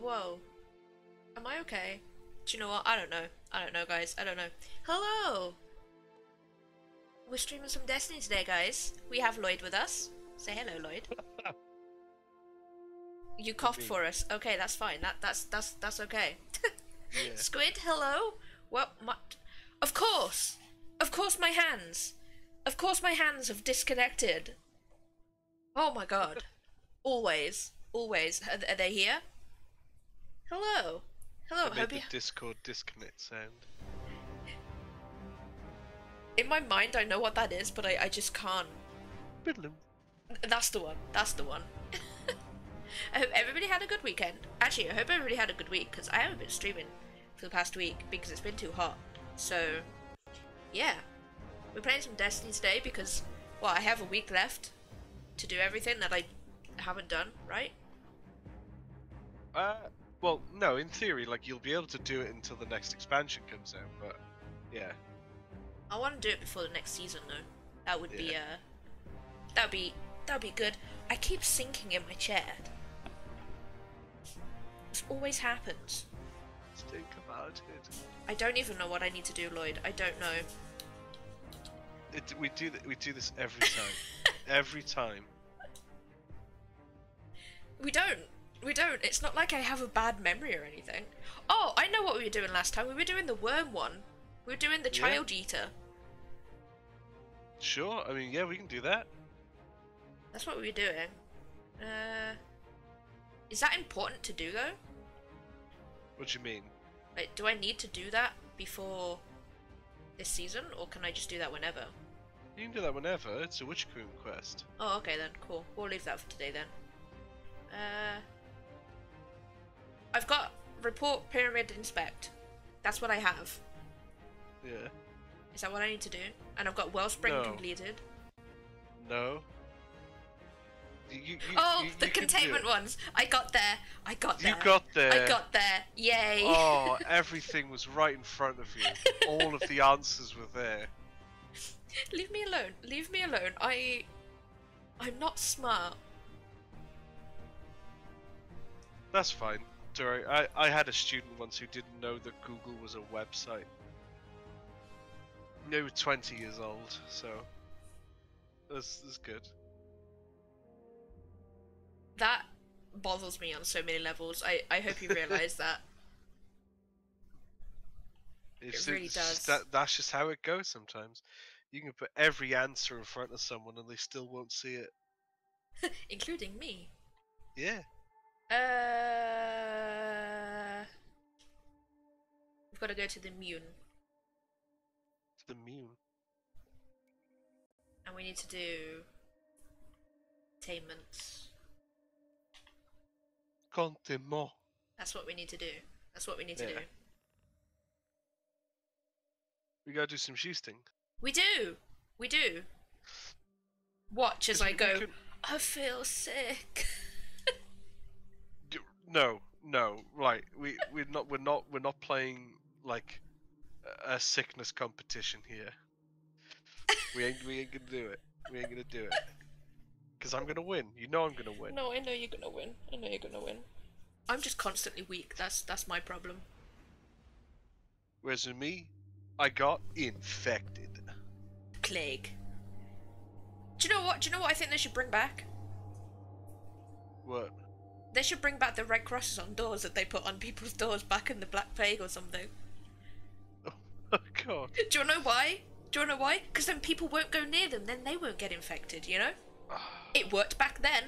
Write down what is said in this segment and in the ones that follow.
whoa. Am I okay? Do you know what? I don't know. I don't know, guys. I don't know. Hello! We're streaming some Destiny today, guys. We have Lloyd with us. Say hello, Lloyd. you coughed for us. Okay, that's fine. That that's that's that's okay. Yeah. Squid, hello. What? My, of course, of course, my hands. Of course, my hands have disconnected. Oh my god. always, always. Are, are they here? Hello. Hello. I made Hope the you... Discord disconnect sound. In my mind, I know what that is, but I, I just can't. Biddlem. That's the one. That's the one. I hope everybody had a good weekend. Actually, I hope everybody had a good week because I haven't been streaming for the past week because it's been too hot. So, yeah, we're playing some Destiny today because well, I have a week left to do everything that I haven't done. Right? Uh, well, no, in theory, like you'll be able to do it until the next expansion comes out, but yeah. I want to do it before the next season though. That would be Yeah. uh, that'd be that'd be good. I keep sinking in my chair. This always happens. Think about it. I don't even know what I need to do, Lloyd. I don't know. it we do th- we do this every time. every time. We don't. We don't. It's not like I have a bad memory or anything. Oh, I know what we were doing last time. We were doing the worm one. We were doing the Yeah. child eater. Sure. I mean, yeah, we can do that. That's what we were doing. Uh, is that important to do though? What do you mean? Like, do I need to do that before this season, or can I just do that whenever? You can do that whenever. It's a Witch Queen quest. Oh, okay then. Cool. We'll leave that for today then. Uh, I've got report pyramid inspect. That's what I have. Yeah. Is that what I need to do? And I've got wellspring No. completed. No. You, you, Oh, you- the containment ones. I got there. I got there. You got there. I got there. Yay. Oh, everything was right in front of you. All of the answers were there. Leave me alone. Leave me alone. I I'm not smart. That's fine. Sorry, I, I had a student once who didn't know that Google was a website. They were 20 years old, so that's, that's good. That bothers me on so many levels. I I hope you realize that. It's, really it's just does. that, that's just how it goes sometimes. You can put every answer in front of someone and they still won't see it. Including me. Yeah. Uh We've got to go to the Mune It's the meme. and we need to do attainments. Contemo. That's what we need to do. That's what we need to Yeah. do. We gotta do some shooting. We do. We do. Watch as I We- we go. can- I feel sick. D- No, no, right. We we're not we're not we're not playing like a- a sickness competition here. We ain't we ain't gonna do it. We ain't gonna do it. Cause I'm gonna win. You know I'm gonna win. No, I know you're gonna win. I know you're gonna win. I'm just constantly weak. That's that's my problem. Whereas with me, I got infected. Plague. Do you know what? Do you know what I think they should bring back? What? They should bring back the red crosses on doors that they put on people's doors back in the Black Plague or something. Oh god. Do you know why? Do you know why? Because then people won't go near them. Then they won't get infected. You know? It worked back then.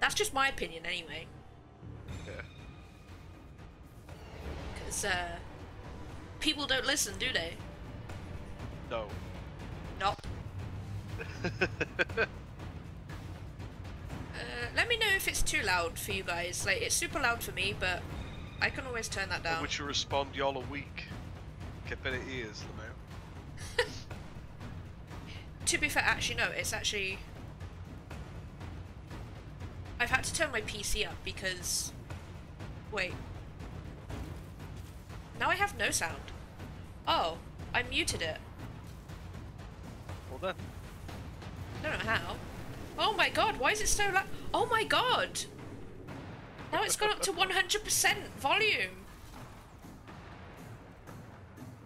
That's just my opinion, anyway. Yeah. Because uh, people don't listen, do they? No. Nope. Let me know if it's too loud for you guys. Like, it's super loud for me, but I can always turn that down. Would you respond y'all are weak? Get better ears, Lamau. To be fair, actually, no, it's actually. I've had to turn my PC up because. Wait. Now I have no sound. Oh, I muted it. Well then. I don't know how. Oh my god, why is it so loud? Oh my god! Now it's gone up to 100% volume.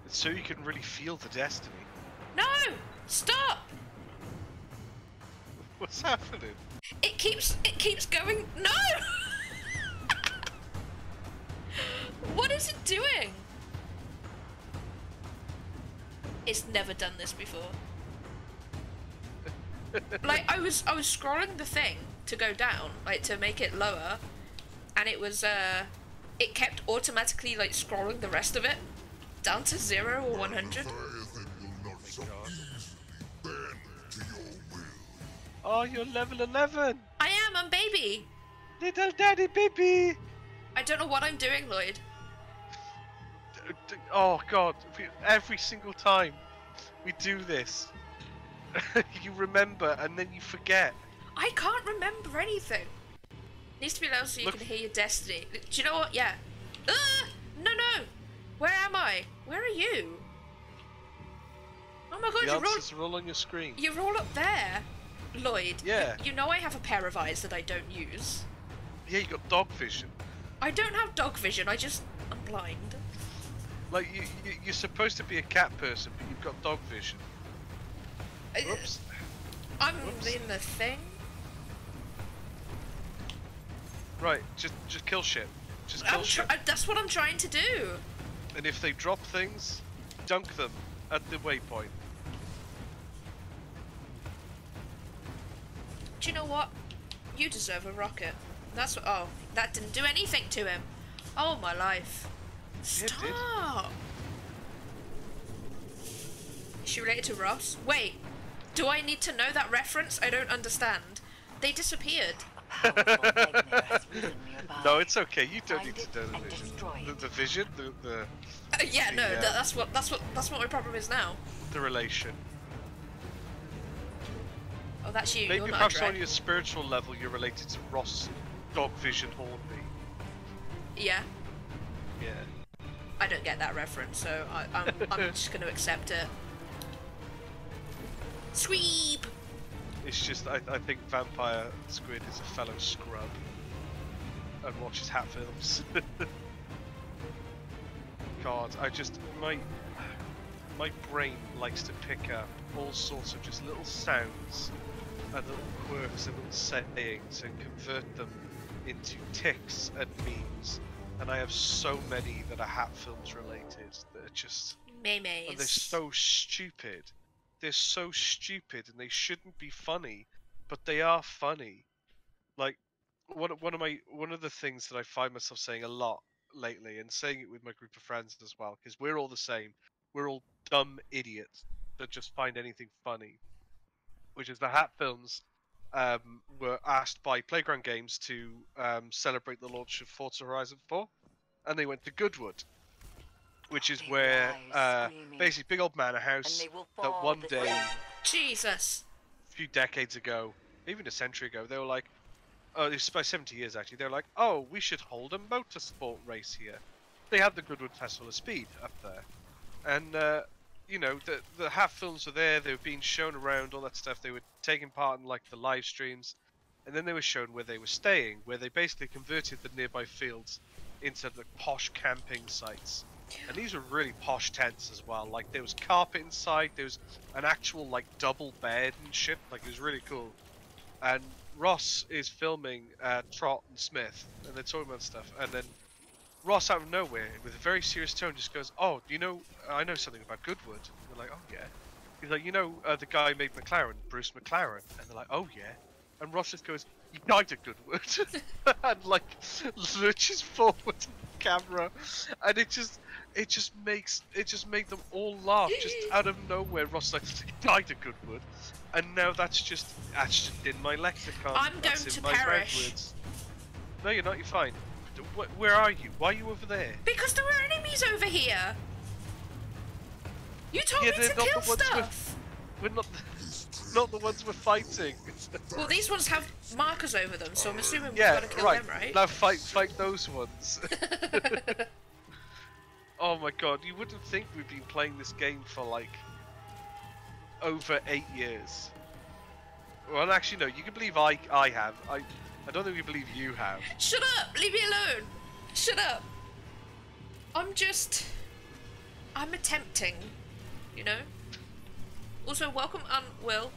It's so you can really feel the destiny. No! Stop! What's happening? It keeps it keeps going. No! what is it doing? It's never done this before. Like I was I was scrolling the thing to go down, like to make it lower, and it was uh it kept automatically like scrolling the rest of it down to zero or one hundred. Oh, you're level 11! I am, I'm baby. Little daddy baby! I don't know what I'm doing, Lloyd. D- d- Oh god, we, every single time we do this, you remember and then you forget. I can't remember anything. Needs to be loud so you Look- can hear your destiny. Do you know what? Yeah. Uh, no, no. Where am I? Where are you? Oh my god, the you're all, answers are all on your screen. you're all up there. Lloyd. Yeah. You, you know I have a pair of eyes that I don't use. Yeah, you got dog vision. I don't have dog vision, I just. I'm blind. Like, you, you, you're supposed to be a cat person, but you've got dog vision. Whoops. I'm Whoops. in the thing. Right, just just kill shit. Just kill I'm shit. that's what I'm trying to do. And if they drop things, dunk them at the waypoint. Do you know what? You deserve a rocket. That's what. Oh, that didn't do anything to him. Oh my life. Yeah, it did. Stop. Is she related to Ross? Wait. Do I need to know that reference? I don't understand. They disappeared. Powerful magnet has risen nearby. no, it's okay. You don't need to know the vision. The, the vision, the, the Uh, yeah, no, Yeah. tha- that's what that's what that's what my problem is now. the relation. Oh, that's you. Maybe You're not a perhaps on your spiritual level, you're related to Ross, Dog Vision Hornby. Yeah, Yeah. I don't get that reference, so I, I'm I'm just going to accept it. Sweep. It's just I, I think Vampire Squid is a fellow scrub and watches hat films. God, I just my my brain likes to pick up all sorts of just little sounds and little quirks and little sayings and convert them into ticks and memes. And I have so many that are hat films related that are just Maymays. and they're so stupid. They're so stupid, and they shouldn't be funny, but they are funny. Like one one of my one of the things that I find myself saying a lot lately, and saying it with my group of friends as well, because we're all the same. We're all dumb idiots that just find anything funny. Which is the Hat Films um, were asked by Playground Games to um, celebrate the launch of Forza Horizon 4, and they went to Goodwood, which is They where lie uh, basically big old manor and house that one day. Jesus. a few decades ago, even a century ago, they were like, oh, it's about 70 years actually, they were like, oh, we should hold a motorsport race here. They had the Goodwood Festival of Speed up there. And, uh, you know, the, the Hat Films were there, they were being shown around, all that stuff. They were taking part in, like, the live streams. And then they were shown where they were staying, where they basically converted the nearby fields into the posh camping sites. And these were really posh tents as well. Like there was carpet inside, there was an actual like double bed and shit. Like it was really cool. And Ross is filming uh, Trott and Smith, and they're talking about stuff. And then Ross, out of nowhere, with a very serious tone, just goes, "Oh, do you know? I know something about Goodwood." And they're like, "Oh yeah." He's like, "You know uh, the guy who made McLaren, Bruce McLaren?" And they're like, "Oh yeah." And Ross just goes, "He a at Goodwood," and like lurches forward to the camera, and it just, it just makes, it just made them all laugh, just out of nowhere. Ross like, "He died at Goodwood," and now that's just, that's just in my lexicon. I'm that's going in to perish. No, you're not. You're fine. Where are you? Why are you over there? Because there were enemies over here. You told Yeah, me to not kill the ones with- stuff. We're not, not the ones we're fighting. Well, these ones have markers over them, so I'm assuming we've yeah, got to kill right. them, right? Now fight, fight those ones. oh my god, you wouldn't think we've been playing this game for like over eight years. Well, actually, no. You can believe I I have. I I don't think we believe you have. Shut up! Leave me alone! Shut up! I'm just. I'm attempting, you know? Also, welcome on Will.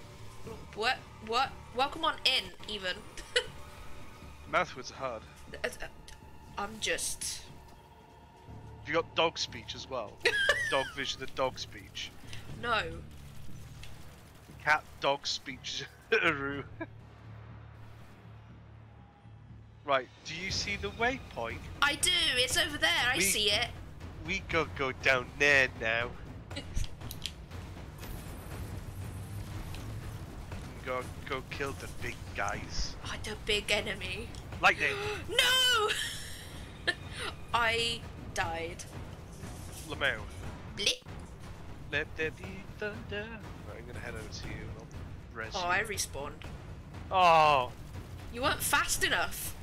What? What? Welcome on in, even. Mouthwords are hard. Uh, I'm just. You got dog speech as well? dog vision and dog speech. No. Cat dog speech. Right, do you see the waypoint? I do! It's over there! I see it! We gotta go down there now. Go go kill the big guys. Oh, the big enemy. Lightning! No! I died. Lamau. Blip. Let there be thunder. Right, I'm gonna head over to you and I'll Oh, you. I respawned. Oh! You weren't fast enough.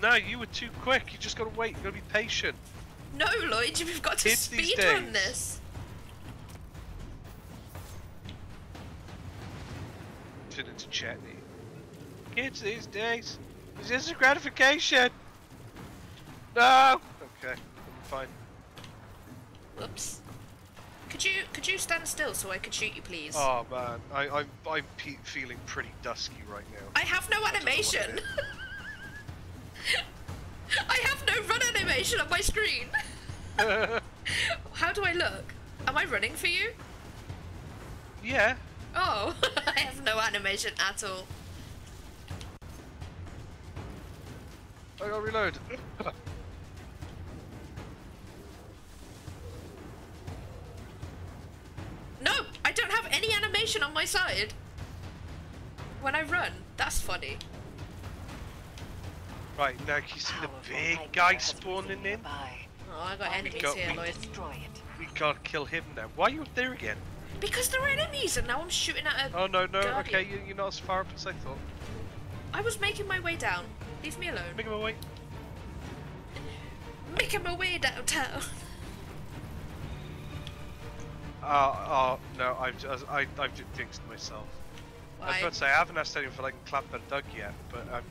No, you were too quick. You just gotta wait. You gotta be patient. No, Lloyd, you've got to Kids speed days. this. Turn into chutney. Kids these days. Is this a gratification? No! Okay, I'm fine. Whoops. Could you could you stand still so I could shoot you, please? Oh man, I, I'm I'm pe- feeling pretty dusky right now. I have no animation. I have no run animation on my screen. How do I look? Am I running for you? yeah. Oh, I have no animation at all. I gotta reload. No, I don't have any animation on my side. When I run, that's funny. right, now can you see the big guy spawning in? nearby. Oh, I got enemies here, and Lloyd. Destroy it. We gotta kill him now. Why are you up there again? Because they're enemies, and now I'm shooting at a. Oh no, no, Guardian. okay, you, you're not as far up as I thought. I was making my way down. Leave me alone. Make him away. Making my way downtown. Oh, ah, oh, ah, no, I've just, I, I've just jinxed myself. Why? I was about to say, I haven't asked anyone if I can clap their dug yet, but I'm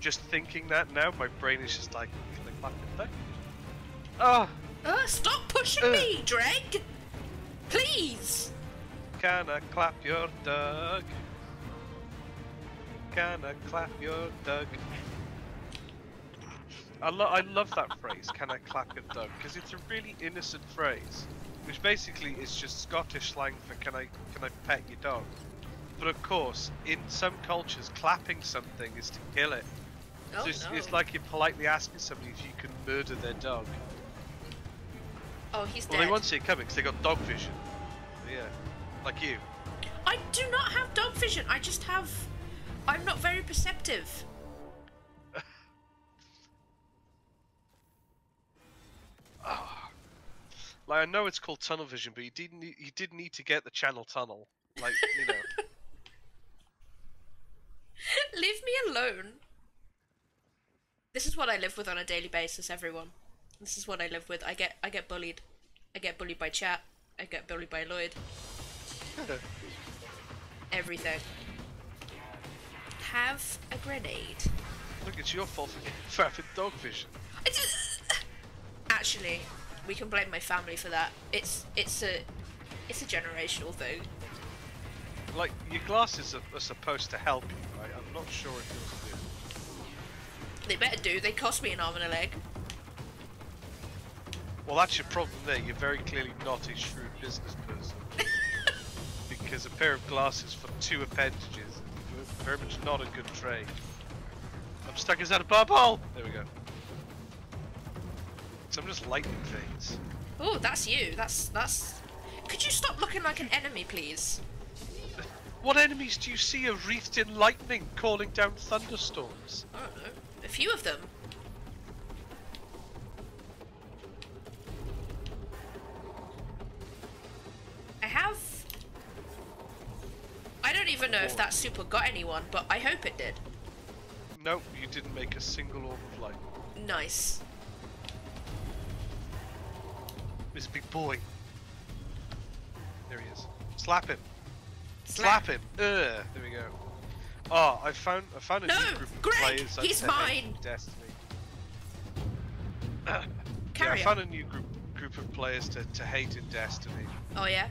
just thinking that now, my brain is just like, can I clap their dug? Oh, ah! Uh, stop pushing Ugh. me, Dreg! Please! Can I clap your dug? Can I clap your dug? I, lo- I love that phrase, can I clap your dug? Because it's a really innocent phrase, which basically is just Scottish slang for can I can I pet your dog? But of course, in some cultures, clapping something is to kill it. Oh, so it's, no. it's like you're politely asking somebody if you can murder their dog. Oh, he's Well, dead. they won't see it coming because they got dog vision. Yeah, like you. I do not have dog vision. I just have. I'm not very perceptive. Ah. Like I know it's called tunnel vision, but you did need, you did need to get the channel tunnel. Like you know. Leave me alone. This is what I live with on a daily basis, everyone. This is what I live with. I get I get bullied. I get bullied by chat. I get bullied by Lloyd. Everything. Have a grenade. Look, it's your fault for, having dog vision. Actually, we can blame my family for that. It's it's a it's a generational thing. Like your glasses are, are supposed to help you, right? I'm not sure if yours do. They better do. They cost me an arm and a leg. Well, that's your problem there. You're very clearly not a shrewd business person. because a pair of glasses for two appendages. Very much not a good trade. I'm stuck inside a bubble! There we go. So I'm just lightning things. Oh, that's you. That's that's. Could you stop looking like an enemy, please? What enemies do you see are wreathed in lightning calling down thunderstorms? I don't know. A few of them. Even know if that super got anyone, but I hope it did. Nope, you didn't make a single orb of light. Nice. This big boy. There he is. Slap him. Slap him. Ugh. There we go. Oh, I found I found a No, new group of Greg, players. that he's mine. Destiny. yeah, I found a new group group of players to, to hate in Destiny, Oh yeah.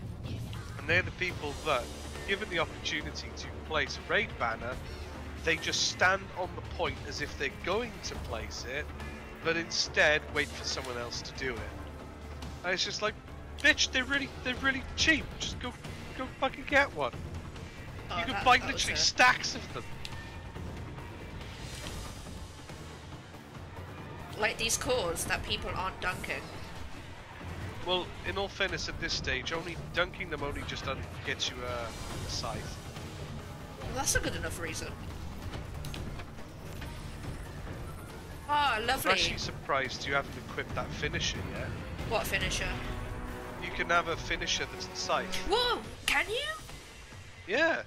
and they're the people that, given the opportunity to place a raid banner, they just stand on the point as if they're going to place it, but instead wait for someone else to do it. And it's just like, bitch, they're really they're really cheap. Just go go fucking get one. Oh, you can that- buy that literally stacks of them. like these cores that people aren't dunking. Well, in all fairness, at this stage, only dunking them only just gets you a, a scythe. Well, that's a good enough reason. Ah, lovely. I'm actually surprised you haven't equipped that finisher yet. What finisher? You can have a finisher that's the scythe. Whoa! Can you? Yeah,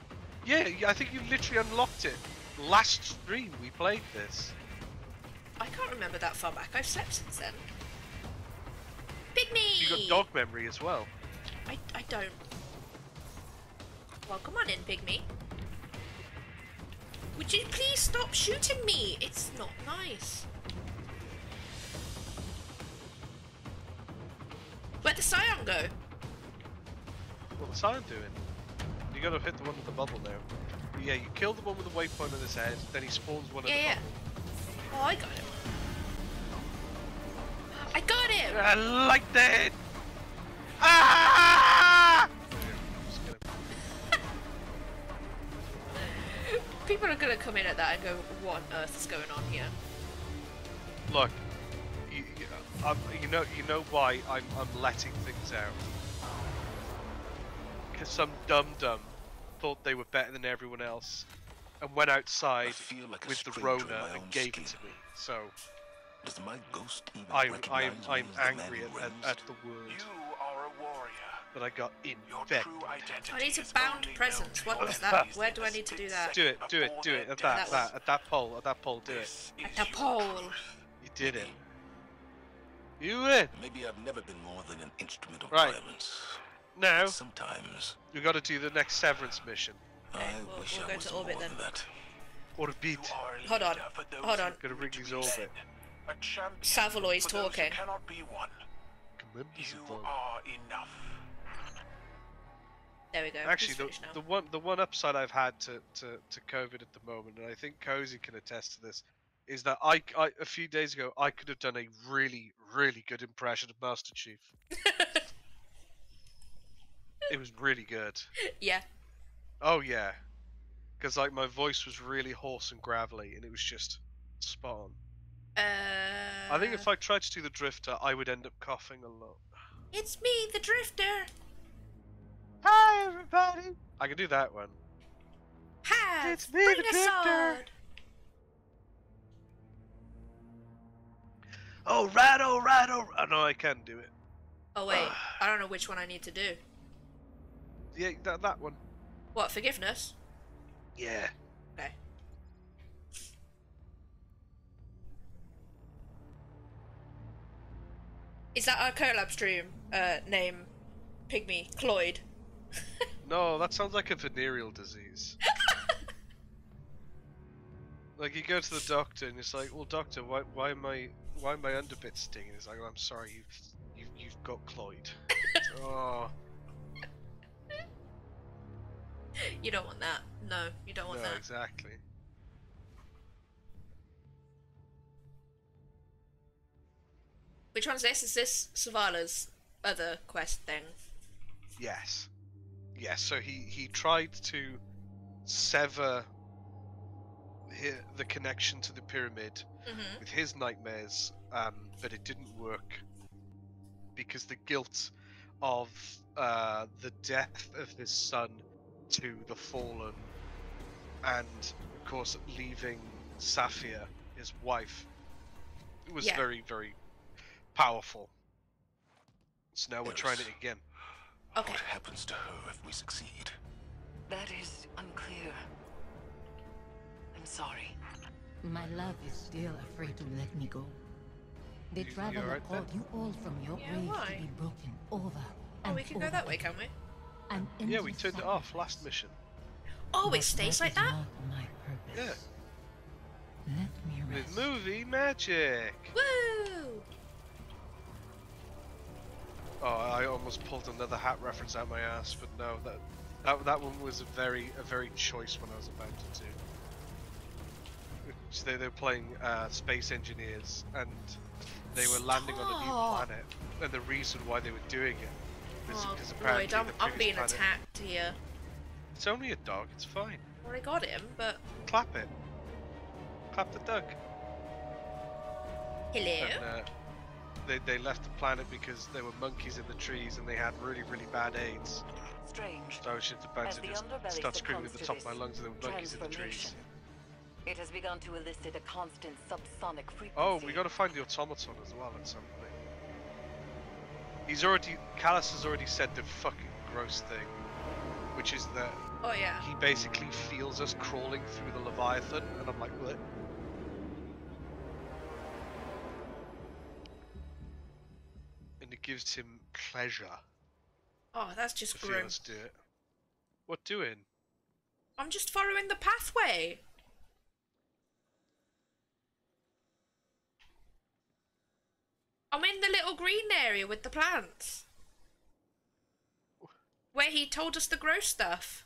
yeah. I think you literally unlocked it last stream. We played this. I can't remember that far back. I've slept since then. Pygmy! You got dog memory as well. I, I don't. Well, come on in, Pygmy. Would you please stop shooting me? It's not nice. Where'd the Scion go? What's Scion doing? You gotta hit the one with the bubble now. Yeah, you kill the one with the waypoint on his head, then he spawns one Yeah, the yeah. bubble. Oh, I got him. I got him! I like that! Ah! People are gonna come in at that and go, what on earth is going on here? Look, you, you, um, you know, you know why I'm, I'm letting things out. Because some dum dum thought they were better than everyone else, and went outside like with the stranger Rona and gave skin. it to me. So Does my ghost even I'm, recognize I'm, I'm the angry who at, at, at the world You are a warrior. that I got in Your infected. true identity I need to bound presence. What to was that? Where do I need to do that? Do it, do it, do it. At that, That that, at that pole, at that pole, do it. At is the pole. You did it. You win. Maybe I've never been more than an instrument of Right. violence. Now Sometimes we got to do the next Severance mission Okay, I we'll- wish we'll I go was to orbit more then. than that. or a beat. You are a Hold on, leader for those hold who on. need Gotta bring to these be over. led. A champion Savaloy's for those talking. cannot be won. Members You are enough. There we go. Actually, the, the one the one upside I've had to, to, to COVID at the moment, and I think Cozy can attest to this, is that I, I a few days ago I could have done a really really good impression of Master Chief. It was really good. yeah. Oh yeah, because like my voice was really hoarse and gravelly, and it was just spot on. Uh, I think if I tried to do the Drifter, I would end up coughing a lot. It's me, the Drifter. Hi everybody. I can do that one. Have It's me, bring the Drifter. sword. Oh right, oh right, oh. oh no, I can do it. Oh wait, I don't know which one I need to do. Yeah, that that one. What forgiveness? Yeah. Is that our collab stream uh, name? Pygmy Cloyd. No, that sounds like a venereal disease. like you go to the doctor and it's like, well, doctor, why why am I why am my underbit stinging? It's like, oh, I'm sorry, you've you've you've got cloyd. oh You don't want that. No, you don't no, want that. exactly. Which one's this? Is this Zavala's other quest thing? Yes. Yes. So he he tried to sever the connection to the pyramid Mm-hmm. with his nightmares, um, but it didn't work because the guilt of uh, the death of his son to the fallen, and of course leaving Safiya, his wife, was Yeah. very very powerful. So now we're trying it again. Okay. What happens to her if we succeed? That is unclear. I'm sorry. My love is still afraid to let me go. The You- you traveler alright called you all from your Yeah, grave why? to be broken over. Oh, and we can go that way, again. can we? An Yeah, we turned it off last mission. Oh, But it stays like that? not my Yeah, Let me with movie magic. Woo! Oh, I almost pulled another hat reference out my ass, but no, that that that one was a very a very choice one I was about to do. Which they they're playing uh, space engineers, and they were landing on a new planet, and the reason why they were doing it is Oh, because apparently Lloyd, I'm, I'm being planet- attacked here. It's only a dog. It's fine. Well, I got him, but Clap it. Clap the dog. hello. And, uh, they, they left the planet because there were monkeys in the trees and they had really, really bad AIDS. Strange. So I was just about As to just start screaming at the top of my lungs and there were monkeys in the trees. transformation, It has begun to elicit a constant subsonic frequency. Oh, we gotta find the automaton as well at some point. He's already, Calus has already said the fucking gross thing, which is that Oh yeah. he basically feels us crawling through the Leviathan, and I'm like, what? It gives him pleasure Oh, that's just grim. us do it. What doing? I'm just following the pathway. I'm in the little green area with the plants. Where he told us the gross stuff.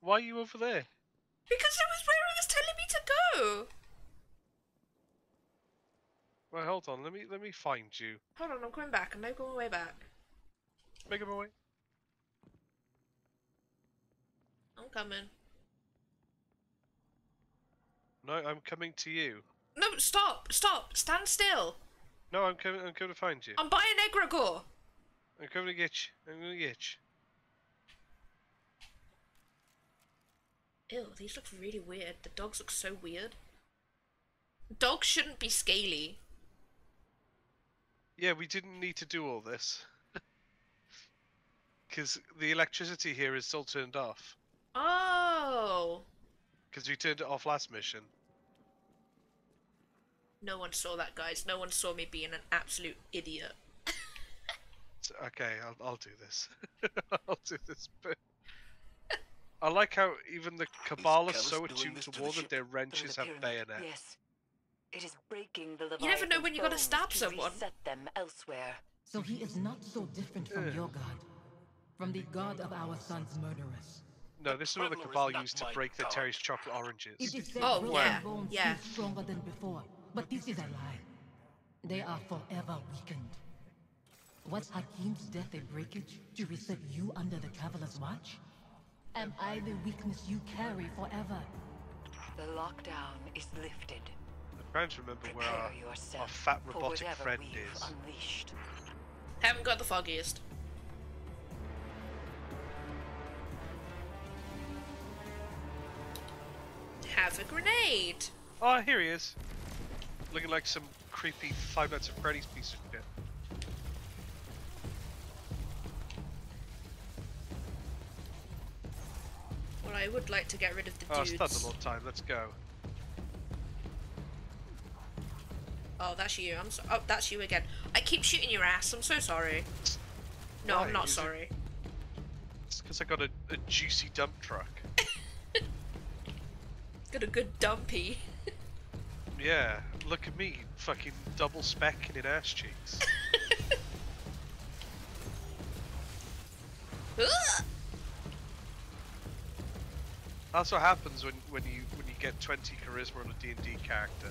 Why are you over there? Because it was where he was telling me to go. Right, hold on. Let me let me find you. Hold on, I'm coming back. I'm now going way back. Make him away. I'm coming. No, I'm coming to you. No, stop, stop, stand still. No, I'm coming. I'm coming to find you. I'm buying egregore. I'm coming to get you. I'm gonna get you. Ew, these look really weird. The dogs look so weird. Dogs shouldn't be scaly. Yeah, we didn't need to do all this. Because the electricity here is still turned off. Oh. Because we turned it off last mission. No one saw that, guys. No one saw me being an absolute idiot. So, okay, I'll, I'll do this. I'll do this bit. I like how even the Cabal are Calus so doing attuned to to war that their wrenches the have bayonets. Yes. It is breaking the You never know when you're gonna stab bones someone. To reset them elsewhere. So he is not so different from your god. From the god of our son's murderers. No, this is what the Traveler Cabal used to my break the. Terry's chocolate oranges. It is said Oh, broken yeah, bones yeah. feel stronger than before, but this is a lie. They are forever weakened. Was Hakim's death a breakage to reset you under the Traveler's watch? Am I the weakness you carry forever? The lockdown is lifted. I'm trying to remember where our, our fat robotic friend is. unleashed. Haven't got the foggiest. Have a grenade. Oh, here he is. Looking like some creepy Five Nights at Freddy's piece of shit. Well, I would like to get rid of the dudes. Oh, it's dudes. Thunderlord time. Let's go. Oh, that's you. I'm so- oh, that's you again. I keep shooting your ass. I'm so sorry. No, Why? I'm not Is it- sorry. It's because I got a, a juicy dump truck. Got a good dumpy. Yeah, look at me, fucking double specking in ass cheeks. That's what happens when when you when you get 20 charisma on a D&D character.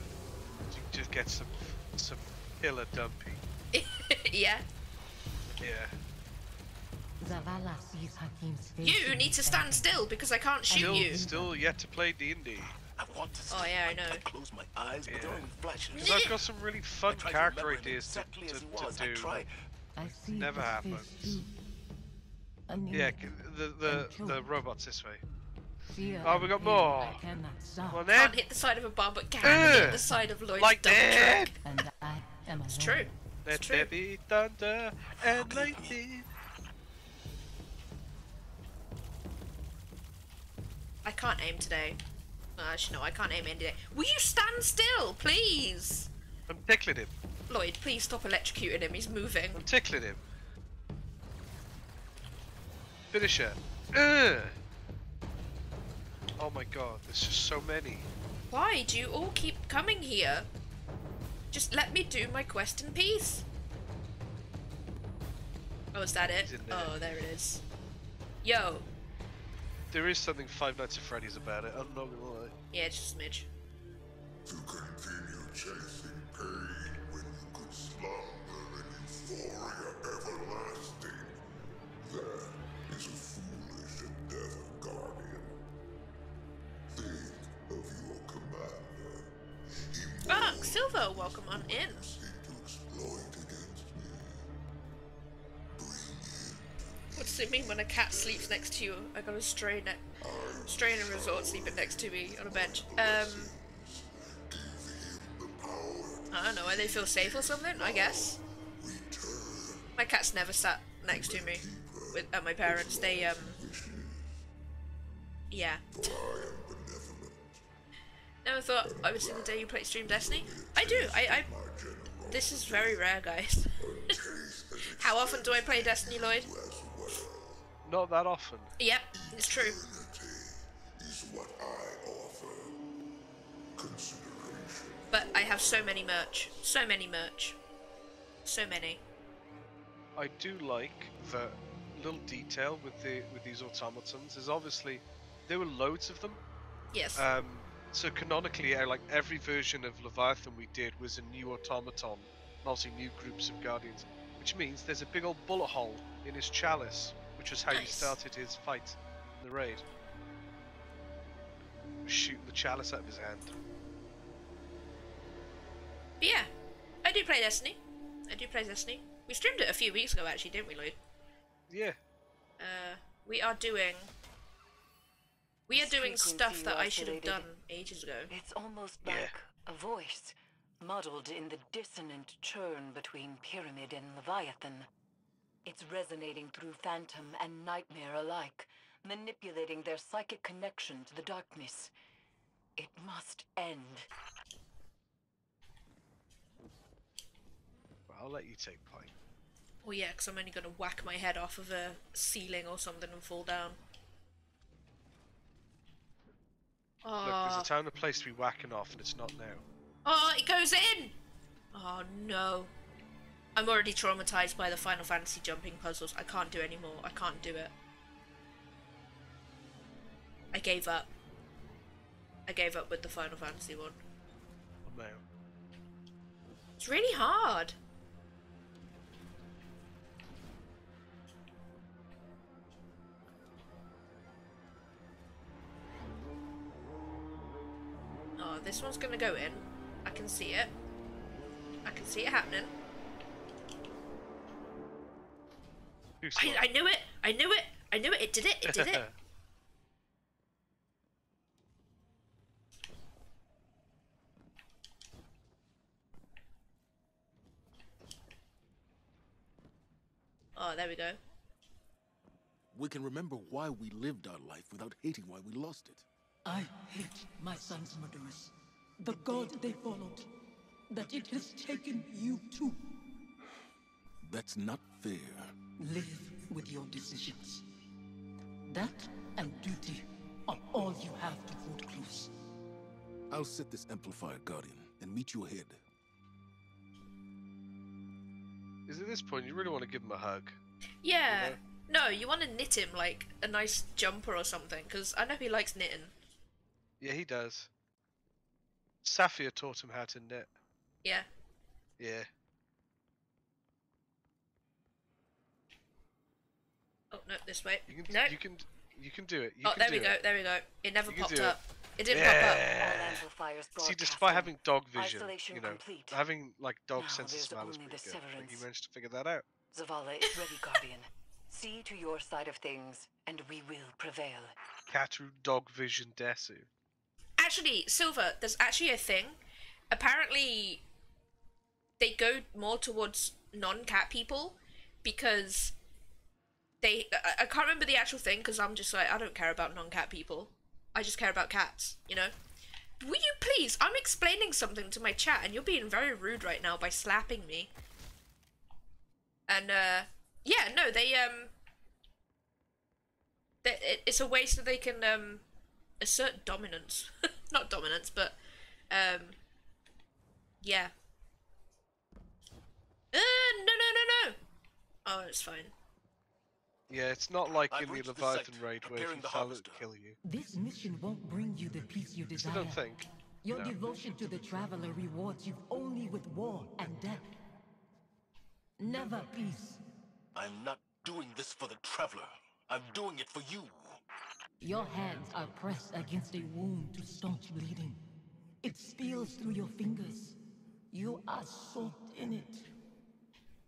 You just get some some killer dumpy. yeah. Yeah. Zavala sees Hakim's. You need to stand still because I can't shoot Still you. still yet to play D&D. I want to Oh, yeah, I know. I close my eyes, but Yeah. they're only flashes. Because I've got some really fun I try to character ideas to, exactly to, as to was. I do. try. I Never his happens. face too. A need, Yeah, the the the robots this way. Fear, Oh, we and got more. I cannot stop. Can't hit the side of a bar, but can hit the side of Lloyd's Like dump that. truck. And I am It's true. Let true. there be thunder and lightning. I can't aim today. Uh, actually, no, I can't aim any day. Will you stand still, please? I'm tickling him. Lloyd, please stop electrocuting him. He's moving. I'm tickling him. Finisher. Ugh. Oh my god, there's just so many. Why do you all keep coming here? Just let me do my quest in peace. Oh, is that it? There. Oh, there it is. Yo. There is something Five Nights at Freddy's about it, I'm not gonna lie. Yeah, it's just a smidge. To continue chasing pain when you could slumber in euphoria Silver, welcome on in. What does it mean when a cat sleeps next to you? I got a stray ne- stray in a resort sleeping next to me on a bench. Um, I don't know. Why they feel safe or something? I guess. My cat's never sat next to me with at my parents. They um. Yeah. Never thought I would see the day you play Stream Destiny. I do. I. I this is very rare, guys. How often do I play Destiny, Lloyd? Not that often. Yep, it's true. is what I offer. Consideration. But I have so many merch. So many merch. So many. I do like the little detail with the with these automatons is obviously there were loads of them. Yes. Um, so canonically, uh, like every version of Leviathan we did was a new automaton, and obviously new groups of guardians, which means there's a big old bullet hole in his chalice, which was how you Nice. started his fight in the raid. Shoot the chalice out of his hand. But yeah, I do play Destiny. I do play Destiny. We streamed it a few weeks ago, actually, didn't we, Lloyd? Yeah, Uh, we are doing. We are doing stuff that I should have done ages ago. It's almost Yeah. like a voice, muddled in the dissonant churn between Pyramid and Leviathan. It's resonating through Phantom and Nightmare alike, manipulating their psychic connection to the darkness. It must end. well, I'll let you take point. Oh yeah, because I'm only gonna whack my head off of a ceiling or something and fall down. Look, there's Oh, a ah. time and a place to be whacking off, and it's not now. oh, it goes in. Oh no. I'm already traumatized by the Final Fantasy jumping puzzles. I can't do any more. I can't do it. I gave up. I gave up with the Final Fantasy one. Now. It's really hard. Oh, this one's gonna go in. I can see it. I can see it happening. I, I knew it! I knew it! I knew it! It did it! It did it! Oh, there we go. We can remember why we lived our life without hating why we lost it. I hate my son's murderers. The god they followed. That it has taken you too. That's not fair. Live with your decisions. That and duty are all you have to hold close. I'll set this amplifier, Guardian, and meet you ahead. Is at this point you really want to give him a hug? Yeah. No, you want to knit him like a nice jumper or something, because I know he likes knitting. Yeah, he does. Safiya taught him how to knit. Yeah. Yeah. Oh no, this way. You can. no. You can. You can do it. You oh, can there do we go. it. There we go. It never You popped do it. up. It didn't pop up. All Yeah. amplifiers See, despite having dog vision, Isolation you know, complete. having like dog Now sense of there's smell is pretty good. Like, you managed to figure that out. Zavala is ready, Guardian. See to your side of things, and we will prevail. Katu dog vision desu. Actually, Silver, there's actually a thing. Apparently, they go more towards non-cat people because they. I, I can't remember the actual thing because I'm just like I don't care about non-cat people. I just care about cats. You know. Will you please? I'm explaining something to my chat, and you're being very rude right now by slapping me. And uh, yeah, no, they um. They, it, it's a way so they can um assert dominance. Not dominance, but um, yeah. Uh, no, no, no, no. Oh, it's fine. Yeah, it's not like I've in the reached the Leviathan raid where if you the fell it kill you. This mission won't bring you the peace you desire. I don't think. Your no. devotion to the traveler rewards you only with war and death. Never peace. I'm not doing this for the traveler. I'm doing it for you. Your hands are pressed against a wound to staunch bleeding. It spills through your fingers. You are soaked in it.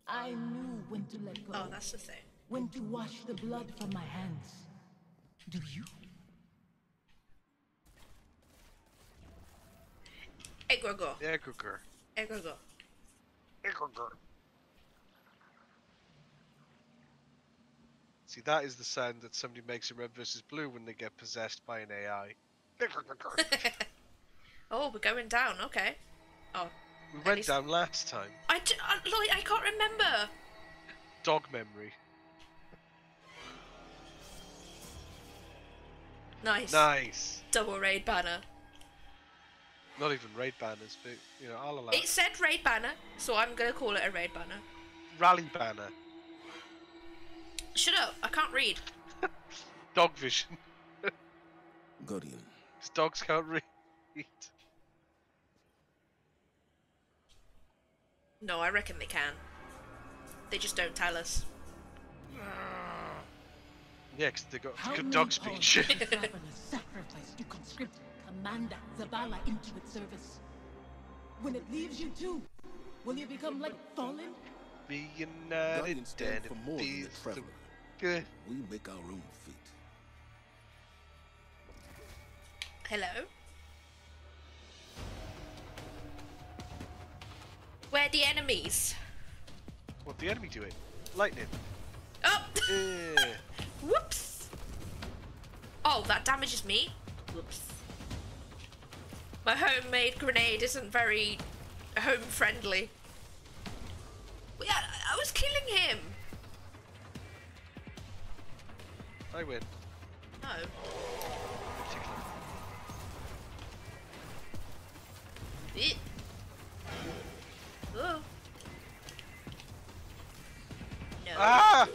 I knew when to let go, Oh, that's the thing. when to wash the blood from my hands. Do you? Egregor. Egregor. Egregor. Egregor. See, that is the sound that somebody makes in Red versus Blue when they get possessed by an AI. Oh, we're going down. Okay. Oh, we went least- down last time. I d- uh, Lloyd, I can't remember. Dog memory. Nice. Nice. Double raid banner. Not even raid banners, but you know, I'll allow It it. said raid banner, so I'm gonna call it a raid banner. Rally banner. Shut up! I can't read. Dog vision. Guardian, Because dogs can't read. No, I reckon they can. They just don't tell us. Yeah, because they got How good dog speech. did the travelers sacrifice to conscript Commander Zavala into its service? When it leaves you too, will you become like Fallen? Be united stand and for more than the these traveler. Good. We make our own fate. Hello? Where the enemies? What the enemy doing? Lightning. Oh! Eh. Whoops! Oh, that damages me. Whoops. My homemade grenade isn't very home friendly. Yeah, I was killing him. I win. No. Particular. Eh. Oh. No. Ah!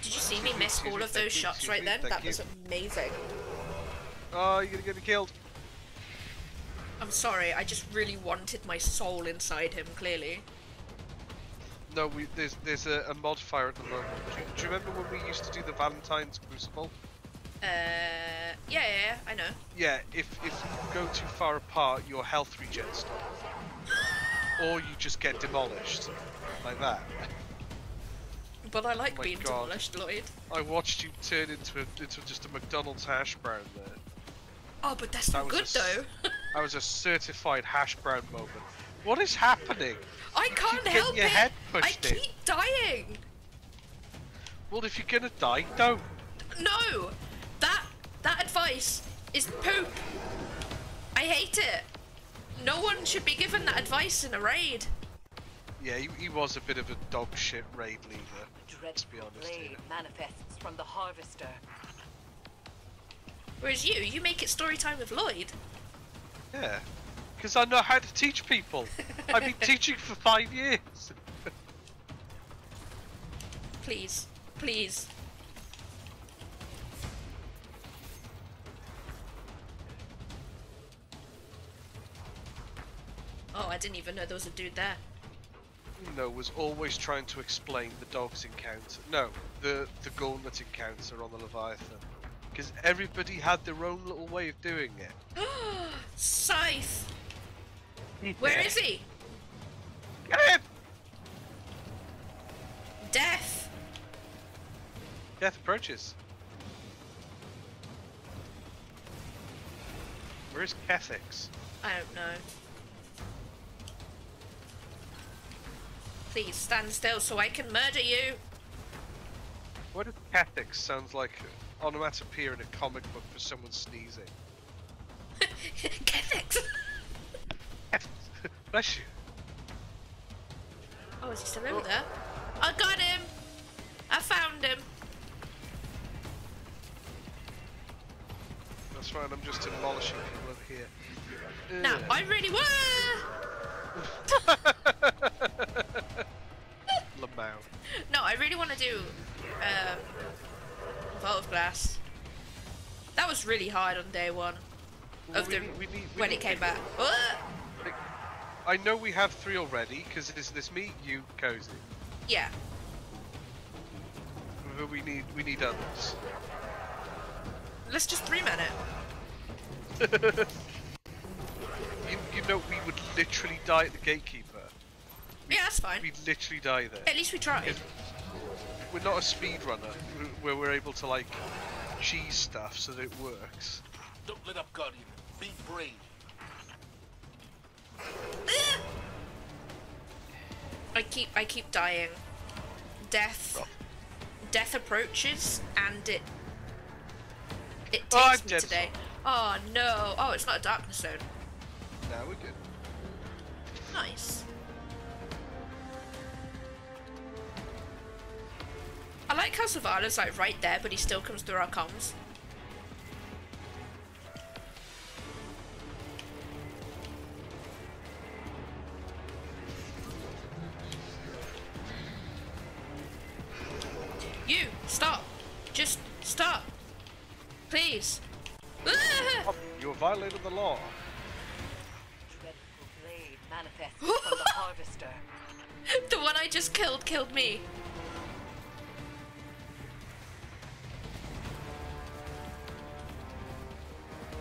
Did you see me miss all of those you, shots right then? thank That was amazing. Oh, you're gonna get me killed. I'm sorry, I just really wanted my soul inside him, clearly. No, we there's there's a, a modifier at the moment. Do you, do you remember when we used to do the Valentine's Crucible? Uh, yeah, yeah, yeah, I know. Yeah, if if you go too far apart, your health regen stops, or you just get demolished, like that. But I like Oh being God. demolished, Lloyd. I watched you turn into a, into just a McDonald's hash brown there. Oh, but that's That not good a though. That was a certified hash brown moment. What is happening? I can't getting help your it. head I in. keep dying. Well, if you're gonna die, don't. No, that that advice is poop. I hate it. No one should be given that advice in a raid. Yeah, he, he was a bit of a dog shit raid leader. Let's be Dreadful honest here. blade manifests from the harvester. Whereas you, you make it story time with Lloyd. Yeah, because I know how to teach people. I've been teaching for five years. Please, please. Oh, I didn't even know there was a dude there. No, was always trying to explain the dog's encounter. No, the the gauntlet encounter on the Leviathan. Because everybody had their own little way of doing it. Scythe! Where is he? Get him! Death! Death approaches. Where is Kethix? I don't know. Please stand still so I can murder you. What if Kethix sounds like onomatopoeia in a comic book for someone sneezing? Kethix! Bless you. Oh, is he still over there? I got him! I found him! That's fine. I'm just demolishing people over here. Now, Ugh. I really want. Lamau. No, I really want to do um, Vault of Glass. That was really hard on day one Well, of we the need- we need- we when need- it came back. I know we have three already because it is this me, you, cozy. Yeah, But we need we need others. let's just three man it. You, you know we would literally die at the gatekeeper. Yeah, that's fine. We'd literally die there. At least we tried. We're not a speedrunner wh- where we're able to like cheese stuff so that it works. Don't let up, Guardian. Be brave. I keep I keep dying. Death death approaches and it it takes Oh, I'm me dead. today. Oh no. Oh, it's not a darkness zone. Now we're good. Nice. I like how Zavala's like right there, but he still comes through our comms. You stop. Just stop. Please. Oh, you have violated the law. Dreadful blade manifests from the harvester. the one I just killed killed me.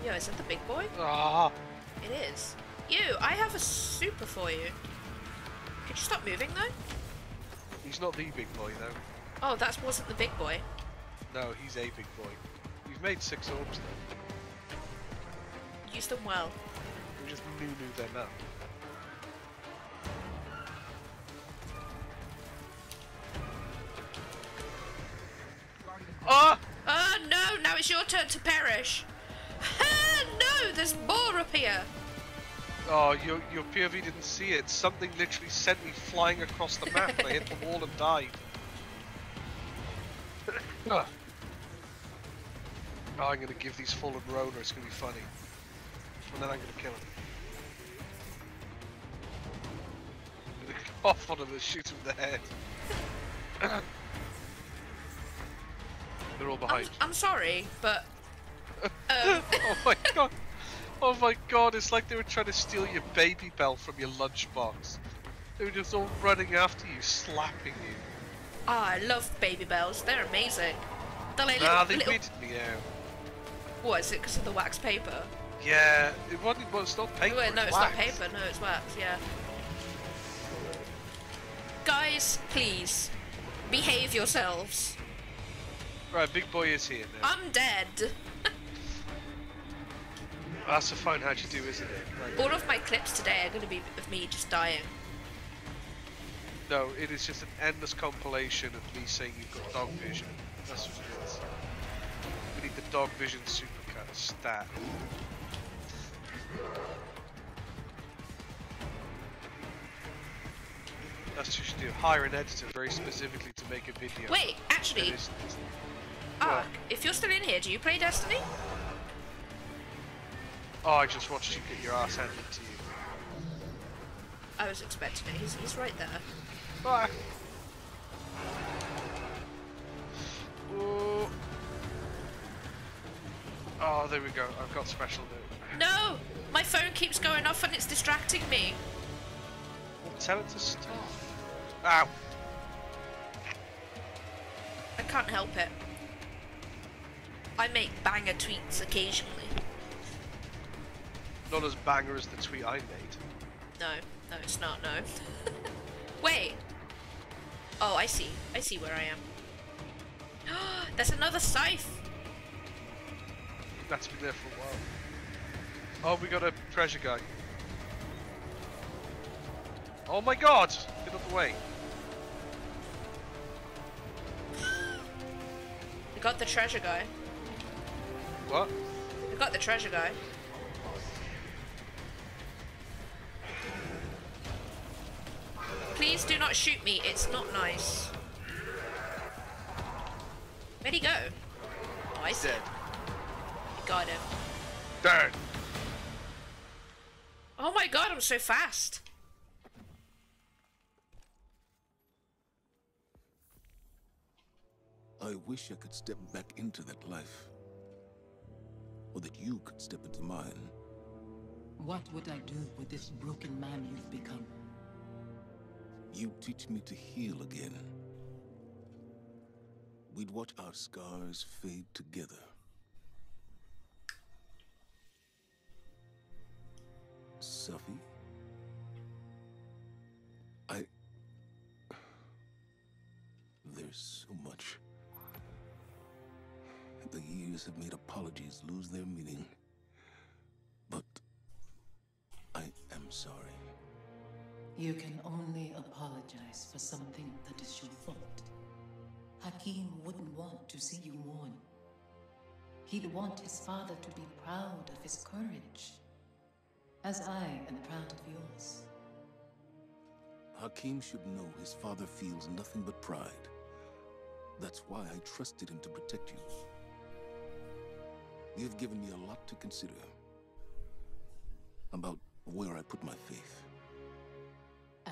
Yo, is that the big boy? Ah, It is. You, I have a super for you. Could you stop moving though? he's not the big boy though. Oh, that wasn't the big boy. No, he's a big boy. You've made six orbs though. Use them well. We just new new them up. Ah! Oh no, now it's your turn to perish. No, there's more up here. Oh, your your POV didn't see it. Something literally sent me flying across the map. and I hit the wall and died. Oh, I'm gonna give these fallen roller. It's gonna be funny, and then I'm gonna kill him. I'm gonna go off on him and shoot him in the head. They're all I'm, behind. I'm sorry, but um, oh my god. Oh my god, it's like they were trying to steal your baby bell from your lunchbox. They were just all running after you, slapping you. Ah, I love baby bells. They're amazing. They're like Nah, little, they little... out. What is it? Because of the wax paper? Yeah, it wasn't, well, it's not paper. Wait, no, it's it's not paper. No, it's wax. Yeah. Guys, please behave yourselves. Right, big boy is here now. I'm dead. That's a fine how you do, isn't it? Right. All of my clips today are going to be of me just dying. No, it is just an endless compilation of me saying you've got dog vision. That's what it is. We need the dog vision supercut stat. That's what you should do. Hire an editor very specifically to make a video. Wait, actually, is- Ark, if you're still in here, do you play Destiny? Oh, I just watched you get your ass handed to you. I was expecting it. He's, he's right there. Bye. Ooh. Oh, there we go. I've got special note. No! My phone keeps going off and it's distracting me. Tell it to stop. Ow. I can't help it. I make banger tweets occasionally. Not as banger as the tweet I made. No, no, it's not, no. Wait! Oh, I see. I see where I am. That's another scythe! That's been there for a while. Oh, we got a treasure guy. Oh my god! Get out the way. We got the treasure guy. What? We got the treasure guy. Please do not shoot me, it's not nice. Where'd he go? Oh, I see Dead. Got him. Dead. Oh my god, I'm so fast. I wish I could step back into that life. Or that you could step into mine. What would I do with this broken man you've become? You teach me to heal again. We'd watch our scars fade together. Sophie? I. There's so much. The years have made apologies lose their meaning. But. I am sorry. You can only apologize for something that is your fault. Hakim wouldn't want to see you mourn. He'd want his father to be proud of his courage. As I am proud of yours. Hakim should know his father feels nothing but pride. That's why I trusted him to protect you. You've given me a lot to consider. About where I put my faith.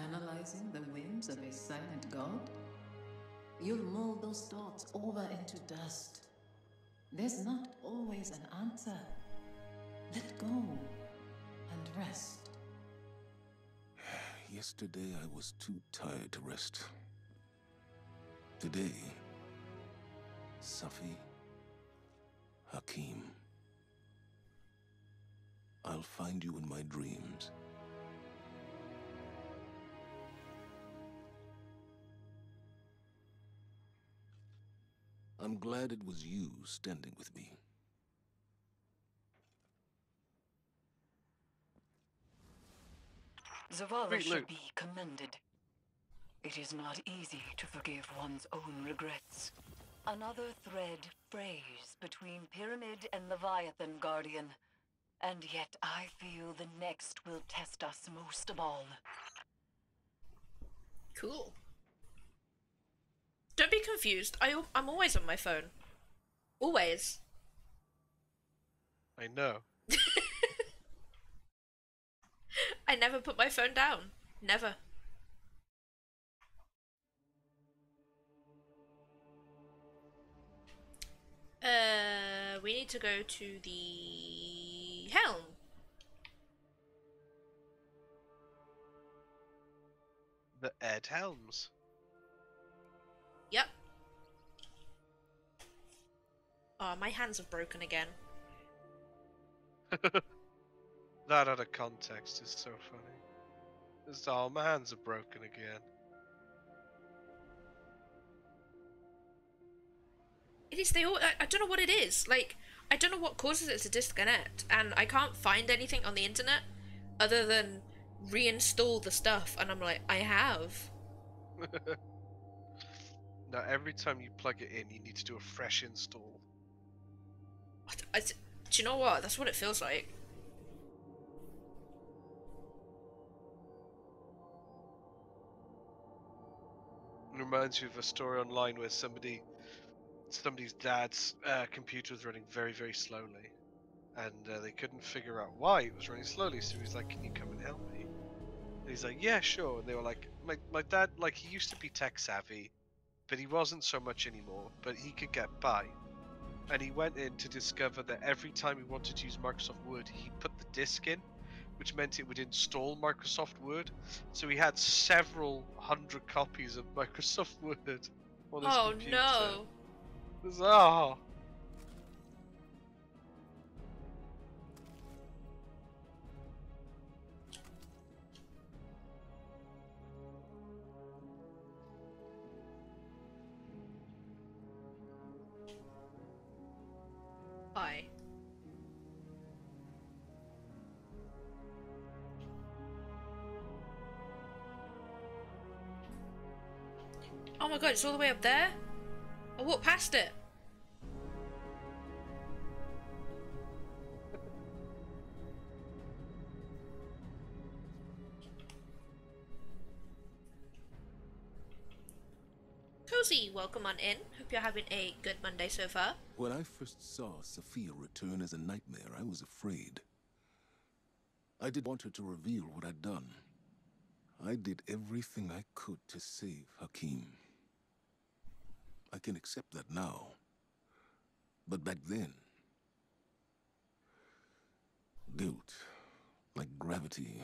Analyzing the whims of a silent god? You'll mold those thoughts over into dust. There's not always an answer. Let go and rest. Yesterday I was too tired to rest. Today, Safi, Hakim. I'll find you in my dreams. I'm glad it was you standing with me. Zavala Wait, should be commended. It is not easy to forgive one's own regrets. Another thread frays between Pyramid and Leviathan, Guardian. And yet I feel the next will test us most of all. Cool. Don't be confused. I, I'm always on my phone. Always. I know. I never put my phone down. Never. Uh, we need to go to the helm. The Ed Helms. Oh, my hands have broken again. That out of context is so funny. It's, oh, my hands are broken again. It is. They all. I, I don't know what it is. Like, I don't know what causes it to disconnect, and I can't find anything on the internet other than reinstall the stuff. And I'm like, I have. now, every time you plug it in, you need to do a fresh install. I, do you know what? That's what it feels like. It reminds me of a story online where somebody, somebody's dad's uh, computer was running very, very slowly, and uh, they couldn't figure out why it was running slowly. So he's like, "Can you come and help me?" And he's like, "Yeah, sure." And they were like, "My my dad, like, he used to be tech savvy, but he wasn't so much anymore. But he could get by." And he went in to discover that every time he wanted to use Microsoft Word, he put the disk in, which meant it would install Microsoft Word. So he had several hundred copies of Microsoft Word on his Oh computer. no. It was- ah. My god, it's all the way up there? I walked past it. Cozy, welcome on in. Hope you're having a good Monday so far. When I first saw Safiya return as a nightmare, I was afraid. I did want her to reveal what I'd done. I did everything I could to save Hakim. I can accept that now. But back then, guilt, like gravity,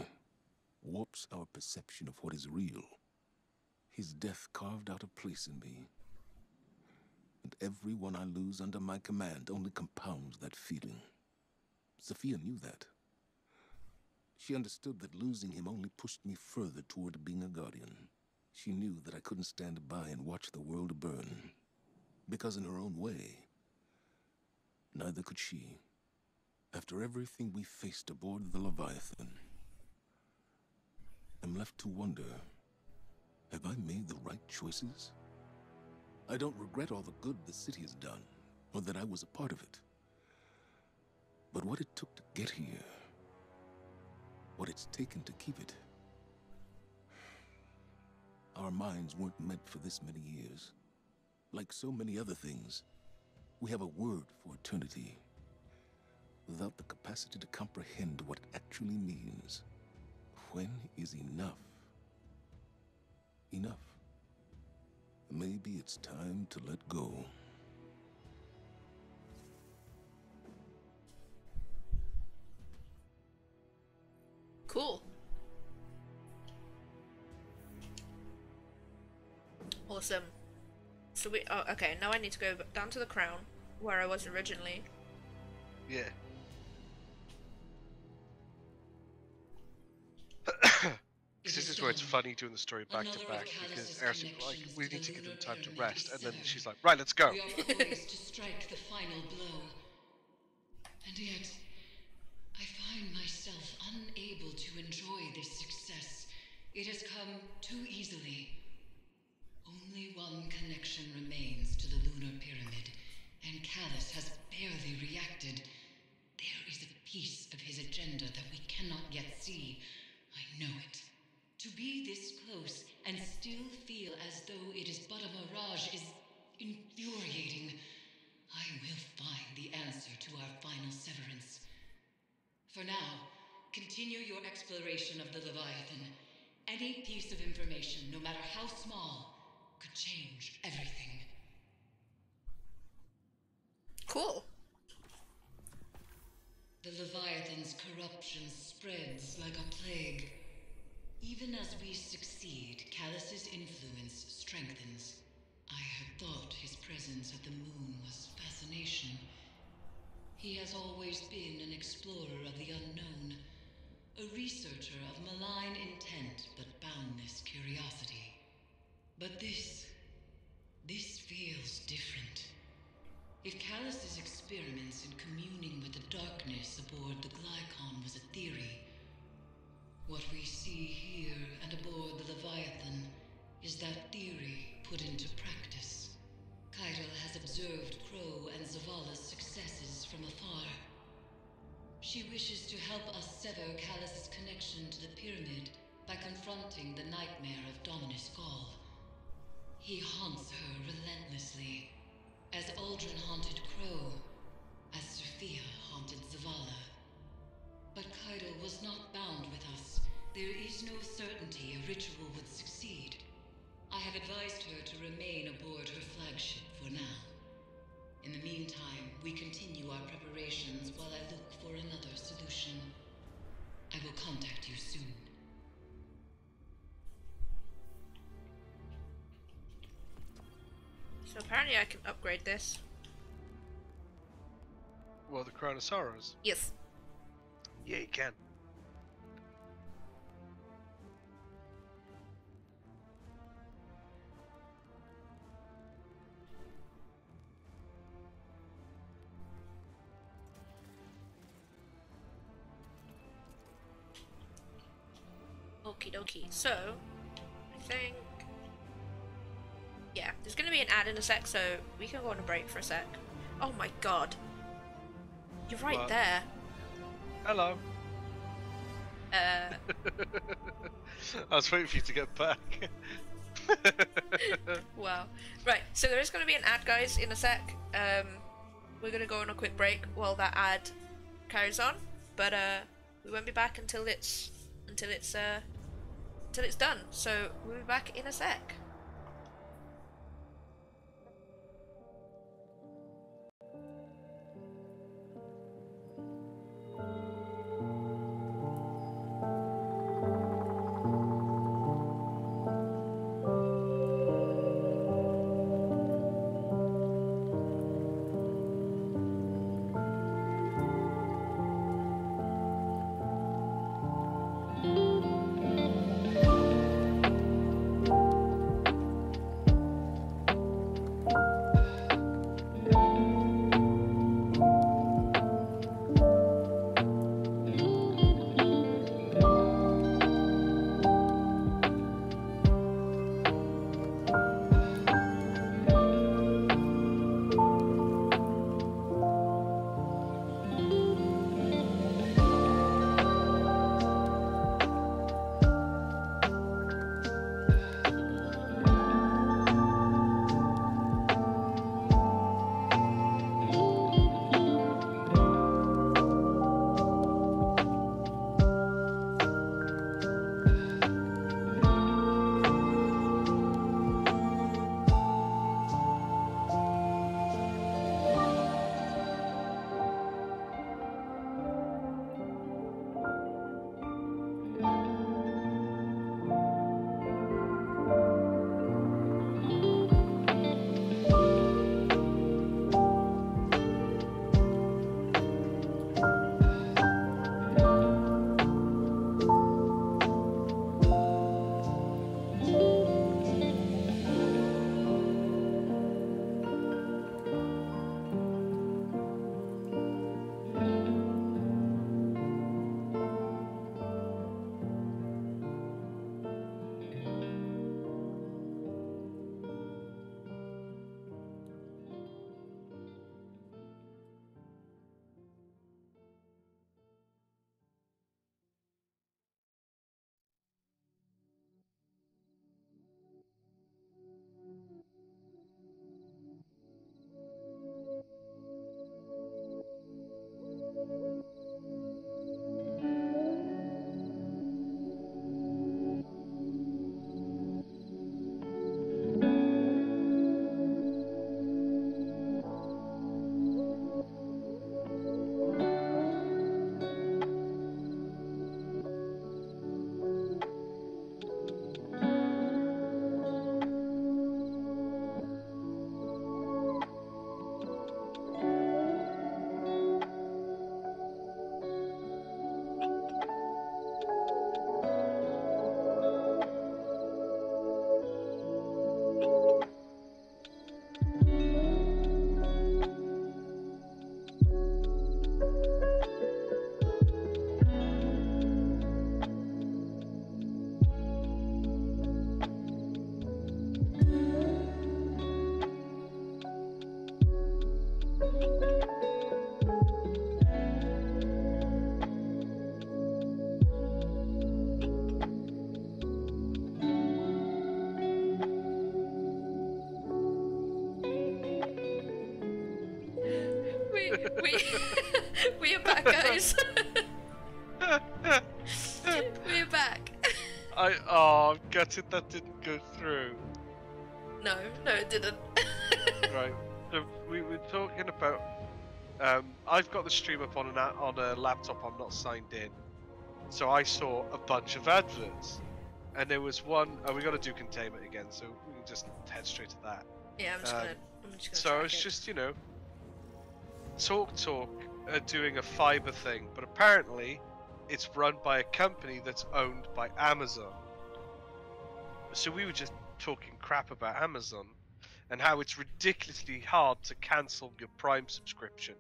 warps our perception of what is real. His death carved out a place in me. And everyone I lose under my command only compounds that feeling. Safiya knew that. She understood that losing him only pushed me further toward being a guardian. She knew that I couldn't stand by and watch the world burn. Because in her own way, neither could she. After everything we faced aboard the Leviathan, I'm left to wonder have I made the right choices? I don't regret all the good the city has done, or that I was a part of it. But what it took to get here, what it's taken to keep it. Our minds weren't meant for this many years. Like so many other things, we have a word for eternity. Without the capacity to comprehend what it actually means. When is enough? Enough. Maybe it's time to let go. Cool. Awesome. So we. Oh, okay. Now I need to go down to the crown, where I was originally. Yeah. Because this is where it's funny doing the story back to back because Eris, like we need to give them time to rest, and then she's like, right, let's go. We are poised to strike the final blow. And yet, I find myself unable to enjoy this success. It has come too easily. Only one connection remains to the lunar pyramid, and Calus has barely reacted. There is a piece of his agenda that we cannot yet see. I know it. To be this close and still feel as though it is but a mirage is infuriating. I will find the answer to our final severance. For now, continue your exploration of the Leviathan. Any piece of information, no matter how small, could change everything. Cool. The Leviathan's corruption spreads like a plague. Even as we succeed, Calus's influence strengthens. I had thought his presence at the moon was fascination. He has always been an explorer of the unknown, a researcher of malign intent but boundless curiosity. But this. this feels different. If Calus's experiments in communing with the darkness aboard the Glycon was a theory, what we see here and aboard the Leviathan is that theory put into practice. Caiatl has observed Crow and Zavala's successes from afar. She wishes to help us sever Calus's connection to the pyramid by confronting the nightmare of Dominus Ghaul. He haunts her relentlessly, as Uldren haunted Crow, as Safiya haunted Zavala. But Caiatl was not bound with us. There is no certainty a ritual would succeed. I have advised her to remain aboard her flagship for now. In the meantime, we continue our preparations while I look for another solution. I will contact you soon. So apparently I can upgrade this. Well, the Crown of Sorrows. Yes. Yeah, you can. Okie dokie. So, I think. Yeah, there's gonna be an ad in a sec, so we can go on a break for a sec. Oh my god. You're right What? there. Hello. Uh, I was waiting for you to get back. wow. Right, so there is going to be an ad, guys, in a sec. Um, we're going to go on a quick break while that ad carries on, but uh, we won't be back until it's until it's uh, until it's done. So we'll be back in a sec. We we we are back, guys. we are back. I oh, I'm gutted that didn't go through. No, no, it didn't. right. So we were talking about. Um, I've got the stream up on an a- on a laptop. I'm not signed in, so I saw a bunch of adverts, and there was one. Oh, we got to do containment again, so we can just head straight to that. yeah, I'm just Um, gonna. I'm just gonna. So I was it. just you know, Talk Talk are doing a fiber thing, but apparently it's run by a company that's owned by Amazon. So we were just talking crap about Amazon and how it's ridiculously hard to cancel your Prime subscription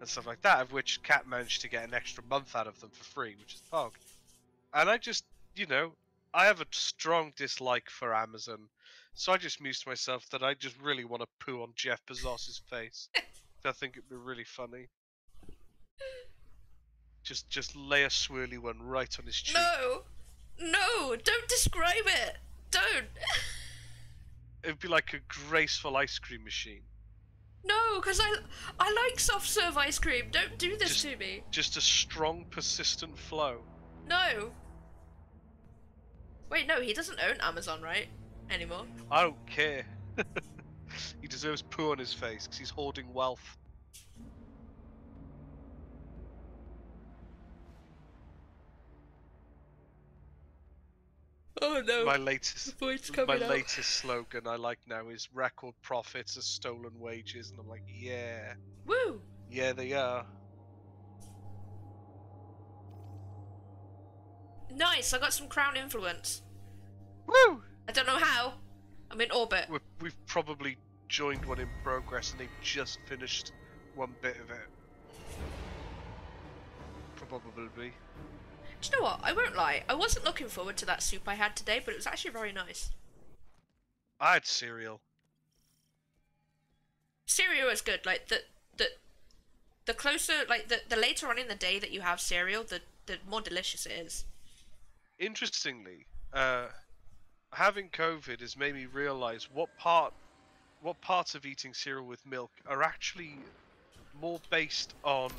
and stuff like that, of which Cat managed to get an extra month out of them for free, which is Pog. And I just, you know, I have a strong dislike for Amazon. So I just mused to myself that I just really want to poo on Jeff Bezos's face. I think it'd be really funny. Just just lay a swirly one right on his cheek. No, no, don't describe it. Don't. it'd be like a graceful ice cream machine. No, because I I like soft serve ice cream. Don't do this Just- to me. Just a strong, persistent flow. No. Wait, no, he doesn't own Amazon, right? Anymore. I don't care. he deserves poo on his face because he's hoarding wealth. Oh no. My latest, my out. latest slogan I like now is "Record profits are stolen wages," and I'm like, yeah, Woo! yeah, they are. Nice, I got some crown influence. Woo! I don't know how. I'm in orbit. We're, we've probably joined one in progress, and they've just finished one bit of it. Probably. Do you know what? I won't lie. I wasn't looking forward to that soup I had today, but it was actually very nice. I had cereal. Cereal is good. Like the the the closer, like the the later on in the day that you have cereal, the the more delicious it is. Interestingly, uh, having COVID has made me realise what part, what parts of eating cereal with milk are actually more based on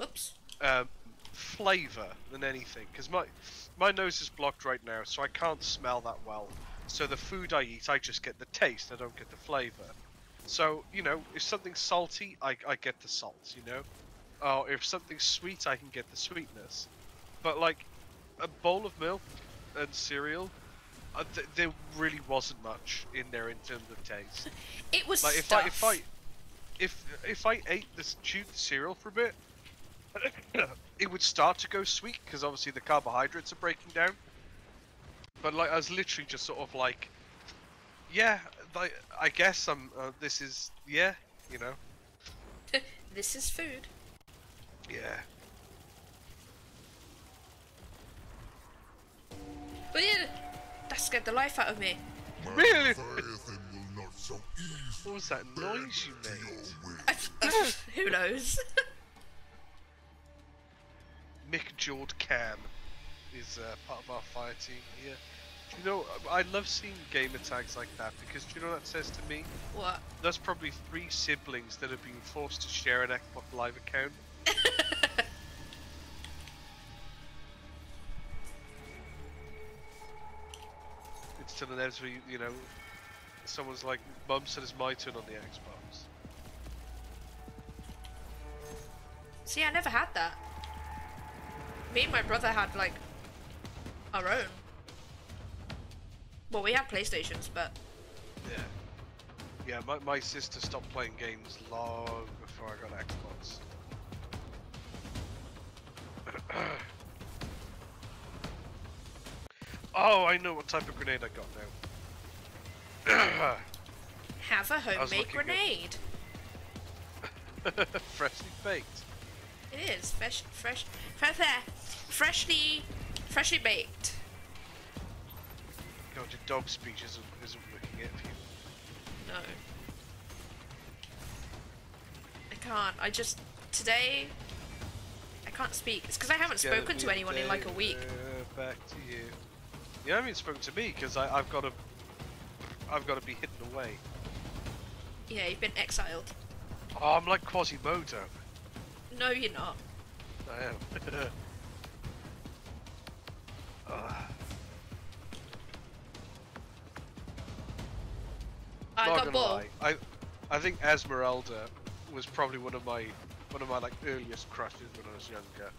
Oops. um, flavour than anything. Because my my nose is blocked right now, so I can't smell that well. So the food I eat, I just get the taste. I don't get the flavour. So you know, if something's salty, I I get the salt. You know, or if something's sweet, I can get the sweetness. But like a bowl of milk and cereal. Uh, th- there really wasn't much in there in terms of taste. It was Like if. I if I if if I ate this chewed cereal for a bit, it would start to go sweet because obviously the carbohydrates are breaking down. But like I was literally just sort of like, yeah, like I guess I'm. Uh, this is yeah, you know, this is food. yeah. But yeah, that scared the life out of me. Really? Leviathan will not so What was that noise you made? Who knows? Mick Jord Can is uh, part of our fire team here. You know, I love seeing gamer tags like that because do you know what that says to me? what? That's probably three siblings that have been forced to share an Xbox Live account. The next you, you know, someone's like, Mum said it's my turn on the Xbox. See, I never had that. Me and my brother had like our own. Well, we had PlayStations, but Yeah. Yeah, my, my sister stopped playing games long before I got Xbox. oh, I know what type of grenade I got now. have a homemade grenade. Freshly baked. It is fresh, fresh, fresh, freshly, freshly baked. God, your dog speech isn't, isn't working out for you. No, I can't. I just today. I can't speak. It's because I haven't spoken to anyone in like a week. Back to you. You haven't even spoken to me because I've got to. I've got to be hidden away. Yeah, you've been exiled. Oh, I'm like Quasimodo. No, you're not. I am. Ugh. Ah, I Not got lie. I, I think Esmeralda was probably one of my, one of my like earliest crushes when I was younger.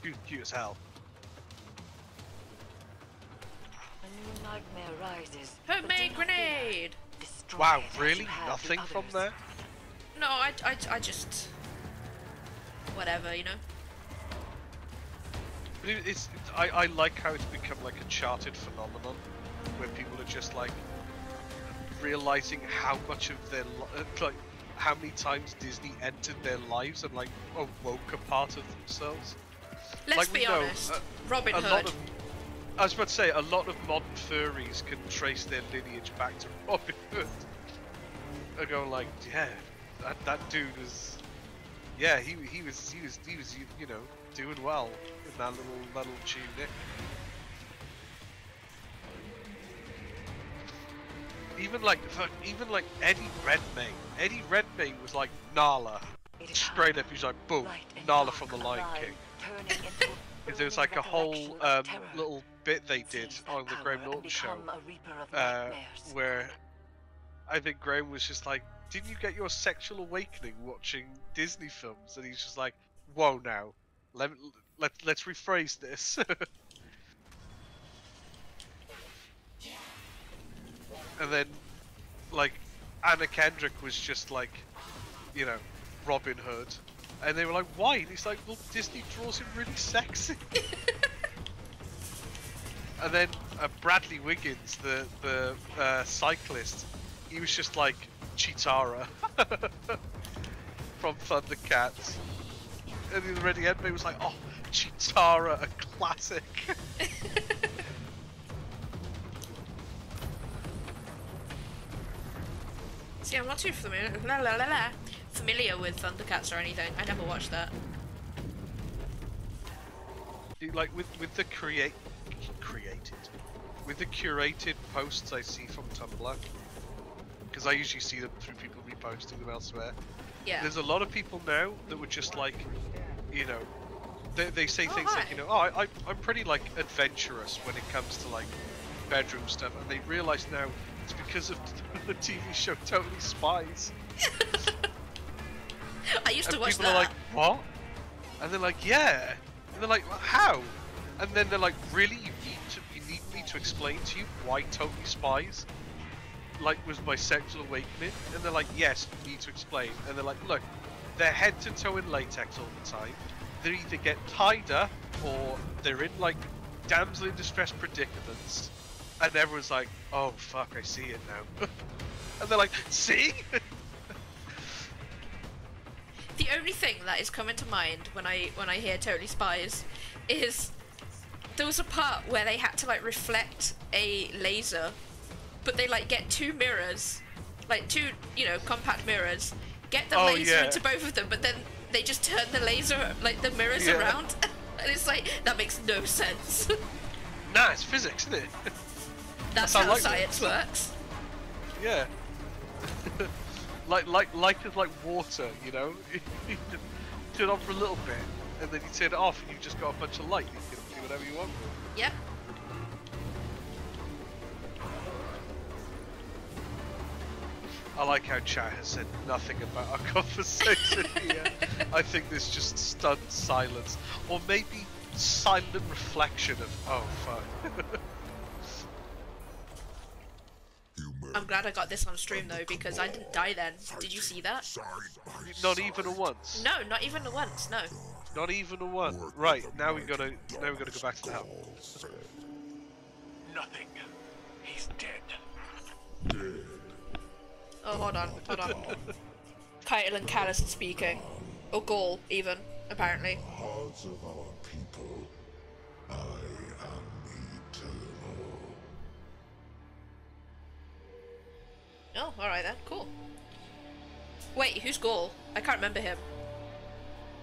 Cute, cute as hell. Rises. Homemade but do not fear. grenade. Destroy Wow, really? you the Nothing from there? No, I, I, I just whatever, you know. But it, it's, I, I like how it's become like a charted phenomenon, where people are just like realizing how much of their like how many times Disney entered their lives and like awoke a part of themselves. Let's Like, we be know, honest. uh, Robin a Hood. lot of I was about to say a lot of modern furries can trace their lineage back to Robin Hood. I go like, yeah, that that dude was, yeah, he he was he was he was you know doing well in that little little tunic. Even even like fuck, even like Eddie Redmayne. Eddie Redmayne was like Nala. Straight up, he's like boom, Nala from the Lion King. Turning into a Because there was like a whole um, little bit they did on the Graham Norton show, become a reaper of uh, where I think Graham was just like, "Didn't you get your sexual awakening watching Disney films?" And he's just like, "Whoa, now, let let let's rephrase this." and then, like, Anna Kendrick was just like, you know, Robin Hood, and they were like, "Why?" And he's like, "Well, Disney draws him really sexy." and then uh, Bradley Wiggins, the the uh, cyclist, he was just like Cheetara from Thundercats. And the Eddie Redmayne was like, "Oh, Cheetara, a classic." See, I'm not too familiar, la, la, la, la, familiar with Thundercats or anything. I never watched that. Like with with the create created with the curated posts I see from Tumblr because I usually see them through people reposting them elsewhere. Yeah. There's a lot of people now that would just like, you know, they, they say Oh, things like, you know, oh, I, I, I'm pretty like adventurous when it comes to like bedroom stuff, and they realise now it's because of the TV show Totally Spies. I used to and watch people that. are like, what? And they're like, yeah. And they're like, "Well, how? And then they're like, really? You need to, you need me to explain to you why Totally Spies, like, was my sexual awakening? And they're like, yes, you need to explain. And they're like, look, they're head to toe in latex all the time. They either get tied up or they're in like damsel in distress predicaments. And everyone's like, oh fuck, I see it now. and they're like, see? The only thing that is coming to mind when I when I hear Totally Spies is there was a part where they had to like reflect a laser, but they like get two mirrors, like two you know compact mirrors, get the Oh, laser yeah. into both of them, but then they just turn the laser like the mirrors Yeah. around, and it's like that makes no sense. nah, it's physics, isn't it? That's I how like that. science works. Yeah. like like light is like water, you know. you turn it on for a little bit, and then you turn it off, and you've just got a bunch of light. You can do whatever you want. Yep. I like how chat has said nothing about our conversation here. I think there's just stunned silence, or maybe silent reflection of oh fuck. I'm glad I got this on stream though because I didn't die then. Did you see that? Not even a once. No, not even a once. No. Not even a one. Right now we gotta now we gotta go back to the house. Nothing. He's dead. Oh, hold on, hold on. Caiatl and Calus are speaking. Or Ghaul, even, apparently. Oh, alright then, cool. Wait, who's Ghaul? I can't remember him.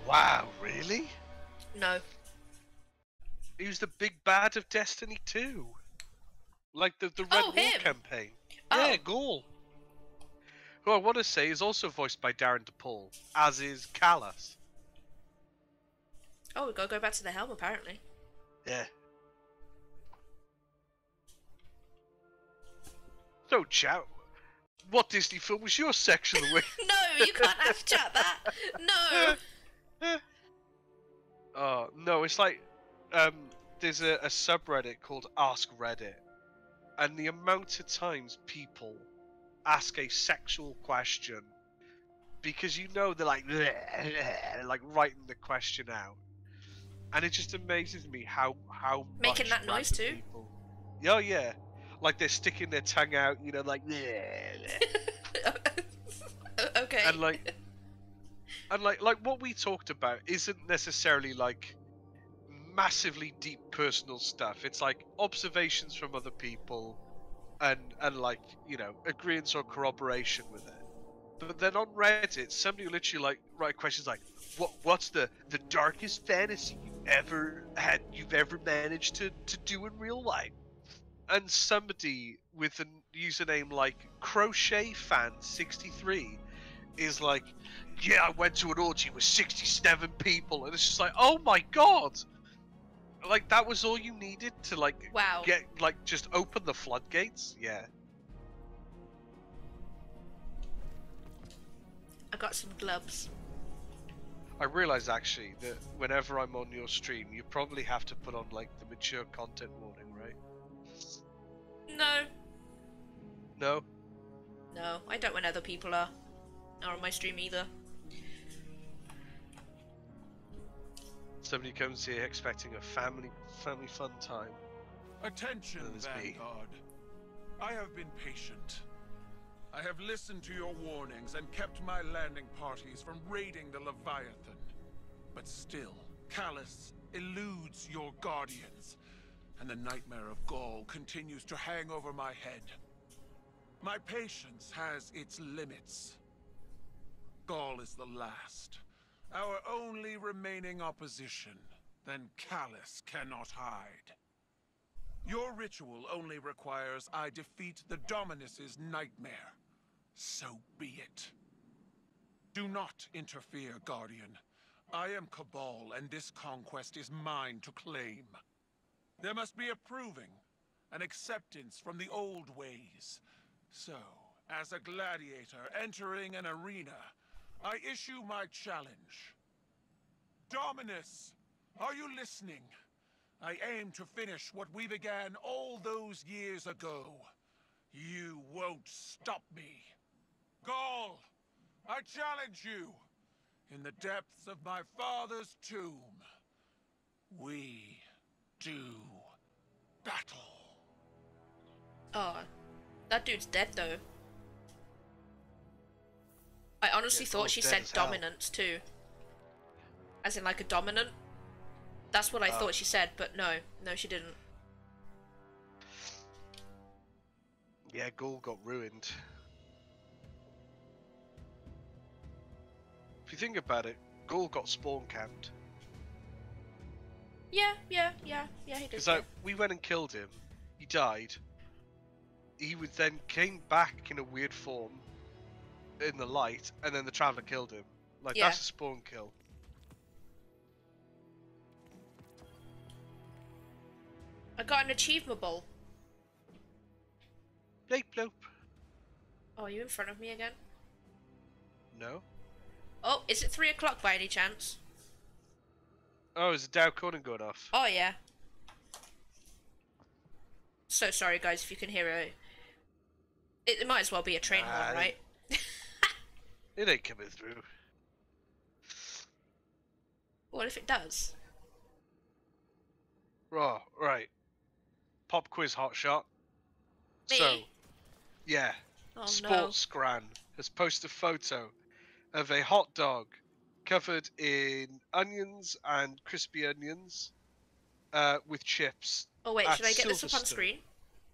Wow, really? No. He was the big bad of Destiny 2. Like the, the Red Oh, War campaign. Oh. Yeah, Ghaul. Who I want to say is also voiced by Darren DePaul, as is Calus. Oh, we gotta go back to the helm, apparently. Yeah. So, chat, what Disney film was your sexual awakening? No, you can't have chat that! No! Oh no, it's like um, there's a, a subreddit called Ask Reddit, and the amount of times people ask a sexual question because you know they're like like writing the question out, and it just amazes me how how Making much that noise too? People... Yeah, yeah, like they're sticking their tongue out, you know, like okay. and like and like like what we talked about isn't necessarily like massively deep personal stuff. It's like observations from other people and and like you know agreements or corroboration with it. But then on reddit somebody literally like write questions like what what's the the darkest fantasy you ever had you've ever managed to to do in real life and somebody with a username like crochet fan 63 is like yeah i went to an orgy with 67 people and it's just like oh my god like that was all you needed to like Wow. get like just open the floodgates yeah I got some gloves. i realize actually that whenever i'm on your stream you probably have to put on like the mature content warning No, no no, I don't when other people are. Not on my stream either. somebody comes here expecting a family family fun time Attention, That is me. Vanguard. I have been patient. I have listened to your warnings and kept my landing parties from raiding the Leviathan. But still, Calus eludes your guardians, and the nightmare of Ghaul continues to hang over my head. My patience has its limits. Ghaul is the last, our only remaining opposition. Then Calus cannot hide. Your ritual only requires I defeat the Dominus's nightmare. So be it. Do not interfere, Guardian. I am Cabal, and this conquest is mine to claim. There must be a proving, an acceptance from the old ways. So, as a gladiator entering an arena, I issue my challenge. Dominus, are you listening? I aim to finish what we began all those years ago. You won't stop me. Ghaul, I challenge you. In the depths of my father's tomb, we do battle. Oh, that dude's dead though. I honestly Yeah, thought oh, she said dominance hell. too. As in like a dominant. That's what I Oh. thought she said, but no, no, she didn't. Yeah, Ghaul got ruined. If you think about it, Ghaul got spawn camped. Yeah, yeah, yeah, yeah, he did. Because like, we went and killed him, he died. He would then came back in a weird form in the light, and then the traveler killed him. Like Yeah. that's a spawn kill. I got an achievable. Bleep bloop. Oh, are you in front of me again? No. Oh, is it three o'clock by any chance? Oh, is the Dow Corden going off? Oh yeah. So sorry, guys, if you can hear it. It, it might as well be a train horn, right? It ain't coming through. What if it does? Raw, right. Pop quiz hot shot. Me? So, yeah. Oh Sports Gran has posted a photo of a hot dog covered in onions and crispy onions uh, with chips. Oh wait, should I get this up on screen?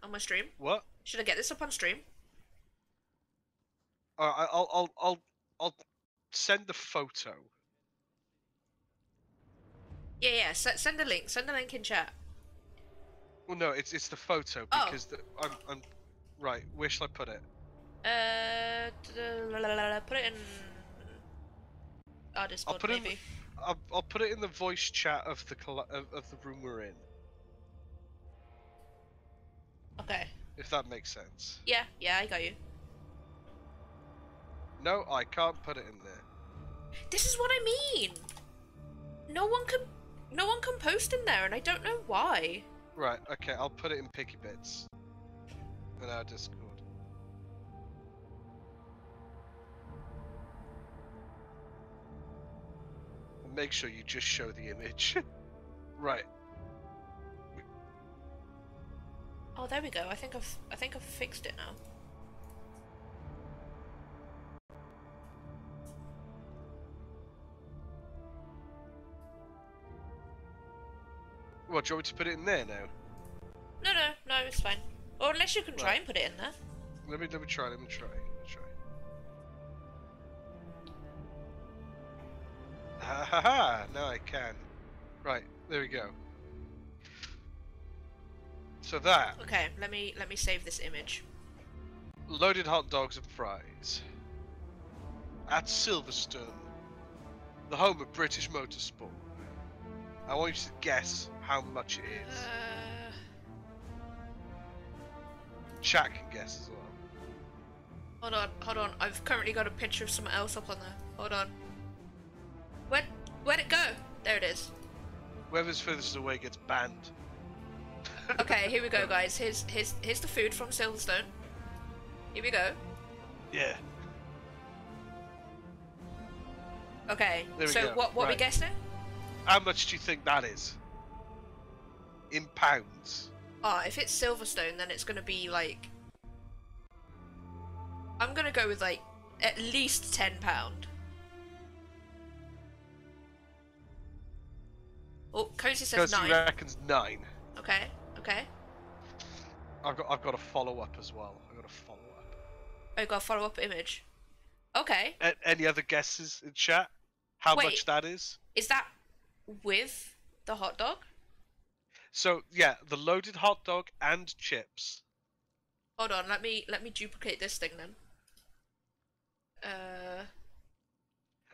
On my stream? What? Should I get this up on stream? Uh, I'll, I'll, I'll, I'll send the photo. Yeah, yeah. S- send a link. Send a link in chat. Well, no, it's it's the photo Oh. because the, I'm, I'm right. Where shall I put it? Uh, put it in. Our Discord, put it in. I'll, I'll put it in the voice chat of the of, of the room we're in, Okay. if that makes sense. Yeah, yeah, I got you. No, I can't put it in there. This is what I mean. No one can, no one can post in there, and I don't know why. Right, okay, I'll put it in picky bits. In our Discord. Make sure you just show the image. right. Oh, there we go. I think I've, I think I've fixed it now. What, do you want me to put it in there now? No, no, no, it's fine. Or unless you can try and put it in there. Let me let me try, let me try, Ha ha ha! Now I can. Right, there we go. So that Okay, let me let me save this image. loaded hot dogs and fries at Silverstone, the home of British motorsport. I want you to guess how much it is. Uh, Chat can guess as well. hold on, hold on. I've currently got a picture of someone else up on there. Hold on. Where where'd it go? There it is. Whoever's furthest away gets banned. Okay, here we go, guys. Here's here's here's the food from Silverstone. Here we go. Yeah. Okay. We so go, what what we right. guessing? How much do you think that is? In pounds. Oh, if it's Silverstone, then it's gonna be like. I'm gonna go with like at least ten pound. Oh, Cozy says Because nine. reckons nine. Okay, okay. I've got I've got a follow up as well. I've got a follow up. Oh, you got a follow up image. Okay, A- any other guesses in chat? How Wait. much that is? is that with the hot dog? So yeah, the loaded hot dog and chips. Hold on, let me let me duplicate this thing then. Uh.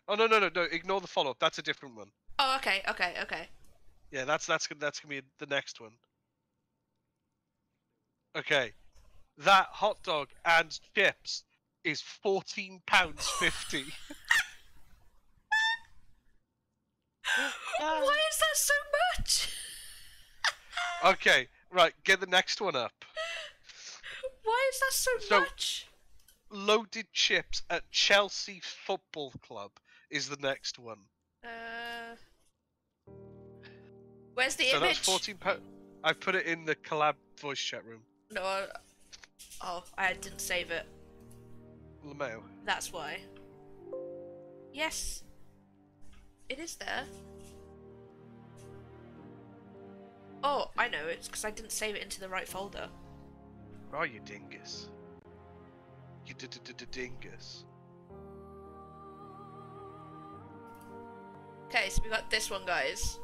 Oh no no no no! Ignore the follow up. That's a different one. Oh, okay, okay, okay. Yeah, that's that's gonna- that's gonna be the next one. Okay, that hot dog and chips is fourteen pounds fifty. Why is that so much? okay, right, get the next one up. Why is that so, So- much? Loaded chips at Chelsea Football Club is the next one. Uh. Where's the so image? that's fourteen pounds. I put it in the collab voice chat room. No. I- Oh, I didn't save it. Lamau. That's why. Yes. It is there. Oh, I know. It's because I didn't save it into the right folder. Oh, you dingus. You d d d d dingus. Okay, so we got this one, guys.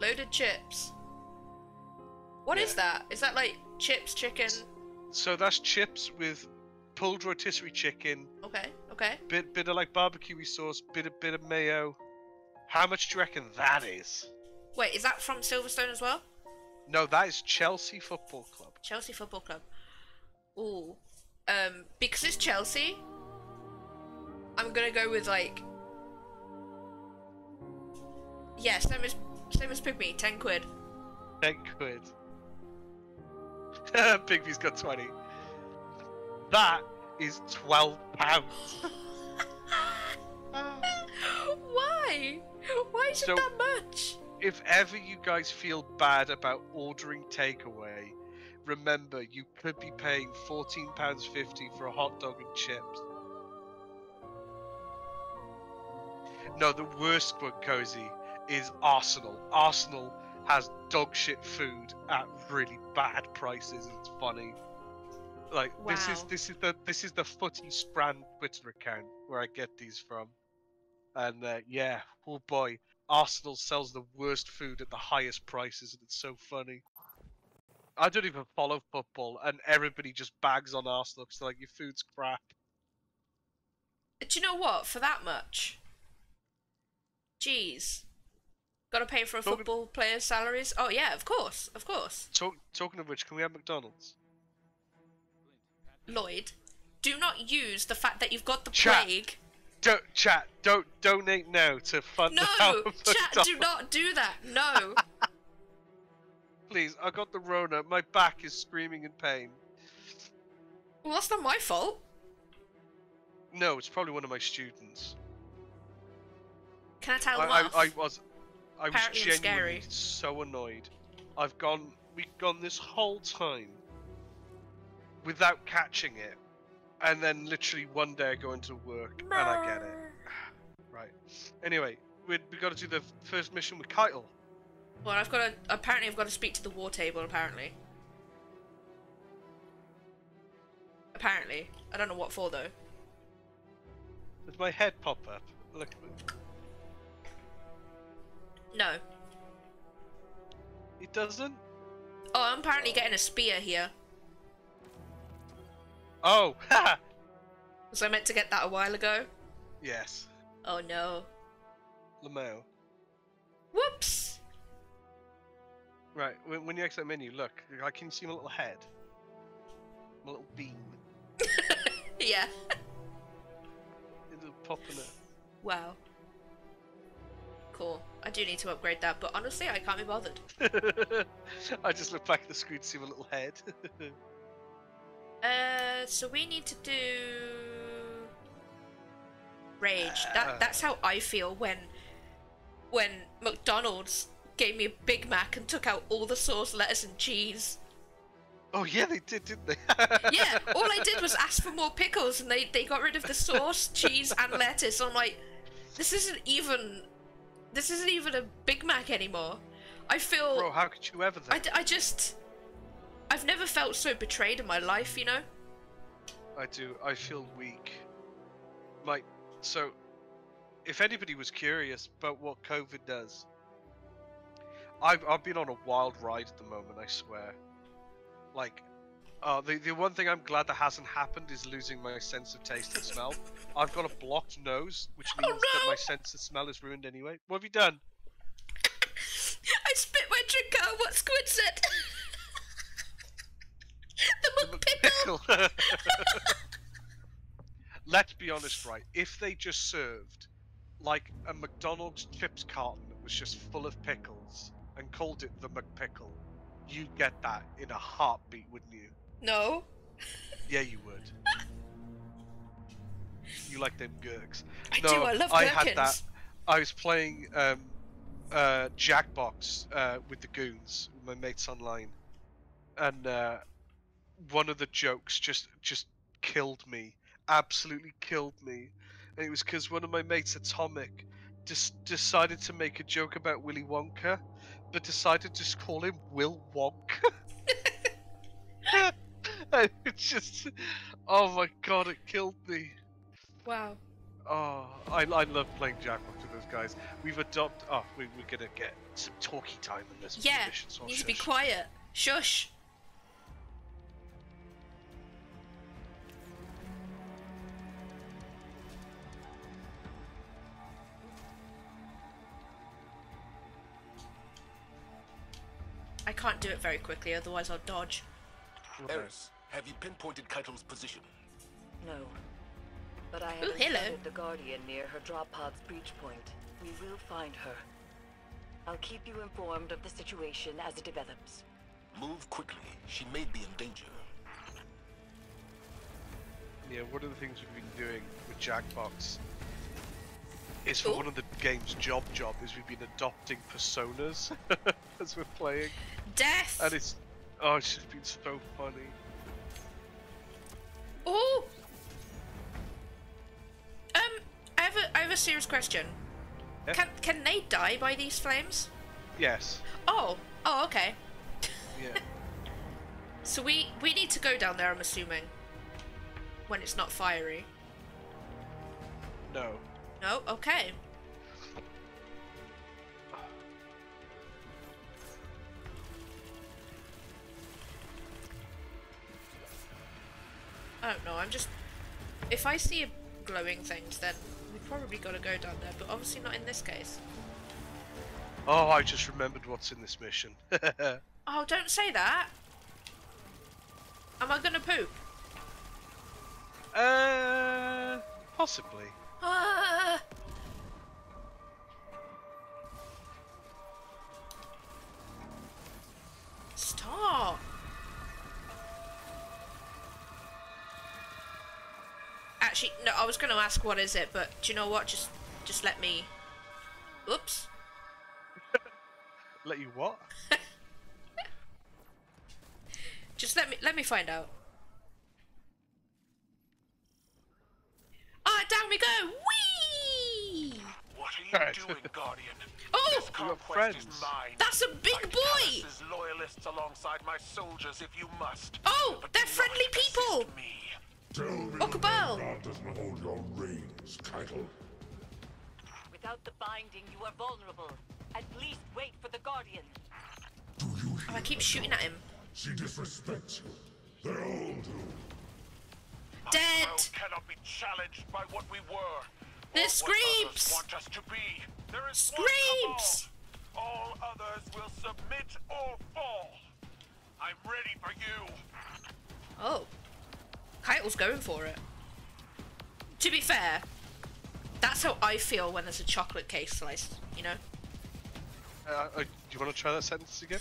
Loaded chips. What is Yeah. that? Is that like chips, chicken? So that's chips with pulled rotisserie chicken, Okay, okay. bit bit of like barbecue sauce, bit of bit of mayo. How much do you reckon that is? Wait, is that from Silverstone as well? No, that is Chelsea Football Club. Chelsea Football Club. Ooh. Um, because it's Chelsea, I'm gonna go with like. Yeah, same as same as Pygmy, ten quid. Ten quid. Pigby's got twenty. That is twelve pounds. Why? Why is So- it that much? if ever you guys feel bad about ordering takeaway, remember you could be paying fourteen pounds fifty for a hot dog and chips. No, the worst one, Cozy, is Arsenal. Arsenal has dog shit food at really bad prices. It's funny. Like this is this is the this is the Footy Scran Twitter account where I get these from, and uh, yeah, oh boy, Arsenal sells the worst food at the highest prices, and it's so funny. I don't even follow football, and everybody just bags on Arsenal because like your food's crap. Do you know what? For that much, jeez, gotta pay for a Talking- football player's salaries. Oh yeah, of course, of course. Talk, talking of which, can we have McDonald's? Lloyd, do not use the fact that you've got the Chat. plague. Don't chat. Don't donate now to fund No, chat, do not do that. No. Please, I got the Rona. My back is screaming in pain. well, that's not my fault. No, it's probably one of my students. Can I tell I, them I, off? I was, I was Apparently genuinely scary. so annoyed. I've gone, we've gone this whole time without catching it, and then literally one day I go into work and I get it. Right. Anyway, we we got to do the first mission with Caiatl. Well, I've got to. Apparently, I've got to speak to the war table. Apparently. Apparently, I don't know what for though. Does my head pop up? Look. No, It doesn't. Oh, I'm apparently getting a spear here. Oh. Was I meant to get that a while ago? yes, Oh no. Lamau. Whoops! Right, when, when you exit the menu, look, I can see my little head, my little bean. yeah. It'll pop in Wow. Cool. I do need to upgrade that, but honestly, I can't be bothered. I just look back at the screen to see my little head. Uh, so we need to do rage. Uh. That that's how I feel when when McDonald's gave me a Big Mac and took out all the sauce, lettuce, and cheese. oh yeah, they did, didn't they? Yeah, all I did was ask for more pickles, and they they got rid of the sauce, cheese, and lettuce. I'm like, this isn't even this isn't even a Big Mac anymore. I feel Bro, how could you ever? I, Then? d- I just I've never felt so betrayed in my life, you know. I do. I feel weak. My so, if anybody was curious about what COVID does, I've I've been on a wild ride at the moment. I swear. Like, uh, the the one thing I'm glad that hasn't happened is losing my sense of taste and smell. I've got a blocked nose, which Oh, means that my sense of smell is ruined anyway. What have you done? I spit my drink out. What Squid said. the The pickle. pickle. Let's be honest, right? If they just served like a McDonald's chips carton that was just full of pickles and called it the McPickle, you'd get that in a heartbeat, wouldn't you? No. Yeah, you would. you like them gurks. I no, do. I love I gherkins. had that. I was playing um, uh, Jackbox uh, with the goons, my mates online, and uh, one of the jokes just just killed me, absolutely killed me, and it was because one of my mates, Atomic, just decided to make a joke about Willy Wonka, but decided to just call him Will Wonka. and it just, oh my god, it killed me. Wow. Oh, I, I love playing Jackbox with those guys. We've adopted. Oh, we, we're gonna get some talkie time in this Yeah. mission. So Need to be quiet. Shush. I can't do it very quickly, otherwise I'll dodge. Eris, have you pinpointed Caiatl's position? No. But I have Ooh, hello. inserted the Guardian near her drop pod's breach point. We will find her. I'll keep you informed of the situation as it develops. Move quickly. She may be in danger. Yeah, one of the things we've been doing with Jackbox is for Ooh. one of the game's job job is we've been adopting personas as we're playing, Death! and it's oh, it's just been so funny. Oh! Um, I have a, I have a serious question. Yeah? Can can they die by these flames? Yes. Oh, oh, okay. Yeah. So we we need to go down there. I'm assuming when it's not fiery. no. No, okay. I don't know. I'm just if I see glowing things, then we probably got to go down there. But obviously not in this case. Oh, I just remembered what's in this mission. Oh, don't say that. Am I gonna poop? uh, possibly. Ah! Stop! Actually, no. I was going to ask what is it, but do you know what? Just, just let me. Oops. Let you what? Just let me let me find out. Ah, down we go! Whee! What are you doing, Guardian? Oh, This conquest is friends. mine. that's a big Fight boy! Calus's loyalists alongside my soldiers if you must. Oh, But they're friendly people! Me. Tell me oh, Okubal. God doesn't hold your reins, Caiatl. Without the binding, you are vulnerable. At least wait for the Guardian. Do you Oh, I keep shooting at him. She disrespects you. They all do. Dead! Well cannot be challenged by what we were. There's or what screams! want us to be. There is Screams! one cabal. All others will submit or fall. I'm ready for you. Oh. Caiatl's going for it. To be fair, that's how I feel when there's a chocolate cake sliced, you know? Uh, uh, do you want to try that sentence again?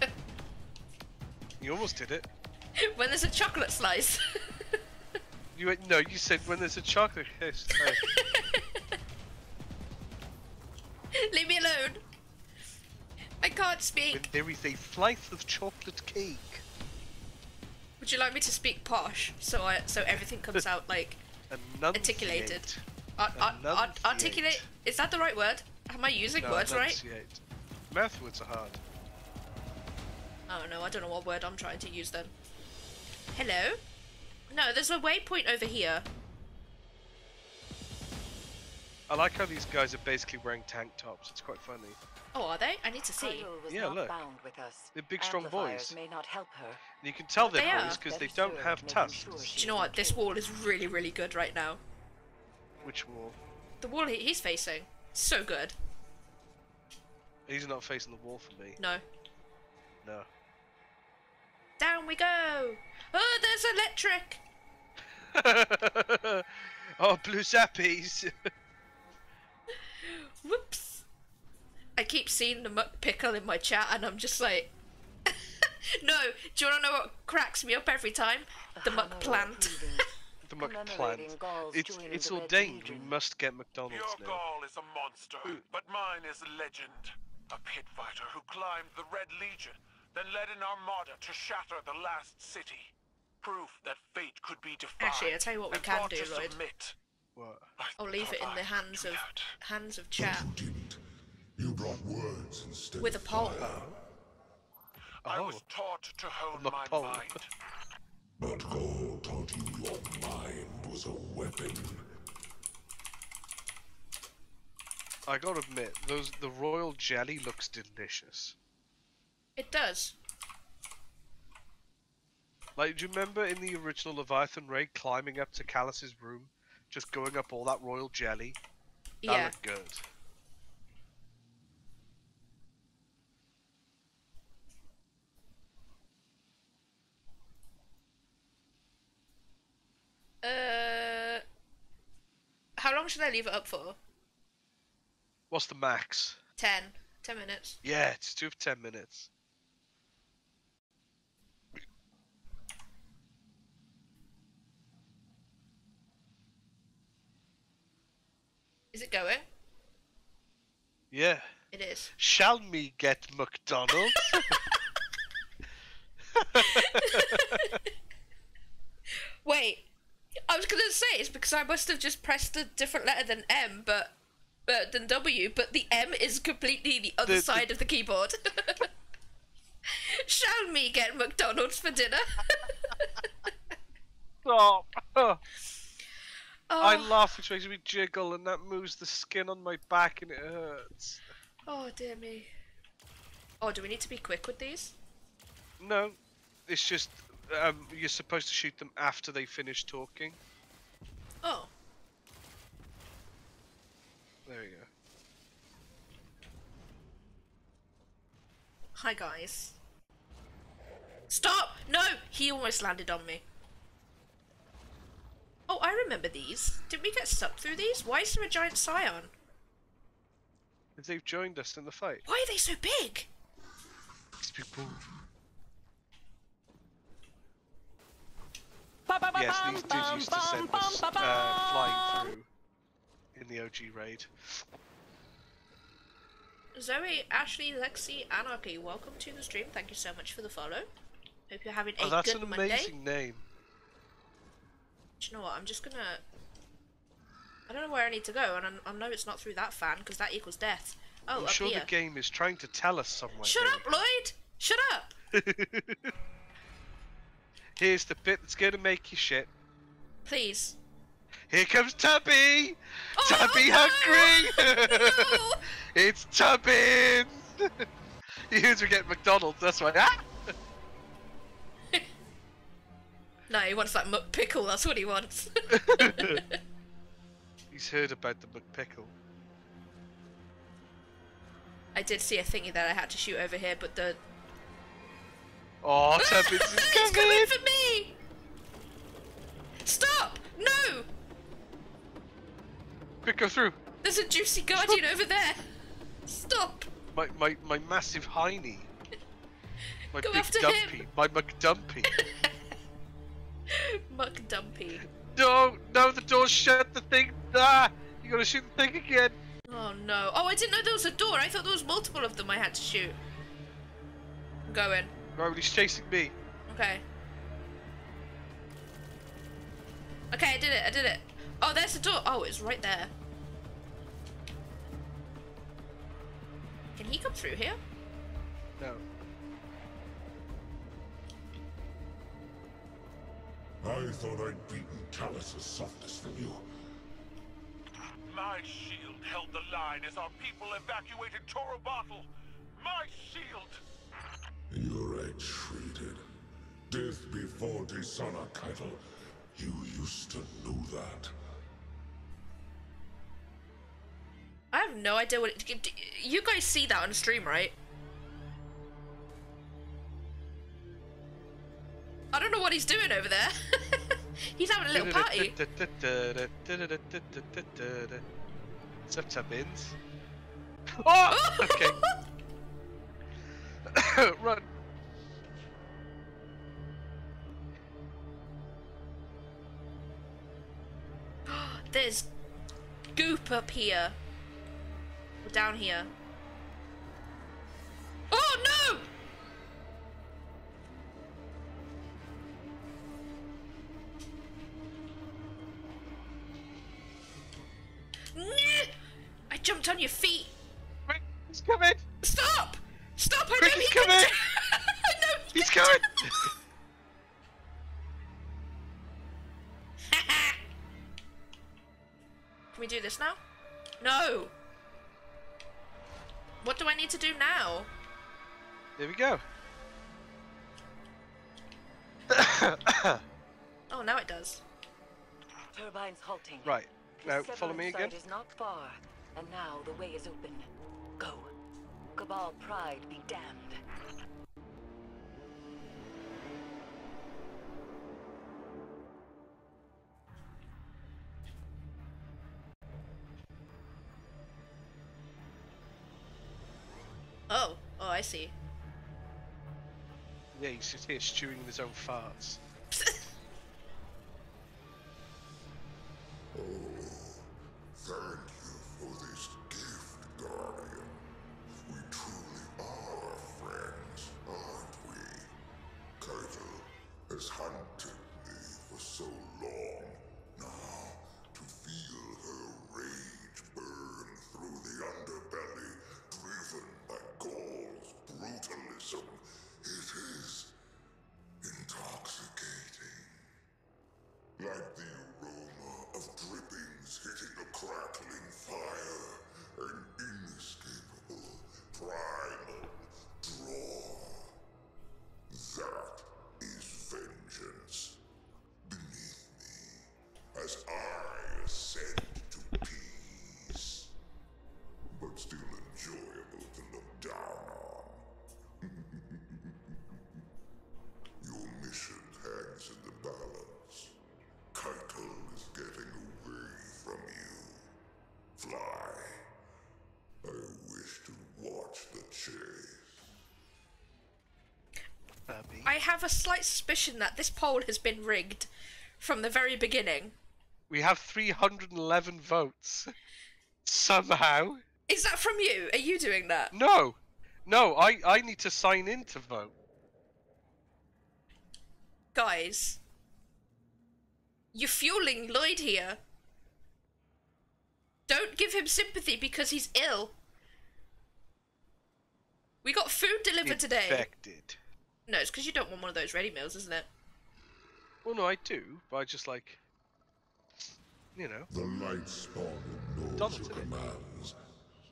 you almost did it. when there's a chocolate slice. You went- no, you said when there's a chocolate kiss. Oh, Leave me alone. I can't when speak. there is a slice of chocolate cake. Would you like me to speak posh so I so everything comes out like articulated? Ar- ar- ar- articulate? Is that the right word? Am I using No, words right? enunciate. Math words are hard. Oh no, I don't know what word I'm trying to use then. Hello? No, there's a waypoint over here. I like how these guys are basically wearing tank tops. It's quite funny. Oh, are they? I need to see. Hyrule Yeah, look. bound with us. They're big, strong Amplifiers boys. may not help her. And you can tell they're They boys because they don't have tusks. sure Do you know what? This wall is really, really good right now. Which wall? The wall he- he's facing. So good. He's not facing the wall for me. No. No. Down we go! Oh, there's electric! oh, blue zappies! Whoops! I keep seeing the muck pickle in my chat and I'm just like. no! Do you want to know what cracks me up every time? The muck plant. the muck plant. It's it's ordained. We Legion. must get McDonald's Your now. Ghaul is a monster, but mine is a legend. A pit fighter who climbed the Red Legion, then led an armada to shatter the last city. Proof that fate could be defied. Actually, I'll tell you what we can do, to Lloyd. submit. What? I I'll leave it in the hands of that. hands of chat you didn't. Brought words instead with a of pole. fire. I Oh. was taught to hone my pole. mind. But Ghaul taught you your mind was a weapon. I gotta admit, those the royal jelly looks delicious. It does. Like, do you remember in the original Leviathan raid climbing up to Calus's room, just going up all that royal jelly? That Yeah. looked good. Uh. How long should I leave it up for? What's the max? Ten. Ten minutes. Yeah, it's two for ten minutes. Is it going? Yeah. It is. Shall me get McDonald's? Wait. I was gonna say it's because I must have just pressed a different letter than M, but. Uh, than W, but the M is completely the other The- the- side of the keyboard. Shall me get McDonald's for dinner? Stop! oh, I laugh, which makes me jiggle, and that moves the skin on my back, and it hurts. oh dear me. Oh, do we need to be quick with these? No, it's just um, you're supposed to shoot them after they finish talking. Oh, There you go. hi guys. Stop! No! He almost landed on me. Oh, I remember these. Did we get sucked through these? Why is there a giant scion? Because they've joined us in the fight. Why are they so big? These people. Yes, these dudes used to send us uh, flying through in the OG raid. Zoe, Ashley, Lexi, Anarchy, welcome to the stream. Thank you so much for the follow. Hope you're having a good Oh, that's good an Monday. amazing name. Do you know what? I'm just gonna. I don't know where I need to go, and I, I know it's not through that fan because that equals death. Oh, I'm up sure here. the game is trying to tell us somewhere. Shut here. up, Lloyd! Shut up! Here's the bit that's gonna make you shit. Please. Here comes Tubby! Oh, Tubby no! hungry! No! it's Tubbins! Humans were get McDonald's, that's why. Ah! No, he wants that muck pickle. That's what he wants. He's heard about the McPickle. I did see a thingy that I had to shoot over here, but the Oh, Tubbins is coming! coming for me! Stop! No! Quick, go through. There's a juicy guardian over there. Stop! My my my massive hiney. My Go big after dumpy. him. My McDumpy. Muck dumpy. no, no, the door's shut. The thing. Ah, you gotta shoot the thing again. Oh no. Oh, I didn't know there was a door. I thought there was multiple of them I had to shoot. I'm going. Right, he's chasing me. Okay. Okay, I did it. I did it. Oh, there's the door. Oh, it's right there. Can he come through here? No. I thought I'd beaten Calus' softness from you. My shield held the line as our people evacuated Torobatl. My shield! You retreated. Death before dishonor, Caiatl. You used to know that. I have no idea what it, you guys see that on stream, right? I don't know what he's doing over there. he's having a little party. What's up, Tubbins? Oh! Okay. Run. There's goop up here. Or down here. Oh no! I jumped on your feet. He's coming. Stop! Stop! I Quick, know he's he can coming. do- I know he He's can coming. do- Can we do this now? No! What do I need to do now? There we go. Oh, now it does. Turbines halting. right. Now follow me Severin again. site is not far, and now the way is open. Go. Cabal pride be damned. Oh, oh, I see. Yeah, he's just here stewing his own farts. Have a slight suspicion that this poll has been rigged from the very beginning. We have 311 votes. Somehow. Is that from you? Are you doing that? No. No, I, I need to sign in to vote. Guys, you're fueling Lloyd here. Don't give him sympathy because he's ill. We got food delivered today. Infected. No, it's because you don't want one of those ready meals, isn't it? Well, no, I do, but I just like. You know. The light spawn ignores Donald, your commands.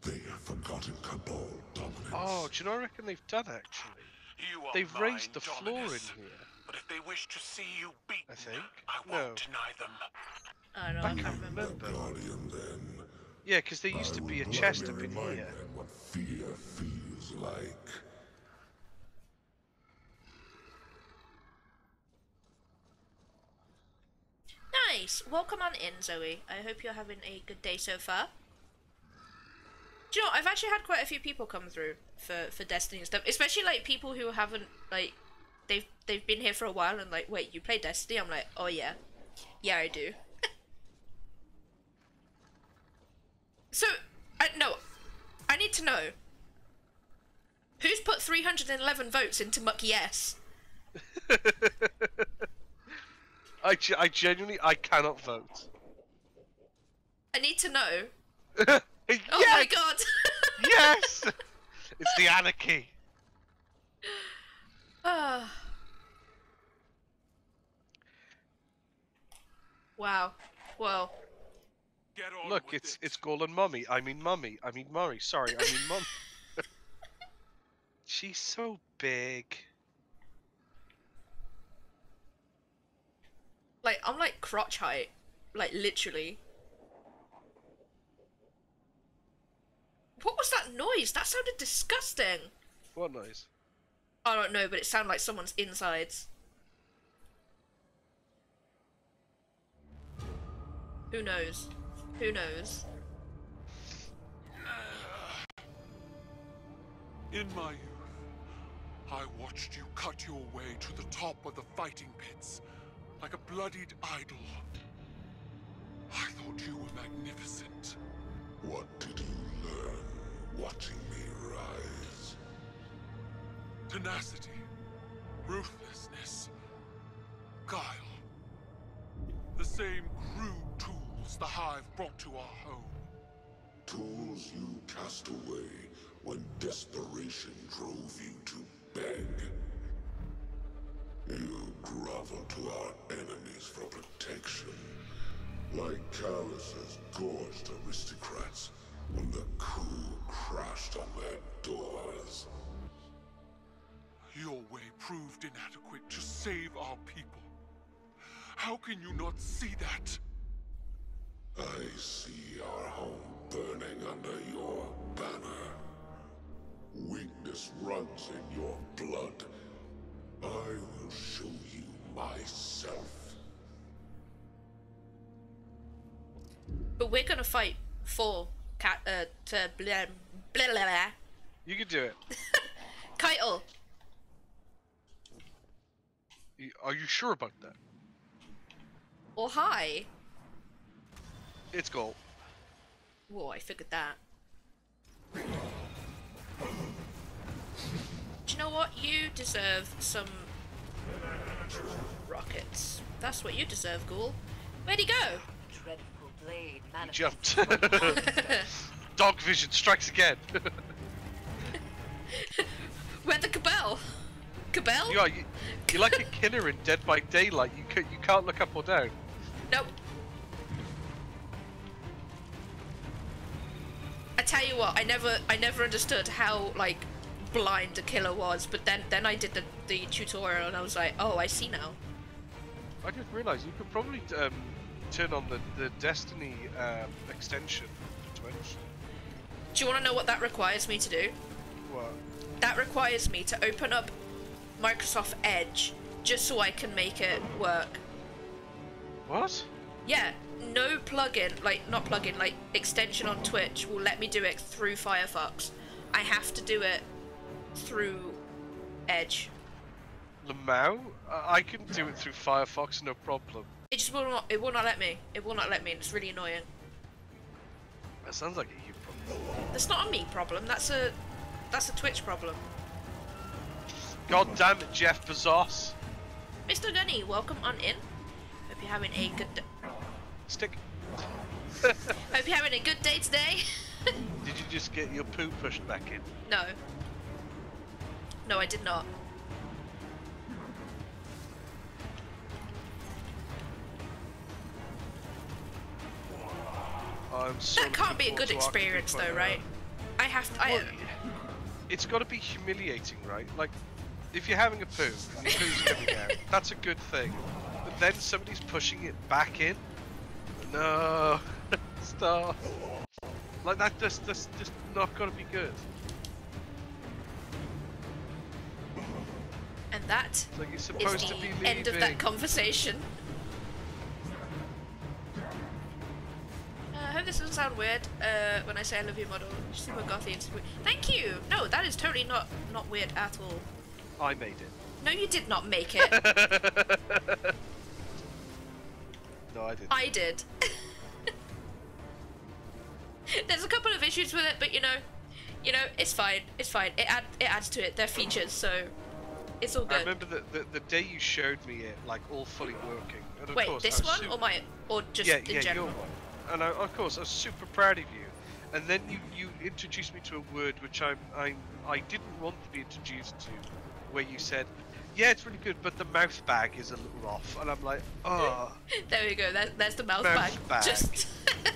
They have forgotten Cabal dominance. Oh, do you know what I reckon they've done actually? You are They've mine, raised the floor in here. But if they wish to see you beaten, I think. I No. won't deny them. I know, I I can't can't remember. remember. Guardian, then. Yeah, because there used to be a chest up in remind here. what fear feels like. Nice! Welcome on in, Zoe. I hope you're having a good day so far. Do you know, I've actually had quite a few people come through for, for Destiny and stuff, especially like people who haven't like they've they've been here for a while and like, wait, you play Destiny? I'm like, oh yeah, yeah, I do. so, I no, I need to know who's put 311 votes into Mucky S. I, I genuinely I cannot vote. I need to know. yes! Oh my god! yes! It's the anarchy. Ah. wow. Well, Get on Look, it's it. it's Golan Mummy. I mean Mummy. I mean Murray. Sorry, I mean Mum. She's so big. Like I'm like crotch height, like literally. What was that noise? That sounded disgusting. What noise? I don't know, but it sounded like someone's insides. Who knows? Who knows? In my youth, I watched you cut your way to the top of the fighting pits, like a bloodied idol. I thought you were magnificent. What did you learn watching me rise? Tenacity, ruthlessness, guile. The same crude tools the Hive brought to our home. Tools you cast away when desperation drove you to beg. You grovel to our enemies for protection, like Calus's gorged aristocrats when the coup crashed on their doors. Your way proved inadequate to save our people. How can you not see that? I see our home burning under your banner. Weakness runs in your blood. I will show you myself. But we're gonna fight for cat uh to blah blah blah. blah. You can do it. Caiatl. Are you sure about that? Or hi. It's Ghaul. Whoa, I figured that. What? You deserve some rockets. That's what you deserve, Ghaul. Where'd he go? Dreadful blade He jumped. Dog vision strikes again. Where'd the Cabal? Cabal? you are you, you're like a killer in Dead by Daylight. You can, you can't look up or down. Nope. I tell you what, I never, I never understood how like blind the killer was, but then, then I did the, the tutorial and I was like, oh, I see now. I just realised you could probably um, turn on the the Destiny um, extension to Twitch. Do you want to know what that requires me to do? What? That requires me to open up Microsoft Edge just so I can make it work. What? Yeah, no plugin, like not plugin, like extension on Twitch will let me do it through Firefox. I have to do it through Edge. Lamau? I I can do it through Firefox, no problem. It just will not. It will not let me. It will not let me. and It's really annoying. That sounds like a you problem. That's not a me problem. That's a that's a Twitch problem. God damn it, Jeff Bezos. Mr. Dunny, welcome on in. Hope you're having a good. Stick. Hope you're having a good day today. Did you just get your poo pushed back in? no. No, I did not. I'm so That can't be a good forward to Arctic experience, though, right? I have to. I, Well, it's got to be humiliating, right? Like, if you're having a poo and your poo's coming out, that's a good thing. But then somebody's pushing it back in. No, stop. Like that, just, just, just not gonna be good. And that It's like you're is supposed to the end of that conversation. Uh, I hope this doesn't sound weird uh, when I say I love your model. Super gothy and super. Thank you. No, that is totally not not weird at all. I made it. No, you did not make it. no, I didn't. I did. There's a couple of issues with it, but you know, you know, it's fine. It's fine. It add it adds to it. They're features, so it's all good. I remember the, the the day you showed me it, like all fully working. And of Wait, course, this one super- or my or just yeah, in yeah, general? your one. And I, of course, I was super proud of you. And then you, you introduced me to a word which I'm, I'm I didn't want to be introduced to, where you said, "Yeah, it's really good, but the mouth bag is a little off." And I'm like, "Oh, There we go. That, there's the mouth, Mouse bag. bag. Just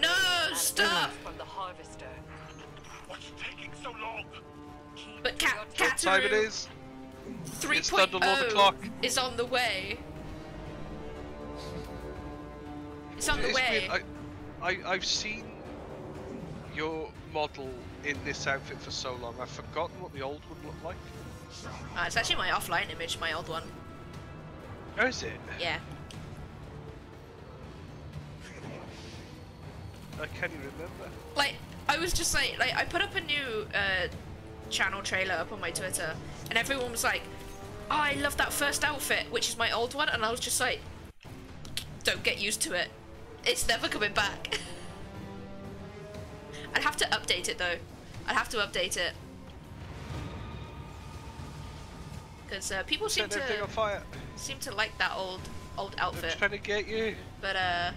no, And stop. From the harvester. What's taking so long? But to Cat what time it Catherine is?" three It's Thunderlord oh o'clock. is on the way. It's on the It's way. weird, I, I, I've seen your model in this outfit for so long. I've forgotten what the old one looked like. Ah, it's actually my offline image, my old one. Is it? Yeah. I can't even remember. Like, I was just like, like I put up a new uh, channel trailer up on my Twitter, and everyone was like, "Oh, I love that first outfit," which is my old one, and I was just like, "Don't get used to it. It's never coming back." I'd have to update it though. I'd have to update it because uh, people seem to seem to like that old old outfit. I'm trying to get you. But uh,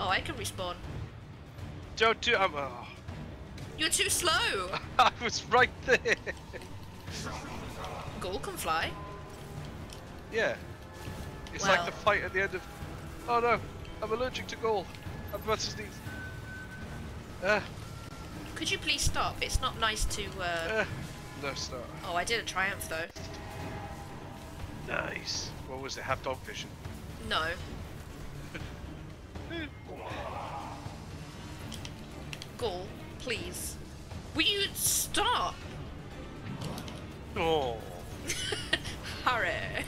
oh, I can respawn. Don't do. I'm. Oh, You're too slow. I was right there. Ghaul can fly. Yeah. It's Well. like the fight at the end of. Oh no! I'm allergic to Ghaul. I'm about to sneeze. Uh, Could you please stop? It's not nice to. Uh... uh, no, start. Oh, I did a triumph though. Nice. What was it? Have dog vision. No. Ghaul, please. Will you stop? Oh. Hurry.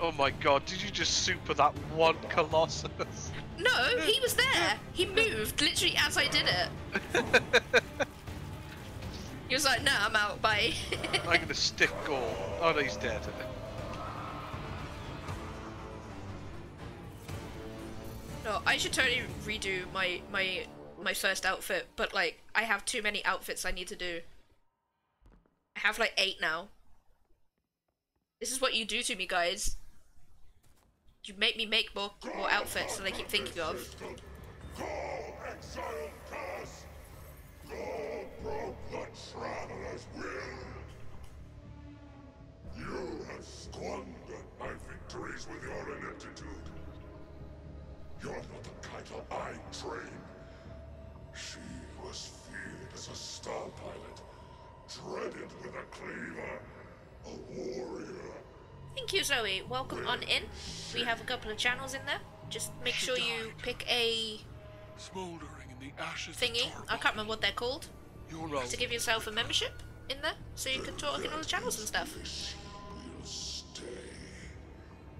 Oh my god, did you just super that one Colossus? No, he was there. He moved literally as I did it. He was like, "No, I'm out. Bye." I'm gonna stick Ghaul. Oh no, he's dead. no, I should totally redo my my my first outfit, but like I have too many outfits I need to do. I have like eight now. This is what you do to me, guys. You make me make more more outfits that I keep thinking of. You have squandered my victories with your ineptitude. Cleaver, a warrior. Thank you, Zoe. Welcome on in. We have a couple of channels in there. Just make She sure you pick a Smoldering in the ashes thingy. I can't remember what they're called. Your role. To give yourself a membership in there, so you can talk in all the channels and stuff.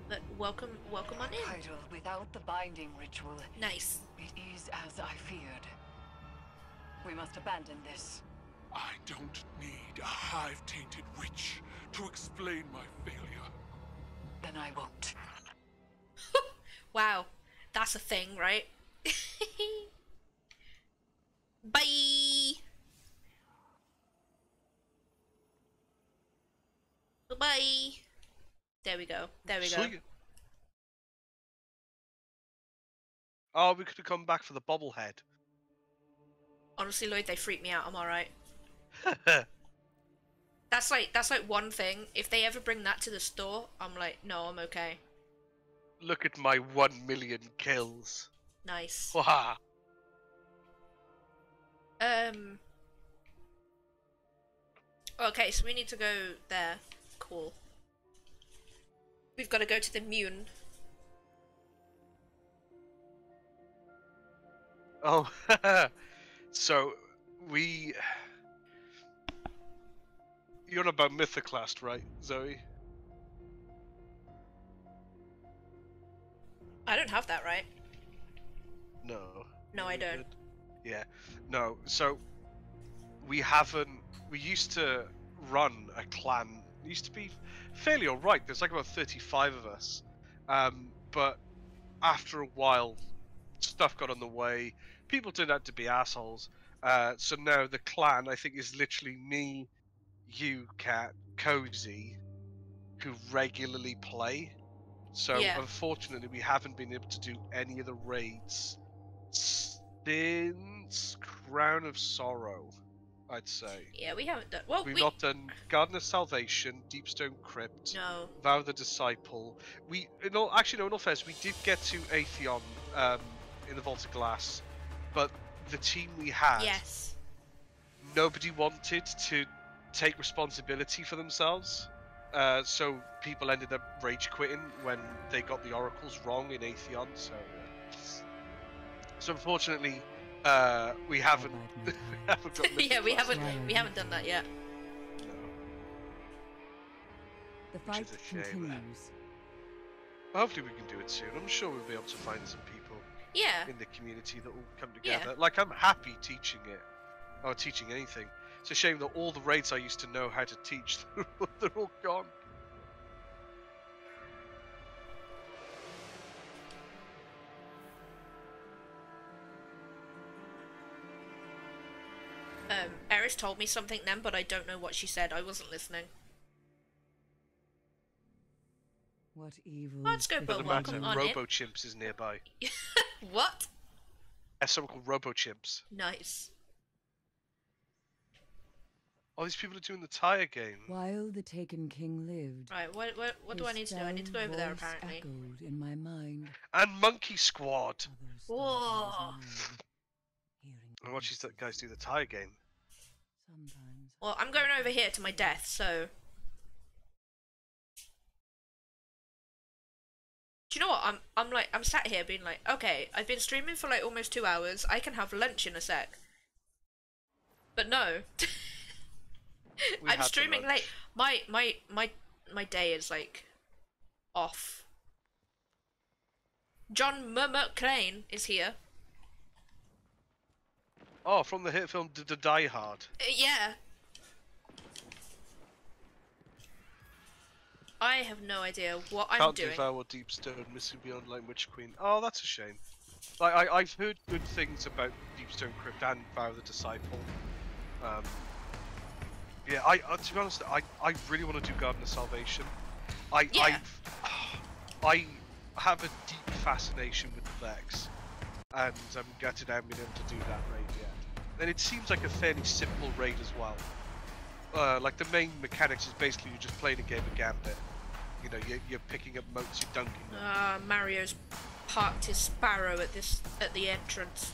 But welcome, welcome on in. Title without the binding ritual. Nice. It is as I feared. We must abandon this. I don't need a hive-tainted witch to explain my failure. Then I won't. Wow, that's a thing, right? Bye. Bye. There we go. There we go. Sweet. Oh, we could have come back for the bobblehead. Honestly, Lloyd, they freak me out. I'm alright. That's like that's like one thing. If they ever bring that to the store, I'm like, no, I'm okay. Look at my one million kills. Nice. Waha. Um. Okay, so we need to go there. Cool. We've got to go to the Mune. Oh, so we. You're on about Mythoclast, right, Zoe? I don't have that right. No. No, I don't. Yeah. No. So we haven't. We used to run a clan. It used to be fairly alright. There's like about 35 of us. Um, but after a while, stuff got on the way. People turned out to be assholes. Uh, so now the clan, I think, is literally me, you, Cat, Cozy, who regularly play. So Yeah. unfortunately, we haven't been able to do any of the raids since Crown of Sorrow. I'd say Yeah, we haven't done. Well, we've we. not done Garden of Salvation, Deepstone Crypt, No. Vow of the Disciple. We, in all, actually, no, in all fairness, we did get to Atheon um, in the Vault of Glass, but the team we had, Yes. nobody wanted to take responsibility for themselves. Uh, so people ended up rage quitting when they got the oracles wrong in Atheon. So, uh, so unfortunately, uh, we haven't. we haven't got yeah, we haven't. We haven't done that yet. No. The Which fight is a shame. continues. But hopefully, we can do it soon. I'm sure we'll be able to find some people Yeah. in the community that will come Yeah. together. Like I'm happy teaching it, or teaching anything. It's a shame that all the raids I used to know how to teach, they're all gone. Um, Eris told me something then, but I don't know what she said. I wasn't listening. What evil? Let's go, is But Doesn't welcome matter. on in. Robo Chimps is nearby. What? There's someone called Robo Chimps. Nice. All these people are doing the tire game. While the Taken King lived, Right. What? What? What do I need to do? I need to go over there. Apparently. Echoed in my mind. And Monkey Squad. Whoa. I watch these guys do the tire game. Sometimes. Well, I'm going over here to my death. So. Do you know what? I'm. I'm like. I'm sat here being like, okay, I've been streaming for like almost two hours. I can have lunch in a sec. But no. We I'm streaming late. My my my my day is like off. John Murmur Crane is here. Oh, from the hit film D- D- Die Hard. Uh, yeah. I have no idea what I'm Can't doing. devour Deep Stone, missing beyond like Witch Queen. Oh, that's a shame. Like I, I've heard good things about Deep Stone Crypt and Vow the Disciple. Um, yeah, I uh, to be honest, I, I really want to do Garden of Salvation. I Yeah. I I have a deep fascination with the Vex, and I'm gutted I haven't been able to do that raid yet. And it seems like a fairly simple raid as well. Uh, like the main mechanics is basically you're just playing a game of Gambit. You know, you're, you're picking up motes, you're dunking them. Ah, Mario's parked his sparrow at this at the entrance.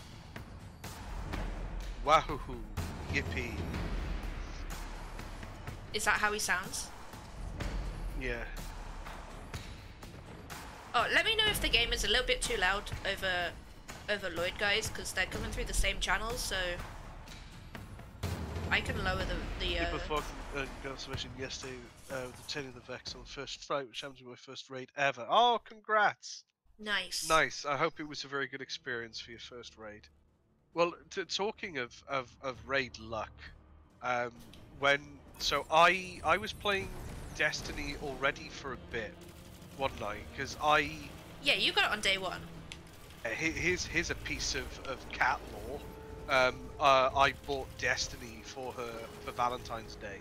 Wahoo! Yippee! Is that how he sounds? Yeah. Oh, let me know if the game is a little bit too loud over over Lloyd guys, because they're coming through the same channels, so I can lower the the. People Uh, thought uh, Salvation yesterday uh, with the of the Vex on the first fight, which happened to be my first raid ever. Oh, congrats! nice. Nice. I hope it was a very good experience for your first raid. Well, t- talking of, of, of raid luck, um, when so I I was playing Destiny already for a bit one night because I Yeah, you got it on day one. uh, here's here's a piece of, of cat lore. Um, uh, I bought Destiny for her for Valentine's Day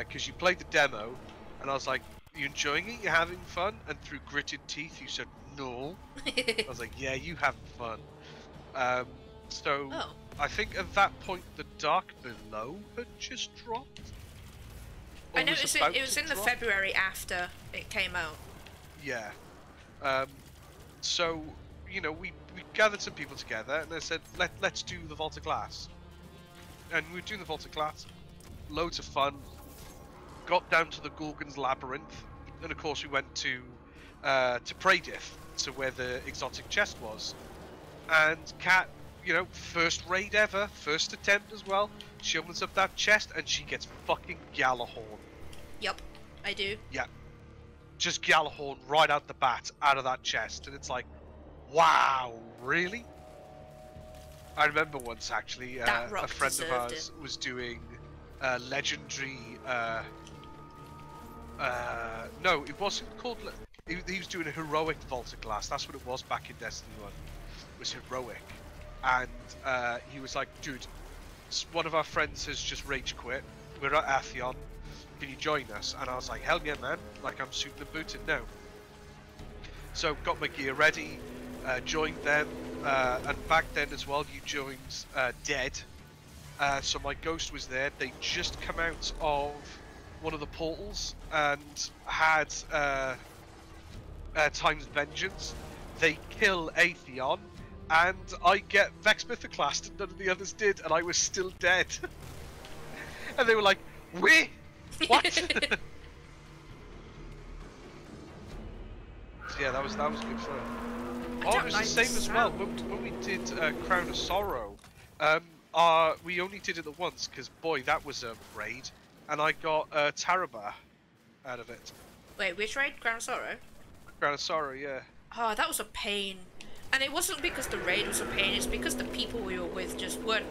because you played the demo, and I was like, "You enjoying it? You having fun?" And through gritted teeth, you said, "No." I was like, "Yeah, you having fun." Um, so oh, I think at that point the Dark Below had just dropped. I noticed it. about It was in the. February after it came out. Yeah. Um, so you know, we we gathered some people together, and I said, "Let let's do the Vault of Glass." and we were doing the Vault of Glass. Loads of fun. Got down to the Gorgon's Labyrinth, and of course we went to uh, to Praedyth, to where the exotic chest was. And Kat, you know, first raid ever, first attempt as well. She opens up that chest and she gets fucking Gjallarhorn. Yep, I do. Yeah. Just Gjallarhorn right out the bat, out of that chest. And it's like, wow, really? I remember once actually, uh, a friend of ours was doing uh, legendary. Uh, uh, no, it wasn't called. Le- he, he was doing a heroic Vault of Glass. That's what it was back in Destiny 1. It was heroic. And uh, he was like, dude, one of our friends has just rage quit. We're at Atheon. Can you join us? And I was like, hell yeah, man. Like, I'm and booted now. So, got my gear ready, uh, joined them. Uh, and back then as well, you joined uh, Dead. Uh, so my ghost was there. They just come out of one of the portals and had uh, Time's Vengeance. They kill Atheon, and I get Vex Mythoclast, and none of the others did, and I was still dead. and they were like, "We, what?" So, yeah, that was that was good fun. Oh, it was like the same the as well. When, when we did uh, Crown of Sorrow, um, uh, we only did it the once because boy, that was a raid, and I got uh, Tarrabah out of it. Wait, which raid? Crown of Sorrow? Crown of Sorrow, yeah. Oh, that was a pain. And it wasn't because the raid was a pain, it's because the people we were with just weren't.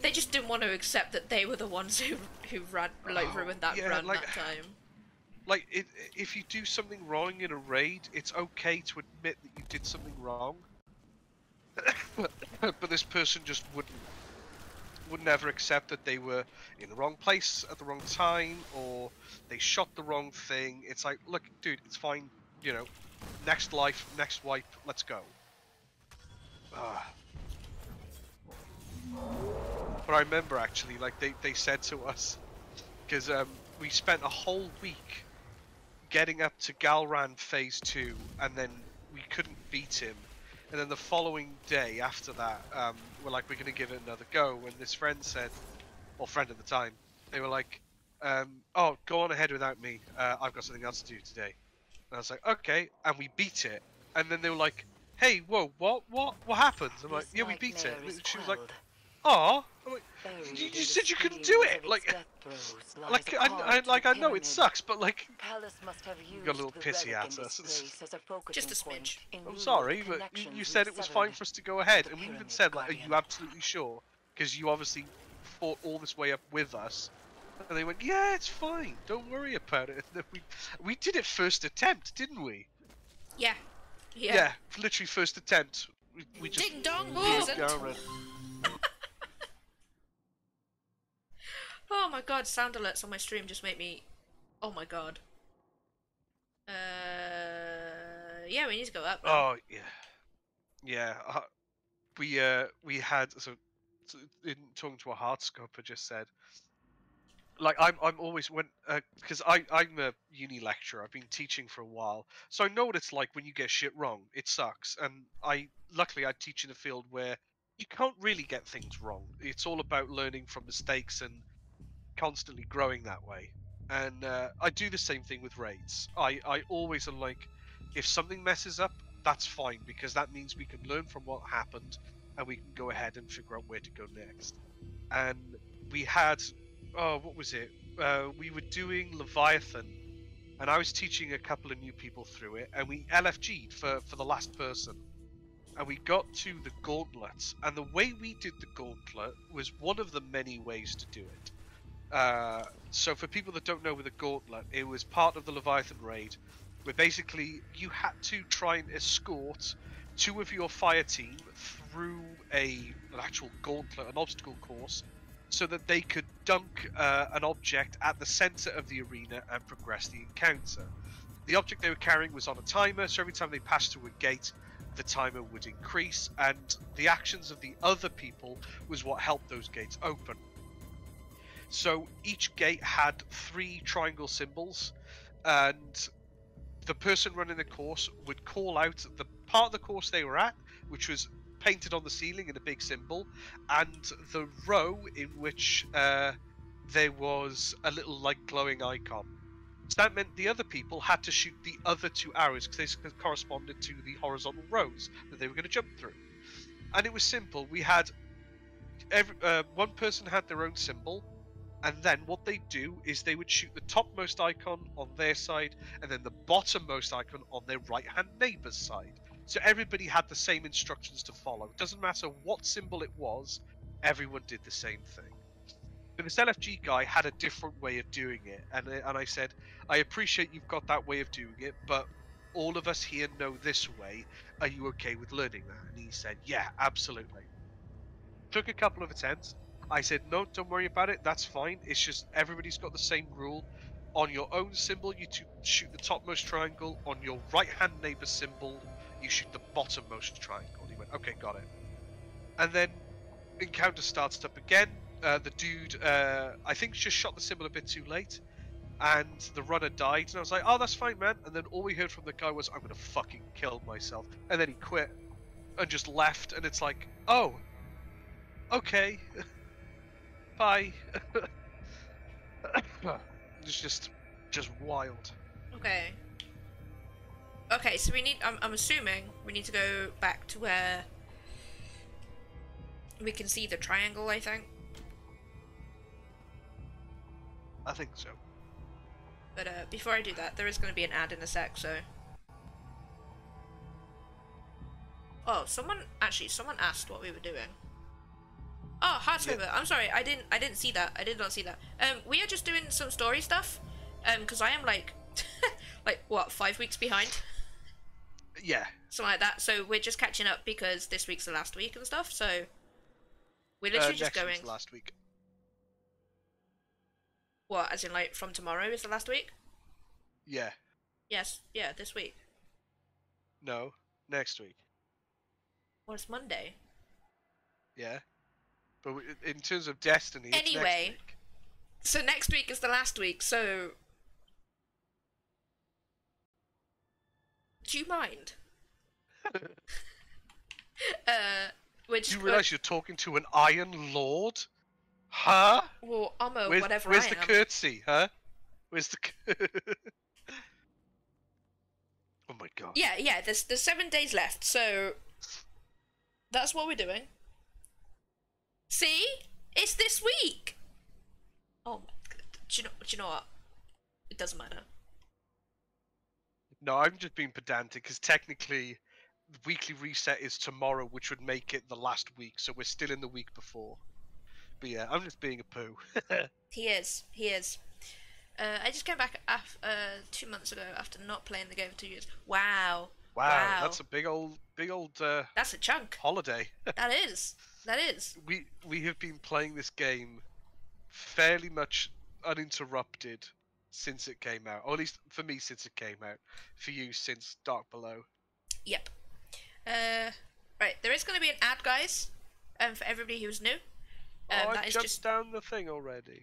They just didn't want to accept that they were the ones who who ran, like, Oh, ruined that yeah, run like- that time. Like, it, if you do something wrong in a raid, it's okay to admit that you did something wrong. but this person just wouldn't would never accept that they were in the wrong place at the wrong time or they shot the wrong thing. It's like, look, dude, it's fine. You know, next life, next wipe, let's go. Ah. But I remember actually, like they, they said to us, because um, we spent a whole week getting up to Gahlran Phase 2, and then we couldn't beat him. And then the following day after that, um, we're like, we're going to give it another go. And this friend said, or friend at the time, they were like, um, oh, go on ahead without me. Uh, I've got something else to do today. And I was like, okay. And we beat it. And then they were like, hey, whoa, what, what, what happened? I'm like, yeah, we beat it. nightmare is And she was like, quelled. oh. Like, you, you said you couldn't do it. Like, death throes lies like a I, path I, like I know it sucks, but like, Calus must have used got a little pissy at us. this place as a focusing Just a point smidge. I'm sorry, but you, you said it was fine for us to go ahead, and we even said like, are you absolutely sure? Because you obviously fought all this way up with us. And they went, yeah, it's fine. Don't worry about it. And then we we did it first attempt, didn't we? Yeah. Yeah. literally first attempt. We, we just Ding dong, peasant. Oh my god, sound alerts on my stream just make me. Oh my god. Uh. Yeah, we need to go up. now. Oh yeah, yeah. Uh, we uh we had so, so in talking to a hard scoper just said like I'm I'm always when because I I'm a uni lecturer. I've been teaching for a while, so I know what it's like when you get shit wrong. It sucks, and I luckily I teach in a field where you can't really get things wrong. It's all about learning from mistakes and constantly growing that way. And uh, I do the same thing with raids. I I always am like, if something messes up, that's fine because that means we can learn from what happened, and we can go ahead and figure out where to go next. And we had oh, what was it? Uh, we were doing Leviathan, and I was teaching a couple of new people through it, and we LFG'd for, for the last person. And we got to the gauntlet, and the way we did the gauntlet was one of the many ways to do it. Uh, so, for people that don't know with the gauntlet, it was part of the Leviathan raid, where basically you had to try and escort two of your fire team through a an actual gauntlet, an obstacle course, so that they could dunk uh, an object at the center of the arena and progress the encounter. The object they were carrying was on a timer, so every time they passed through a gate, the timer would increase, and the actions of the other people was what helped those gates open. So each gate had three triangle symbols, and the person running the course would call out the part of the course they were at, which was painted on the ceiling in a big symbol, and the row in which uh, there was a little like glowing icon. So that meant the other people had to shoot the other two arrows because they corresponded to the horizontal rows that they were going to jump through. And it was simple. We had every uh, one person had their own symbol, and then what they do is they would shoot the topmost icon on their side, and then the bottommost icon on their right-hand neighbor's side. So everybody had the same instructions to follow. It doesn't matter what symbol it was, everyone did the same thing. But this LFG guy had a different way of doing it, and and I said, I appreciate you've got that way of doing it, but all of us here know this way. Are you okay with learning that? And he said, Yeah, absolutely. Took a couple of attempts. I said, No, don't worry about it. That's fine. It's just everybody's got the same rule. On your own symbol, you shoot the topmost triangle. On your right-hand neighbor symbol, you shoot the bottommost triangle. He went, Okay, got it. And then encounter starts up again. Uh, the dude, uh, I think, just shot the symbol a bit too late, and the runner died. And I was like, "Oh, that's fine, man." And then all we heard from the guy was, "I'm gonna fucking kill myself," and then he quit and just left. And it's like, "Oh, okay, bye." it's just, just wild. Okay. Okay, so we need. I'm, I'm assuming we need to go back to where we can see the triangle. I think. I think so. But uh, before I do that, there is going to be an ad in a sec. So. Oh, someone actually, someone asked what we were doing. Oh, Heartscraper. I'm sorry, I didn't, I didn't see that. I did not see that. Um, we are just doing some story stuff. Um, because I am like, like what, five weeks behind. Yeah, something like that. So we're just catching up because this week's the last week and stuff. So we're uh, literally just next going. last week. What, as in like from tomorrow is the last week? Yeah, Yes, yeah, this week. no, next week. Well, it's Monday. Yeah, but in terms of destiny, next Anyway. week. So next week is the last week. So do you mind? uh, which Do you realise you're talking to an Iron Lord? Huh? well, I'm a where's whatever where's I the am. curtsy, huh? Where's the? oh my god. Yeah, yeah. There's there's seven days left, so that's what we're doing. See, it's this week. Oh, my God. do you know? Do you know what? It doesn't matter. No, I'm just being pedantic because technically, the weekly reset is tomorrow, which would make it the last week. So we're still in the week before. But yeah, I'm just being a poo. He is. He is. Uh, I just came back af- uh, two months ago after not playing the game for two years. Wow. wow, that's a big old, big old uh, That's a chunk. holiday. That is. That is. we we have been playing this game fairly much uninterrupted since it came out, or at least for me since it came out. For you since Dark Below. Yep. Uh, right. There is going to be an ad, guys. Um, for everybody who's new. Um, oh, I jumped just. down the thing already.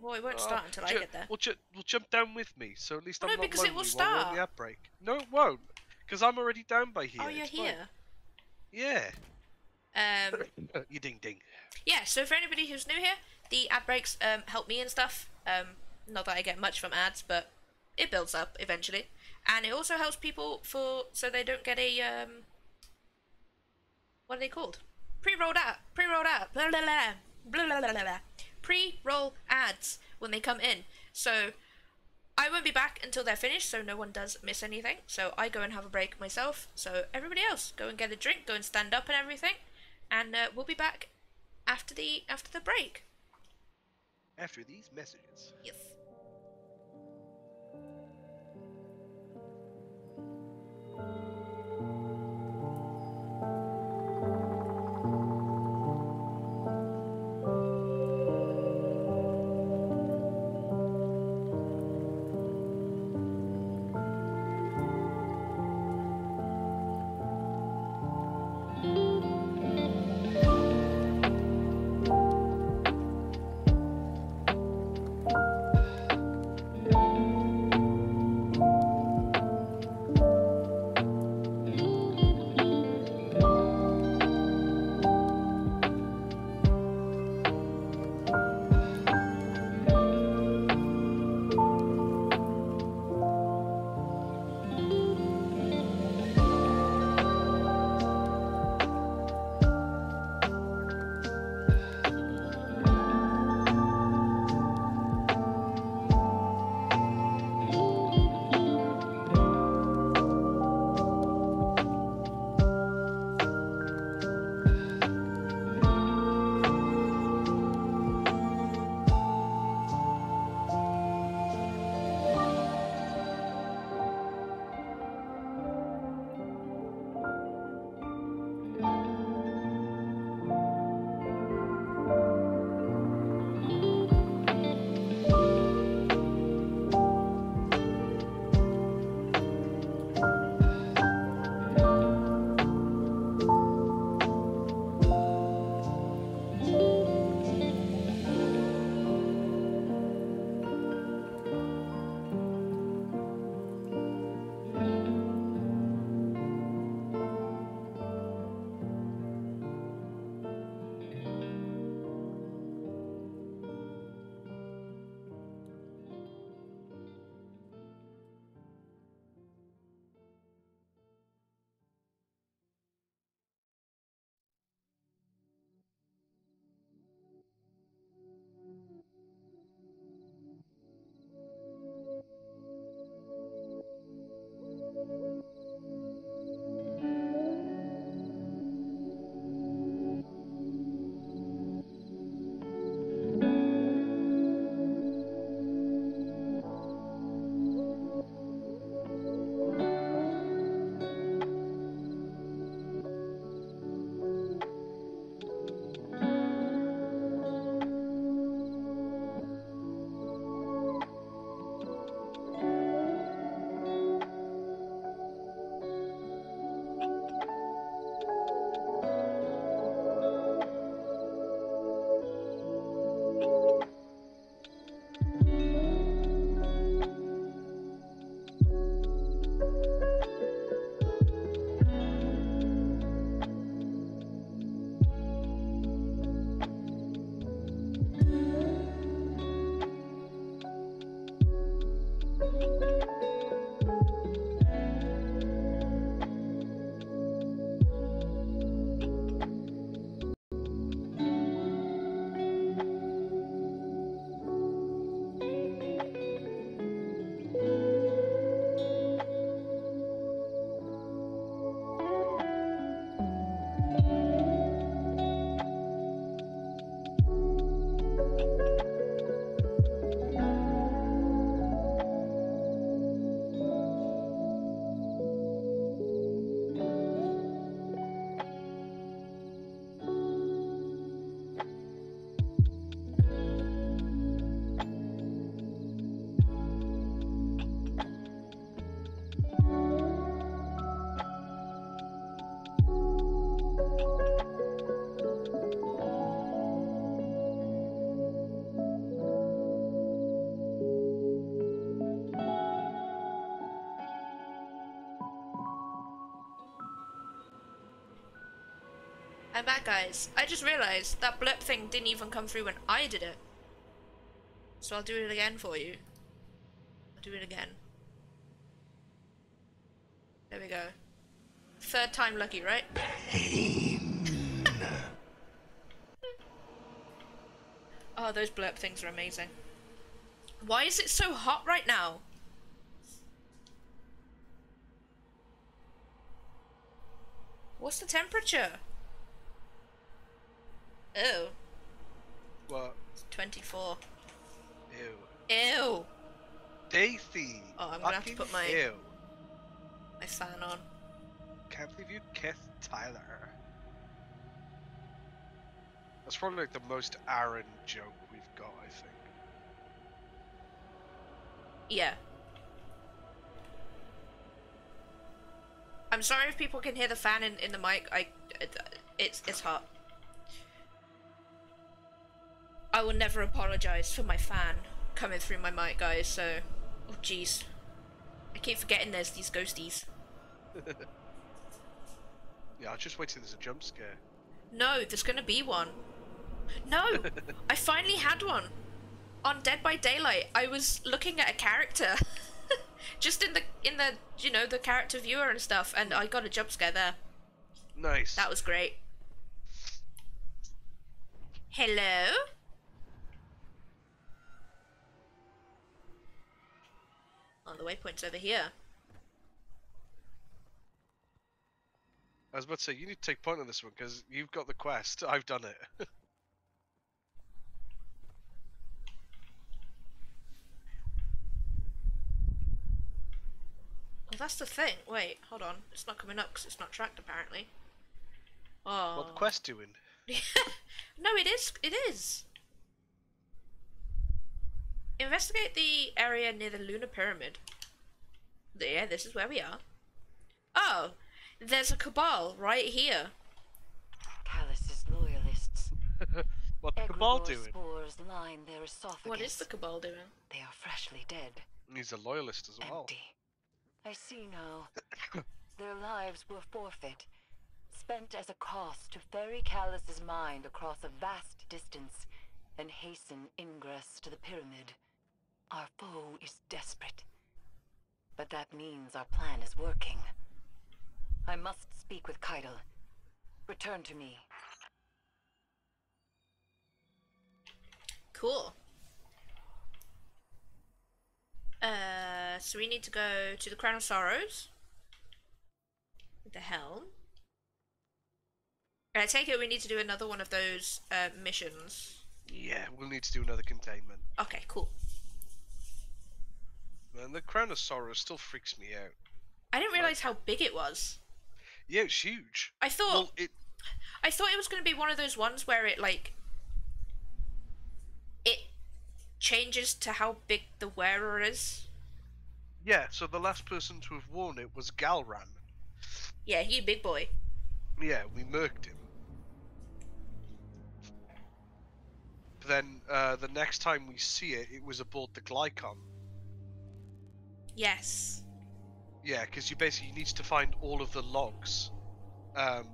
Well, it won't Oh, start until I get there. Well, ju- well, jump down with me, so at least Oh, I'm no, not because it will on start. the ad break. No, it won't, because I'm already down by here. oh, you're it's fine. here. Yeah. Um, you ding ding. yeah. So for anybody who's new here, the ad breaks um help me and stuff. Um, not that I get much from ads, but it builds up eventually, and it also helps people for so they don't get a um. What are they called? Pre-rolled ad. Pre-rolled ad. Blah blah blah. Blah blah blah blah. blah. Pre-roll ads when they come in. So I won't be back until they're finished, so no one does miss anything. So I go and have a break myself. So everybody else, go and get a drink, go and stand up and everything, and uh, we'll be back after the after the break. After these messages. Yes. Back, guys. I just realised that blurb thing didn't even come through when I did it. So I'll do it again for you. I'll do it again. There we go. Third time lucky, right? Pain. oh, those blurb things are amazing. Why is it so hot right now? What's the temperature? Oh, What? it's 24. Ew. Ew! Daisy! Oh, I'm gonna have to put my- Ew. My fan on. Can't believe you kissed Tyler. That's probably like the most Aaron joke we've got, I think. Yeah. I'm sorry if people can hear the fan in, in the mic. I, it, it's it's hot. I will never apologize for my fan coming through my mic, guys. So, oh jeez, keep forgetting there's these ghosties. Yeah, I'll just wait till there's a jump scare. No, there's gonna be one. No, I finally had one. On Dead by Daylight, I was looking at a character, just in the in the you know the character viewer and stuff, and I got a jump scare there. Nice. That was great. Hello. Oh, the waypoint's over here. I was about to say, you need to take point on this one because you've got the quest. I've done it. Well, that's the thing. Wait, hold on. It's not coming up because it's not tracked apparently. Oh. what the quest doing? no, it is. It is. Investigate the area near the lunar pyramid. Yeah, this is where we are. Oh, there's a cabal right here. Calus's loyalists. what the cabal doing? spores line their esophagus. What is the cabal doing? They are freshly dead. He's a loyalist as well. Empty. I see now. Their lives were forfeit, spent as a cost to ferry Calus's mind across a vast distance and hasten ingress to the pyramid. Our foe is desperate. But that means our plan is working. I must speak with Caiatl. Return to me. Cool. Uh, so we need to go to the Crown of Sorrows. With the helm. And I take it we need to do another one of those uh, missions. Yeah, we'll need to do another containment. Okay, cool. Man, the Crown of Sorrow still freaks me out. I didn't realize how big it was. Yeah, it's huge. I thought Well, it I thought it was going to be one of those ones where it like it changes to how big the wearer is. yeah. So the last person to have worn it was Gahlran. Yeah, he a big boy. Yeah, we murked him. But then uh, the next time we see it, it was aboard the Glykon. Yes. Yeah, because you basically need to find all of the logs um,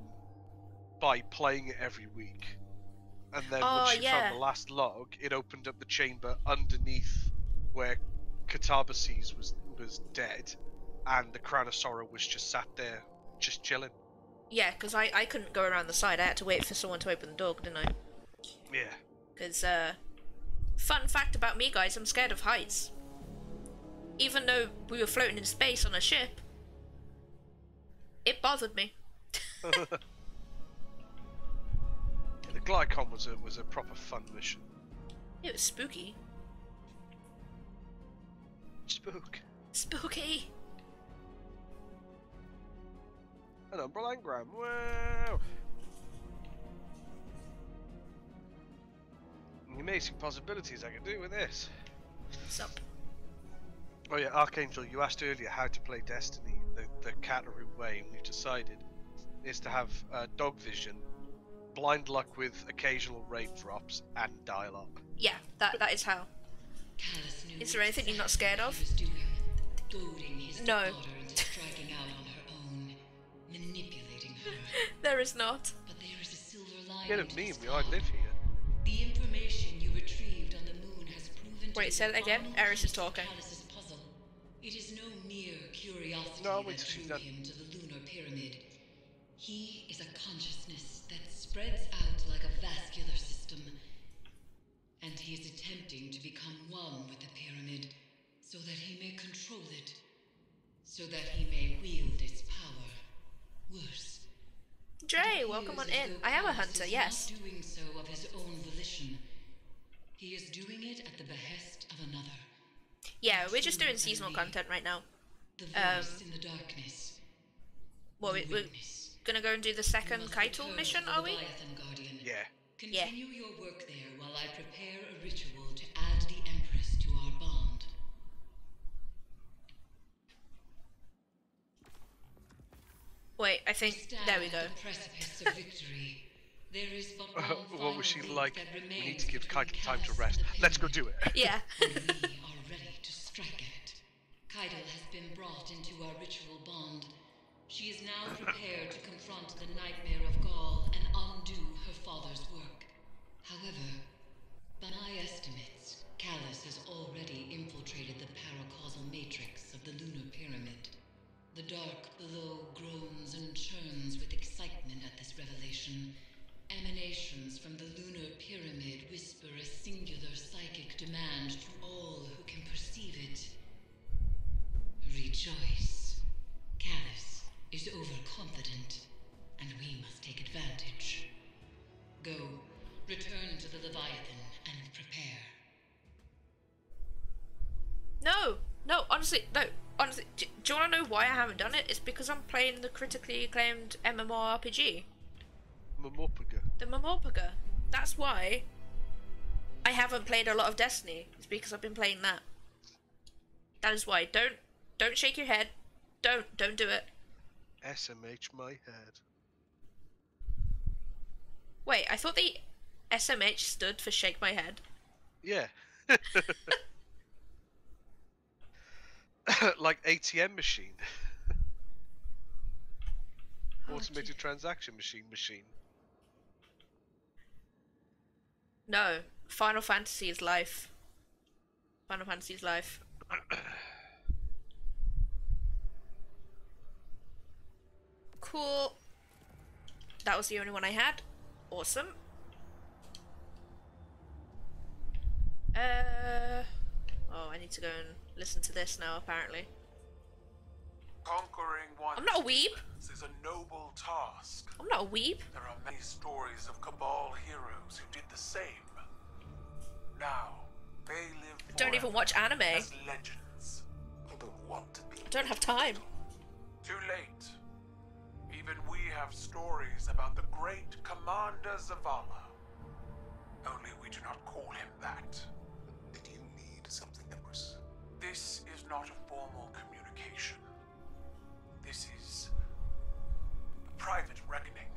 by playing it every week. And then Oh, once you yeah. found the last log, it opened up the chamber underneath where Catabases was was dead, and the Crown of Sorrow was just sat there, just chilling. Yeah, because I, I couldn't go around the side. I had to wait for someone to open the door, didn't I? Yeah. Because, uh, fun fact about me, guys, I'm scared of heights. Even though we were floating in space on a ship, it bothered me. Yeah, the Glykon was a was a proper fun mission. It was spooky. Spook. Spooky! An umbrella engram. Wow. The amazing possibilities I can do with this. What's up? Oh yeah, Archangel, you asked earlier how to play Destiny. The the Katteru way, and we've decided is to have uh, dog vision, blind luck with occasional raid drops, and dial-up. Yeah, that that is how. Is there anything you're not scared of? he was doing, goading his No. daughter into striking out on her own, manipulating her. There is not. But there is a silver Get a meme. stop. I live here. The information you retrieved on the moon has proven Wait, say that again? Eris is talking. It is no mere curiosity No, wait that till she's drew done. him to the lunar pyramid. He is a consciousness that spreads out like a vascular system. And he is attempting to become one with the pyramid so that he may control it. So that he may wield its power. Worse, Dre, welcome on in. I am a hunter, yes. Doing so of his own volition. He is doing it at the behest of another. Yeah, we're just doing seasonal content right now. Um, in the darkness. Well, we, we're gonna go and do the second must Caiatl return mission, to the are we? Leviathan Guardian. Yeah. Yeah. Continue your work there while I prepare a ritual to add the Empress to our bond. Wait, I think there we go. The precipice of victory. There is but what was she like? We need to give between Kite time to rest. Let's go do it. Yeah. Strike at has been brought into our ritual bond. She is now prepared to confront the nightmare of Ghaul and undo her father's work. However, by my estimates, Calus has already infiltrated the paracausal matrix of the lunar pyramid. The dark below groans and churns with excitement at this revelation. Emanations from the lunar pyramid whisper a singular psychic demand to all who can perceive it. Rejoice. Calus is overconfident, and we must take advantage. Go, return to the Leviathan and prepare. No, no, honestly, no, honestly. Do, do you want to know why I haven't done it? It's because I'm playing the critically acclaimed MMORPG, Momopaga. the Mamorpaga. That's why I haven't played a lot of Destiny. It's because I've been playing that. That is why. Don't, don't shake your head. Don't, don't do it. SMH my head. Wait, I thought the SMH stood for shake my head. Yeah. like ATM machine. Automated transaction machine machine. No, Final Fantasy is life. Final Fantasy is life. cool. That was the only one I had. Awesome. Uh. Oh, I need to go and listen to this now. Apparently, Conquering one I'm not a weeb. This is a noble task. I'm not a weeb. There are many stories of Cabal heroes who did the same. Now, they live Don't even watch anime. as legends. I don't want to be. I don't have time. Too late. Even we have stories about the great Commander Zavala. Only we do not call him that. Did you need something, Empress? This is not a formal communication. This is a private reckoning.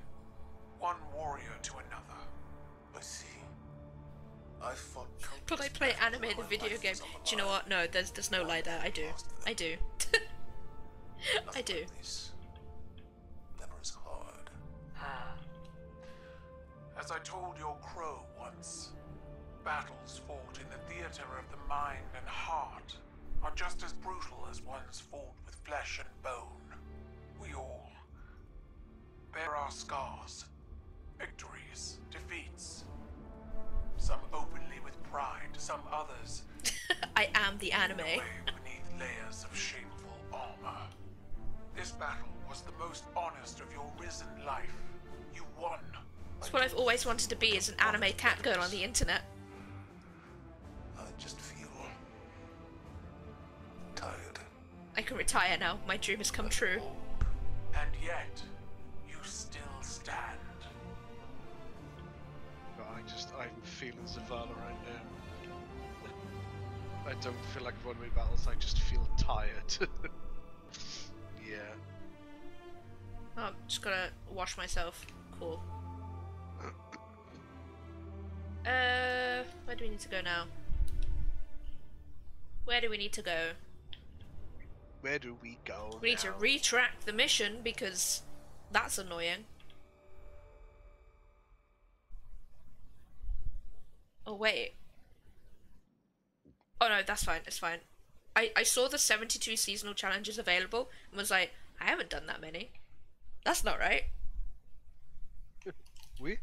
One warrior to another. I see. I fought But I countless play battles anime the while video life game. was on the Do you know what? No, there's there's no lie there. I do. I do. I do. like This. Never as hard. Ah. As I told your crow once, battles fought in the theater of the mind and heart are just as brutal as ones fought with flesh and bone. We all bear our scars, victories, defeats. Some openly with pride, some others I am the anime. beneath layers of shameful armor. This battle was the most honest of your risen life. You won. That's what I've always wanted to be is an anime cat girl on the internet. I just feel tired. I can retire now. My dream has come true. And yet, you still stand. But I just, I'm feeling Zavala right now. I don't feel like I've won many battles, I just feel tired. yeah. Oh, I'm just gotta wash myself. Cool. Uh, where do we need to go now? Where do we need to go? Where do we go? We need to now? retract the mission because that's annoying. Oh wait. Oh no, that's fine. It's fine. I I saw the 72 seasonal challenges available and was like, I haven't done that many. That's not right. We?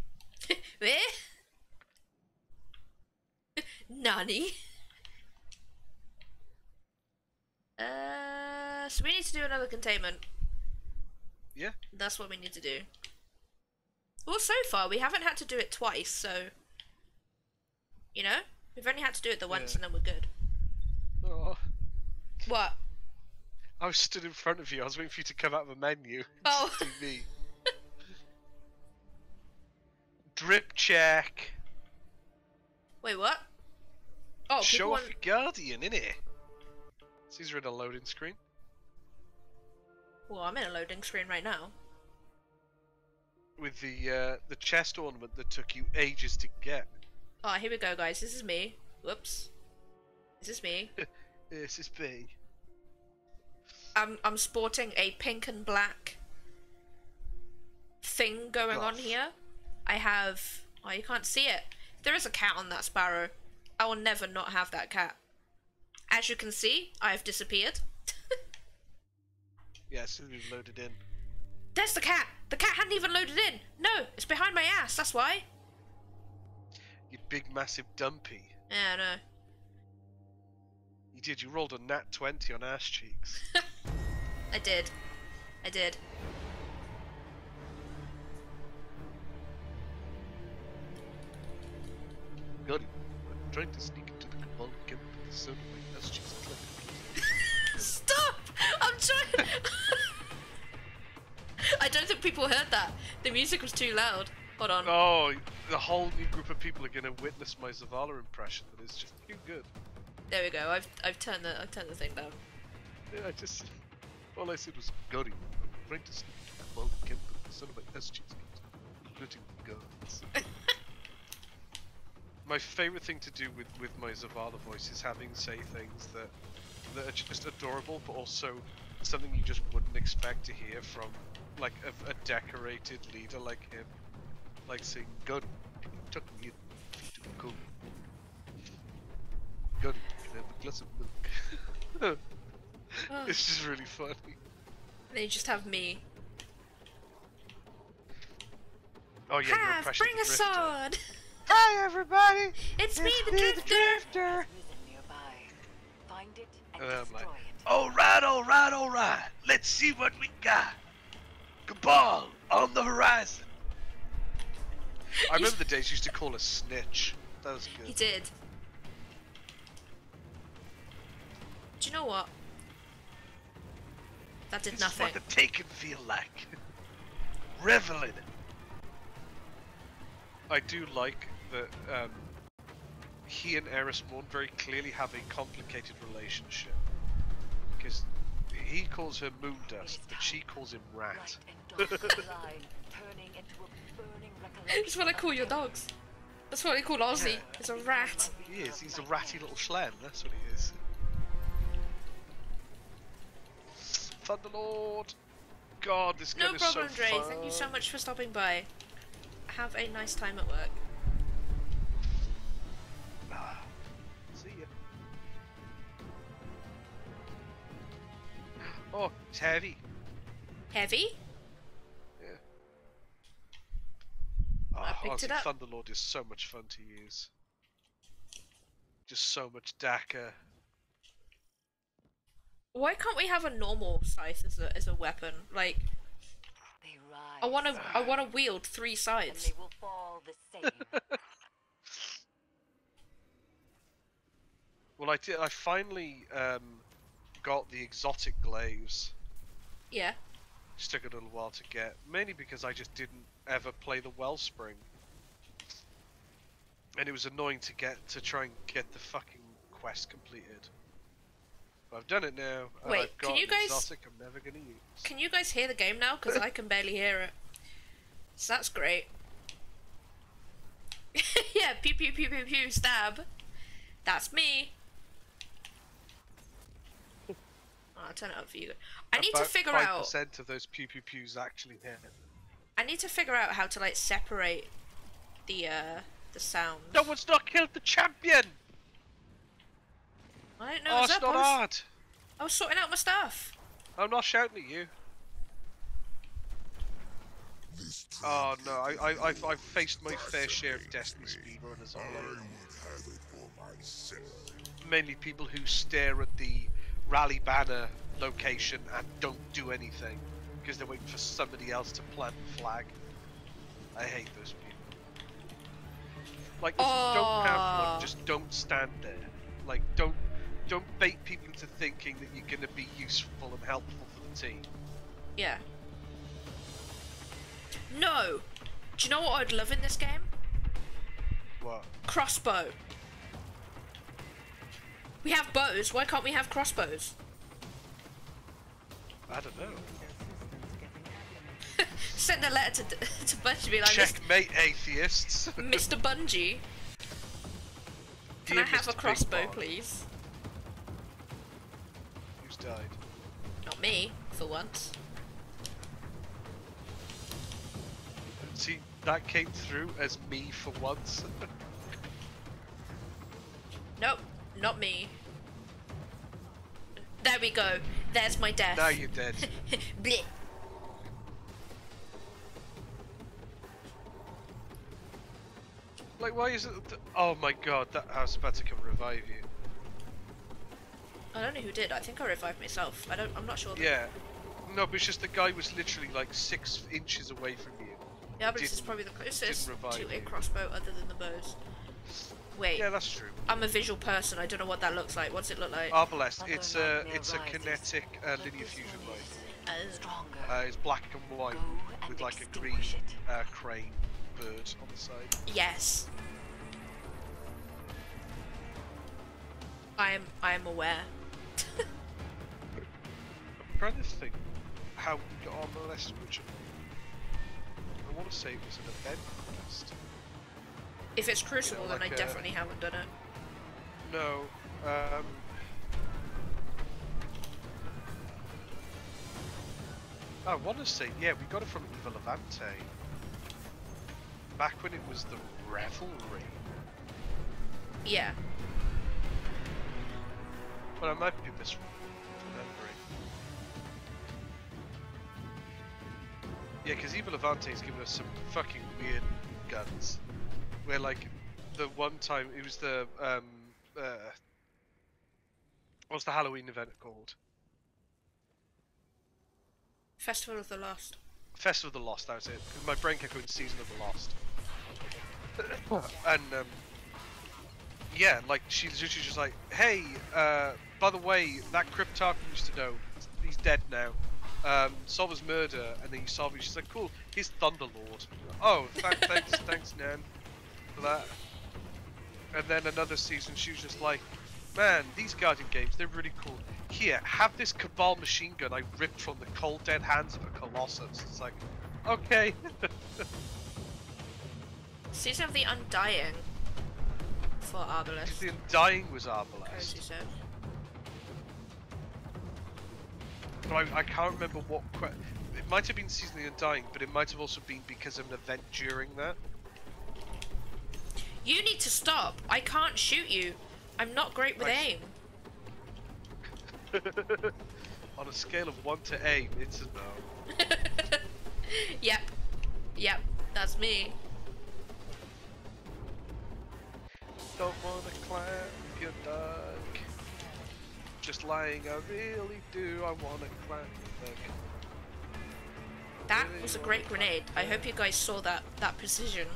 Eh? Nani? Uh, so we need to do another containment. Yeah. That's what we need to do. Well, so far we haven't had to do it twice, so you know, we've only had to do it the once Yeah. and then we're good. Oh, What? I was stood in front of you. I was waiting for you to come out of the menu. Oh. me. Drip check. Wait, what? Oh, Show off want... your guardian, innit? These are in a loading screen. Well, I'm in a loading screen right now. with the uh, the chest ornament that took you ages to get. Oh, here we go, guys. This is me. Whoops. This is me. This is B. I'm I'm sporting a pink and black thing going on here. I have. Oh, you can't see it. There is a cat on that sparrow. I will never not have that cat. As you can see, I have disappeared. Yeah, it's still loaded in. There's the cat. The cat hadn't even loaded in. No, it's behind my ass. That's why. You big massive dumpy. Yeah, I know. You did. You rolled a nat twenty on ass cheeks. I did. I did. It. I'm trying to sneak into the cabal camp, but the of my ass cheeks is like. Stop! I'm trying. I don't think people heard that. The music was too loud. Hold on. Oh, the whole new group of people are going to witness my Zavala impression. That is just too good. There we go. I've I've turned the I've turned the thing down. Yeah, I just all I said was Gory. I'm trying to sneak into the cabal camp, but the sound of cheeks keeps including guns. my favorite thing to do with with my Zavala voice is having say things that that are just adorable, but also something you just wouldn't expect to hear from like a, a decorated leader like him, like saying "Gory, can you tuck me to cool? Gory, can I have a glass of milk?" Oh. it's just really funny. Then you just have me. Oh yeah, your Have, impression bring a the Drifter. sword. Hi everybody! It's me, the me, drifter. Risen nearby. Find it and And I'm destroy like, it. Alright, alright, alright. Let's see what we got. Cabal on the horizon. I remember the days you used to call us snitch. That was good. He did. Do you know what? That did This nothing. is what the taken feel like. Revel in it. I do like that um, he and Eris Morn very clearly have a complicated relationship. Because he calls her Moon Dust, but she calls him Rat. Light and dark collide, turning into a burning recollection That's what I call your dogs. That's what I call Ozzy. Yeah. It's a rat. He is, he's a ratty little schlen, that's what he is. Thunderlord! God, this No gun is problem, so Dre. fun. Thank you so much for stopping by. Have a nice time at work. Oh, it's heavy. Heavy? Yeah. I Oh, picked honestly, it up. Thunderlord is so much fun to use. Just so much DACA. Why can't we have a normal scythe as a as a weapon? Like, They rise. I want to I want to wield three and sides. they will fall the same. Well, I did. I finally um, got the exotic glaives. Yeah. Just took a little while to get, mainly because I just didn't ever play the Wellspring, and it was annoying to get to try and get the fucking quest completed. But I've done it now. Wait, I've got can you guys- exotic I'm never gonna use. Can you guys hear the game now? Because I can barely hear it. So that's great. yeah, pew pew pew pew pew stab. That's me. Oh, I'll turn it up for you. I need to figure 5% out. of those pew pew pews actually hit. I need to figure out how to like separate the uh the the sound. No one's not killed the champion! I don't know oh, it's up. not I was, hard. I was sorting out my stuff. I'm not shouting at you. This Oh no, I I I've, I've faced my fair share of Destiny speedrunners I online. would have it for myself. Mainly people who stare at the rally banner location and don't do anything because they're waiting for somebody else to plant the flag. I hate those people. Like, don't have one, ah. just don't stand there. Like, don't don't bait people into thinking that you're going to be useful and helpful for the team. Yeah. No! Do you know what I'd love in this game? What? Crossbow. We have bows, why can't we have crossbows? I don't know. Send a letter to, to Bungie, be like, "Mr. Checkmate, atheists. Mr. Bungie, can Dear I have Mr. a crossbow, please? Who's died? Not me, for once. See, that came through as me for once. Nope, not me. There we go. There's my death. now you're dead. Blech. Like, why is it? Oh my god, that house to come revive you. I don't know who did. I think I revived myself. I don't. I'm not sure. Yeah. No, but it's just the guy was literally like six inches away from you. Yeah, but this is probably the closest to a crossbow other than the bows. Wait, Yeah, that's true. I'm a visual person. I don't know what that looks like. What's it look like? Arbalest, it's a it's a kinetic uh, linear fusion one rifle. is Oh. Stronger. Uh, it's black and white and with like a green uh, crane bird on the side. Yes. I am. I am aware. I'm trying to think how we got Arbalest originally. I want to say it was an event quest. If it's Crucible, like then I a- definitely haven't done it. No. Um, I want to say, yeah, we got it from Eva Levante. Back when it was the Revelry. Yeah. But I might be misremembering. Yeah, because Eva Levante has given us some fucking weird guns. Where, like, the one time, it was the, um, uh, what's the Halloween event called? Festival of the Lost. Festival of the Lost, that was it. My brain kept going Season of the Lost. and, um, yeah, like, she's literally just like, hey, uh, by the way, that Cryptarch we used to know, he's dead now. Um, solve his murder, and then you solve it. She's like, cool, he's Thunderlord. Oh, th- thanks, thanks, Nan, for that. And then another season, she was just like, man, these Guardian games, they're really cool. Here, have this Cabal machine gun I ripped from the cold dead hands of a Colossus. It's like, okay. Season of the Undying. For Arbalest. the Undying was Arbalest. said. But I, I can't remember what. It might have been Season of the Undying, but it might have also been because of an event during that. You need to stop. I can't shoot you. I'm not great with Right. aim. On a scale of 1 to aim, it's a no. Yep. Yep. That's me. Don't wanna climb your dog. Just lying, I really do. I wanna climb your dog. That was a great grenade. I hope you guys saw that that precision.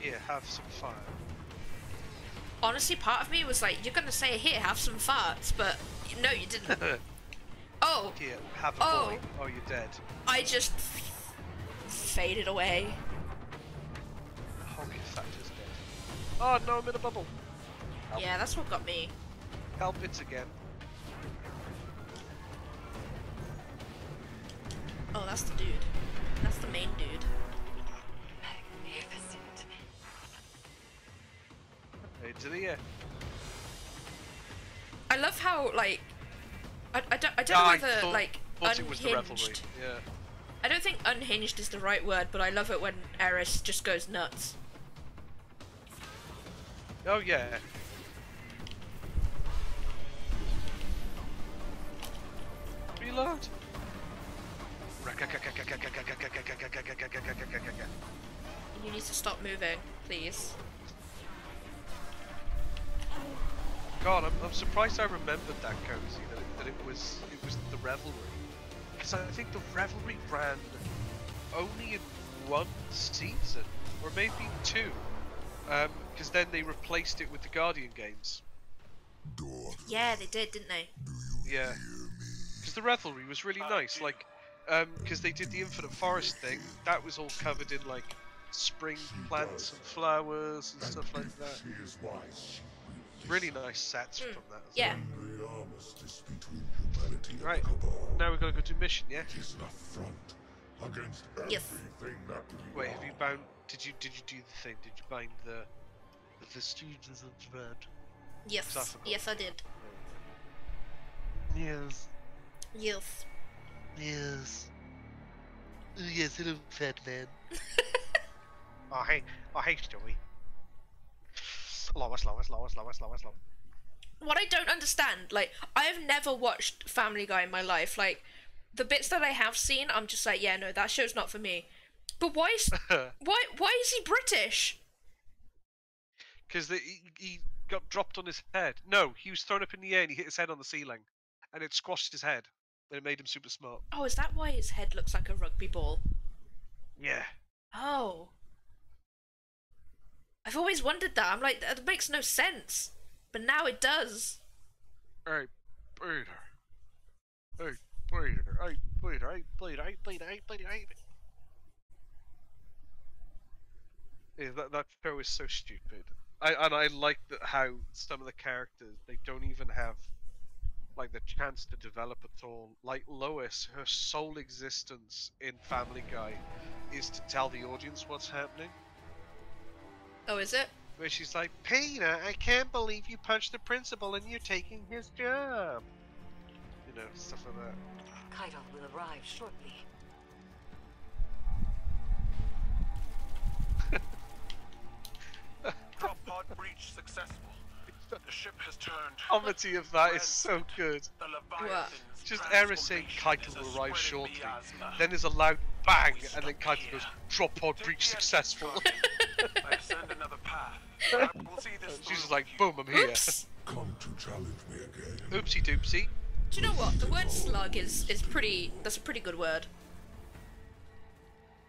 Here, have some fire. Honestly, part of me was like, "You're gonna say here, have some farts," but no, you didn't. oh, Here, have a Oh. boy. Oh, you're dead. I just faded away. Hockey factor's dead. Oh no, I'm in a bubble. Help. Yeah, that's what got me. Help it again. Oh, that's the dude. That's the main dude. Into the air. I love how like I, I don't I don't Ah, know I whether thought- like thought it was the revelry. unhinged. Yeah. I don't think unhinged is the right word, but I love it when Eris just goes nuts. Oh yeah. Reload. You need to stop moving, please. God, I'm, I'm surprised I remembered that cozy that it, that it was it was the revelry because I think the revelry ran only in one season or maybe two um, because then they replaced it with the Guardian games. Yeah, they did, didn't they? Yeah, because the revelry was really oh. nice. Like, um, because they did the Infinite Forest thing, that was all covered in like spring plants and flowers and stuff like that. Really nice sets hmm. from that. as Yeah. The armistice between humanity and Right. the Cabal Now we've got to go to mission, yeah? is an affront against Yes. everything that we Wait, have you bound? Did you did you do the thing? Did you bind the the vestiges of dread? Yes. Philosophical. Yes, I did. Yes. Yes. Yes. Yes, hello, fat man. oh hey, oh hey, Stewie. Slower, slower, slower, slower, slower, slower. What I don't understand, like, I have never watched Family Guy in my life. Like, the bits that I have seen, I'm just like, yeah, no, that show's not for me. But why is why why is he British? Because he, he got dropped on his head. No, he was thrown up in the air and he hit his head on the ceiling, and it squashed his head, and it made him super smart. Oh, is that why his head looks like a rugby ball? Yeah. Oh. I've always wondered that. I'm like, that makes no sense. But now it does. Hey, Peter. Hey, Peter. Hey, Peter. Hey, Peter. Hey, Peter. Hey, Peter. Hey. Yeah, that that show is so stupid. I and I like that how some of the characters they don't even have like the chance to develop at all. Like Lois, her sole existence in Family Guy is to tell the audience what's happening. Oh, is it? Where she's like, Peter, I can't believe you punched the principal and you're taking his job. You know, stuff like that. Kaido will arrive shortly. Drop pod breach successful. The ship has turned. Comedy of that is so good. The Leviathan's Just Eris saying transformation Kaito will arrive shortly. miasma. Then there's a loud bang, and then stop Kaito goes, drop pod breach successful. I ascend another path. I will see this She's just like, boom, I'm here. Oops. Come to challenge me again. Oopsie doopsie. Do you know what? The word slug is is pretty. That's a pretty good word.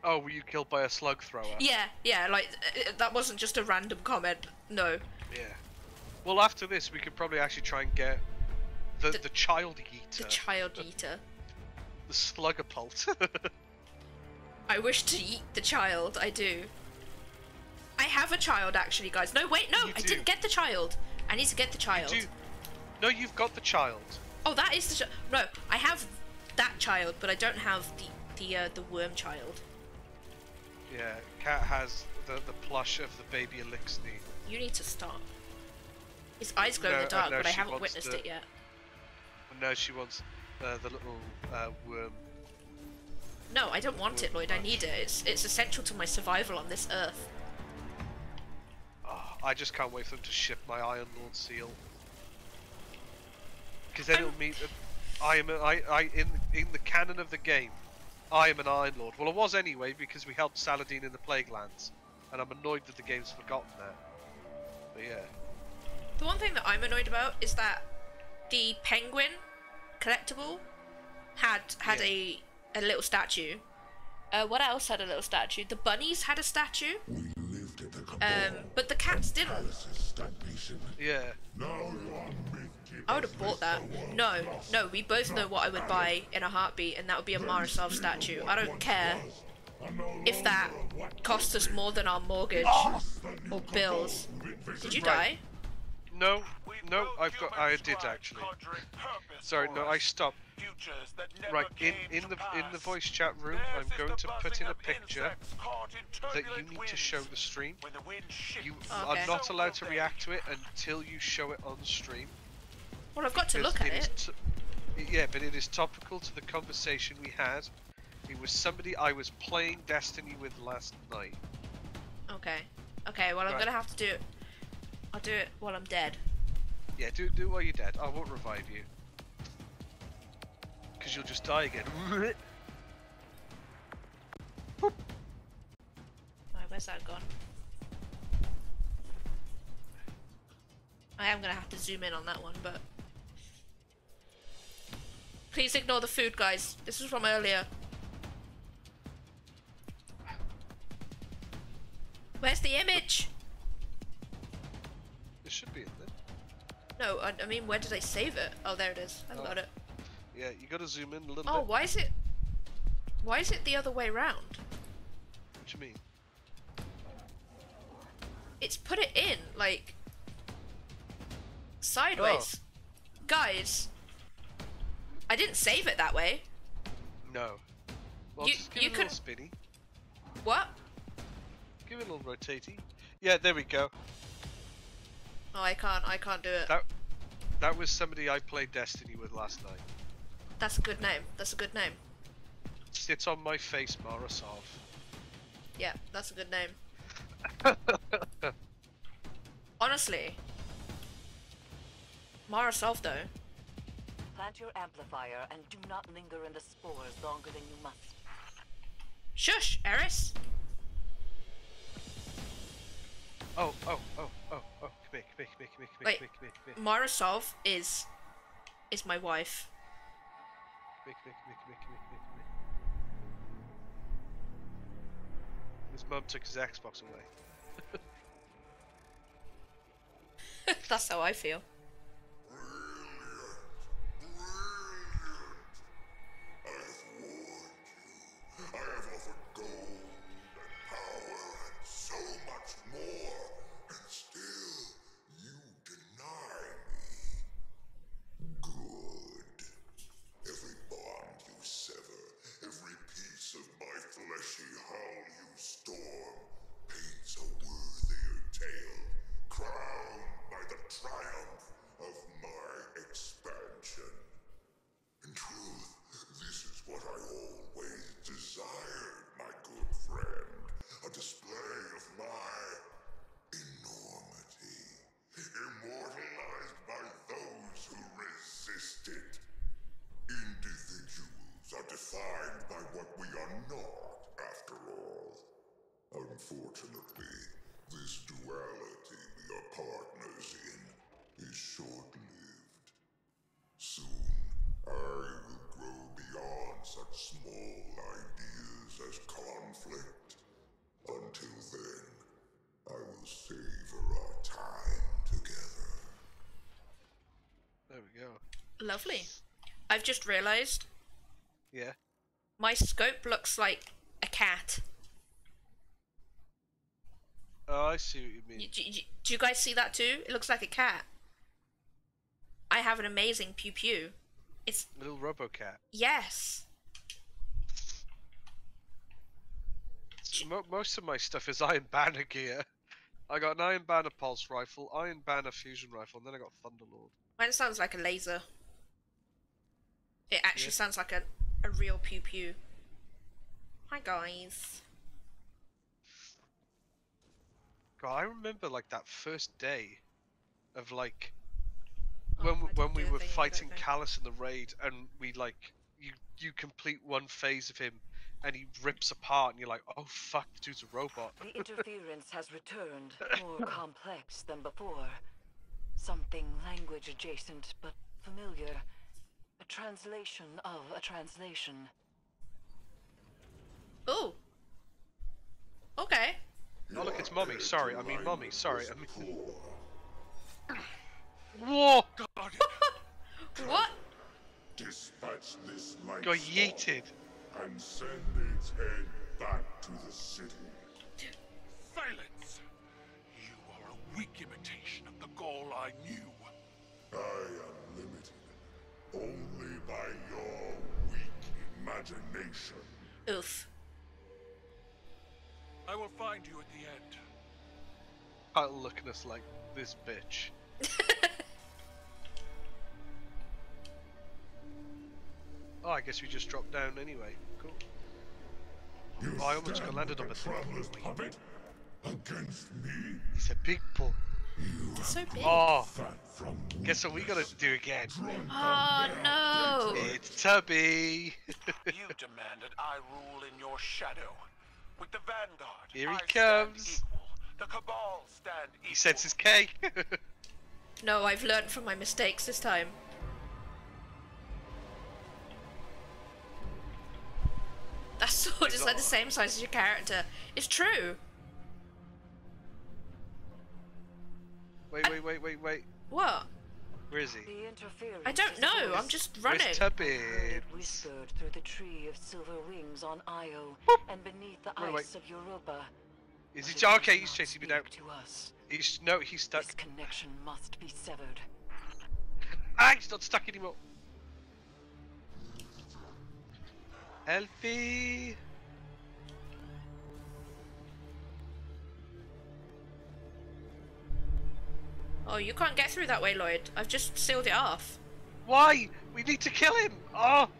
Oh, were you killed by a slug thrower? Yeah, yeah. Like uh, that wasn't just a random comment. No. Yeah. Well, after this, we could probably actually try and get the, The- the, child eater, The child eater. the slugapult. I wish to eat the child. I do. I have a child, actually, guys. No, wait, no. I didn't get the child. I need to get the child. Do- No, you've got the child. Oh, that is the child. No, I have that child, but I don't have the the uh, the worm child. Yeah, Cat has the, the plush of the baby Elixir. You need to stop. His eyes glow in the dark, know but I haven't witnessed to- it yet. No, she wants uh, the little uh, worm. No, I don't want it, Lloyd. I need it. It's it's essential to my survival on this earth. Oh, I just can't wait for them to ship my Iron Lord seal. Because then I'm- it'll mean that I am a, I, I in in the canon of the game, I am an Iron Lord. Well, I was anyway because we helped Saladin in the Plague Lands, and I'm annoyed that the game's forgotten that. But yeah, The one thing that I'm annoyed about is that the penguin collectible had had Yeah. a a little statue. Uh, what else had a little statue? The bunnies had a statue, We lived at the Cabal. um, but the cats didn't. Stagnation. yeah. Now I would have bought that. No, no, we both know what I would buy in a heartbeat, and that would be a Marasov statue. I don't care if that costs us more than our mortgage or bills. Did you die? No, We no, I've got. I did actually. Sorry, no, I us. stopped. Futures that never Right, in in to the in the voice chat room, Theirs I'm going to put in a picture in that you need to show the stream. The You Okay. are not allowed to react to it until you show it on stream. Well, I've got to look at is it. yeah, but it is topical to the conversation we had It was somebody I was playing Destiny with last night. Okay. Okay, well, I'm Right. gonna have to do it. I'll do it while I'm dead. Yeah, do do it while you're dead. I won't revive you. Because you'll just die again. Right, where's that gone? I am gonna have to zoom in on that one, but. Please ignore the food, guys. This is from earlier. Where's the image? Should be in there. No, I, I mean, where did I save it? Oh, there it is. I've Oh. got it. Yeah, you gotta zoom in a little Oh, bit. why is it? Why is it the other way round? What do you mean? It's put it in like sideways. Oh. Guys, I didn't save it that way. No. Well, You- just give you it a little spinny. What? Give it a little rotatey. Yeah, there we go. Oh, I can't. I can't do it. That that was somebody I played Destiny with last night. That's a good name. That's a good name. Sits on my face, Marasov. Yeah, that's a good name. Honestly, Marasov though. Plant your amplifier and do not linger in the spores longer than you must. Shush, Eris. Oh, oh, oh, oh, oh, come here, come here, come here, come here, Wait, come here, come here, here, is is my wife. come here, come here, come here, come here, come here, come here. His mum took his Xbox away. That's how I feel. I have warned you. I have offered gold and power and so much more, and still you deny me. Good. Every bond you sever, every piece of my fleshy hull you storm, paints a worthier tale, crowned by the triumph of my expansion. In truth, this is what I always desired, my good friend. A display of my enormity, immortalized by those who resist it. Individuals are defined by what we are not, after all. Unfortunately, this duality we are partners in is short-lived. Soon, I will grow beyond such small ideas as conflict. Until then, I will savor our time together. There we go. Lovely. I've just realised Yeah. my scope looks like a cat. Oh, I see what you mean. Do, do- do you guys see that too? It looks like a cat. I have an amazing pew pew. It's Little RoboCat. yes. Mo- most of my stuff is Iron Banner gear. I got an Iron Banner pulse rifle, Iron Banner fusion rifle, and then I got Thunderlord. Mine sounds like a laser. It actually Yeah. sounds like a, a real pew pew. Hi guys. God, I remember like that first day of like Oh, when I we, when we were thing, fighting. Calus in the raid, and we like you you complete one phase of him, and he rips apart, and you're like, oh fuck, the dude's a robot. The interference has returned, more complex than before. Something language adjacent, but familiar. A translation of a translation. Oh. Okay. Oh look, it's mommy. Sorry, I mean mommy. Sorry, I mean. Poor. Whoa! God, What? Dispatch this light Got yeeted. and send its head back to the city. silence! You are a weak imitation of the Ghaul I knew. I am limited only by your weak imagination. Oof. I will find you at the end. Kyle looking at us like this bitch. oh, I guess we just dropped down anyway. Cool. Oh, I almost got landed on a thing. Traveler's puppet against me. He's a big boy. So big. Oh, Fat from guess what we gotta do again? Oh no! It's Tubby. You demanded I rule in your shadow. With the Vanguard, Here he I stand comes. equal. The Cabal stand equal. he sets his K. No, I've learned from my mistakes this time. That sword is like the same size as your character. It's true. Wait, wait, wait, wait, wait. What? Where is he? I don't know. voiced. I'm just running. Where's Heard Tubbins? it whispered through the tree of silver wings on Io, and beneath the Wait, wait. ice of Europa. Is But he? it okay, he's chasing me down. To us. He's no, he's stuck. This connection must be severed. Ah, he's not stuck anymore. Elfie. Oh, you can't get through that way, Lloyd. I've just sealed it off. Why? We need to kill him. Oh.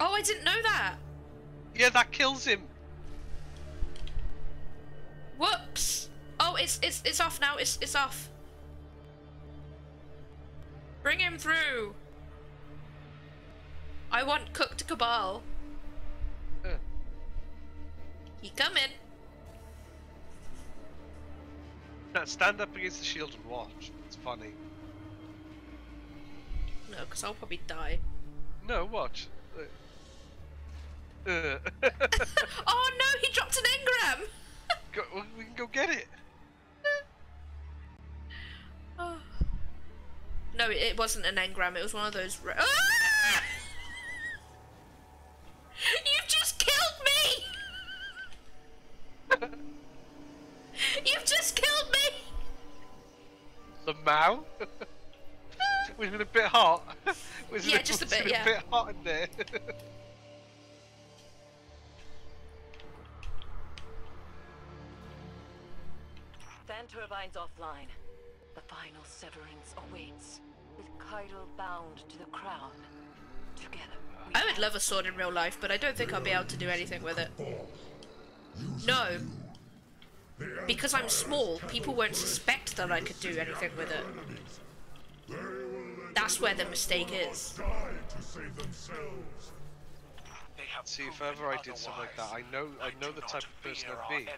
Oh, I didn't know that. Yeah, that kills him. Whoops. Oh, it's it's it's off now. It's it's off. Bring him through. I want cooked cabal. Uh, He coming. Stand up against the shield and watch. It's funny. No, because I'll probably die. No, watch. Uh, uh. Oh no, he dropped an engram. go, we can go get it. Oh. No, it, it wasn't an engram. It was one of those. Ah! You've just killed me. You've just killed me. The Mao. was it a bit hot? Was Yeah, it, just a was bit, it yeah. a bit hot in there? Fan turbines offline. The final severance awaits. With Kaido bound to the crown. Together. I would love a sword in real life, but I don't think I'll be able to do anything with it. No. Because I'm small, people won't suspect that I could do anything with it. That's where the mistake is. die to save themselves. They have See, if ever I did something like that, I know, I know do the not type of person I'd be.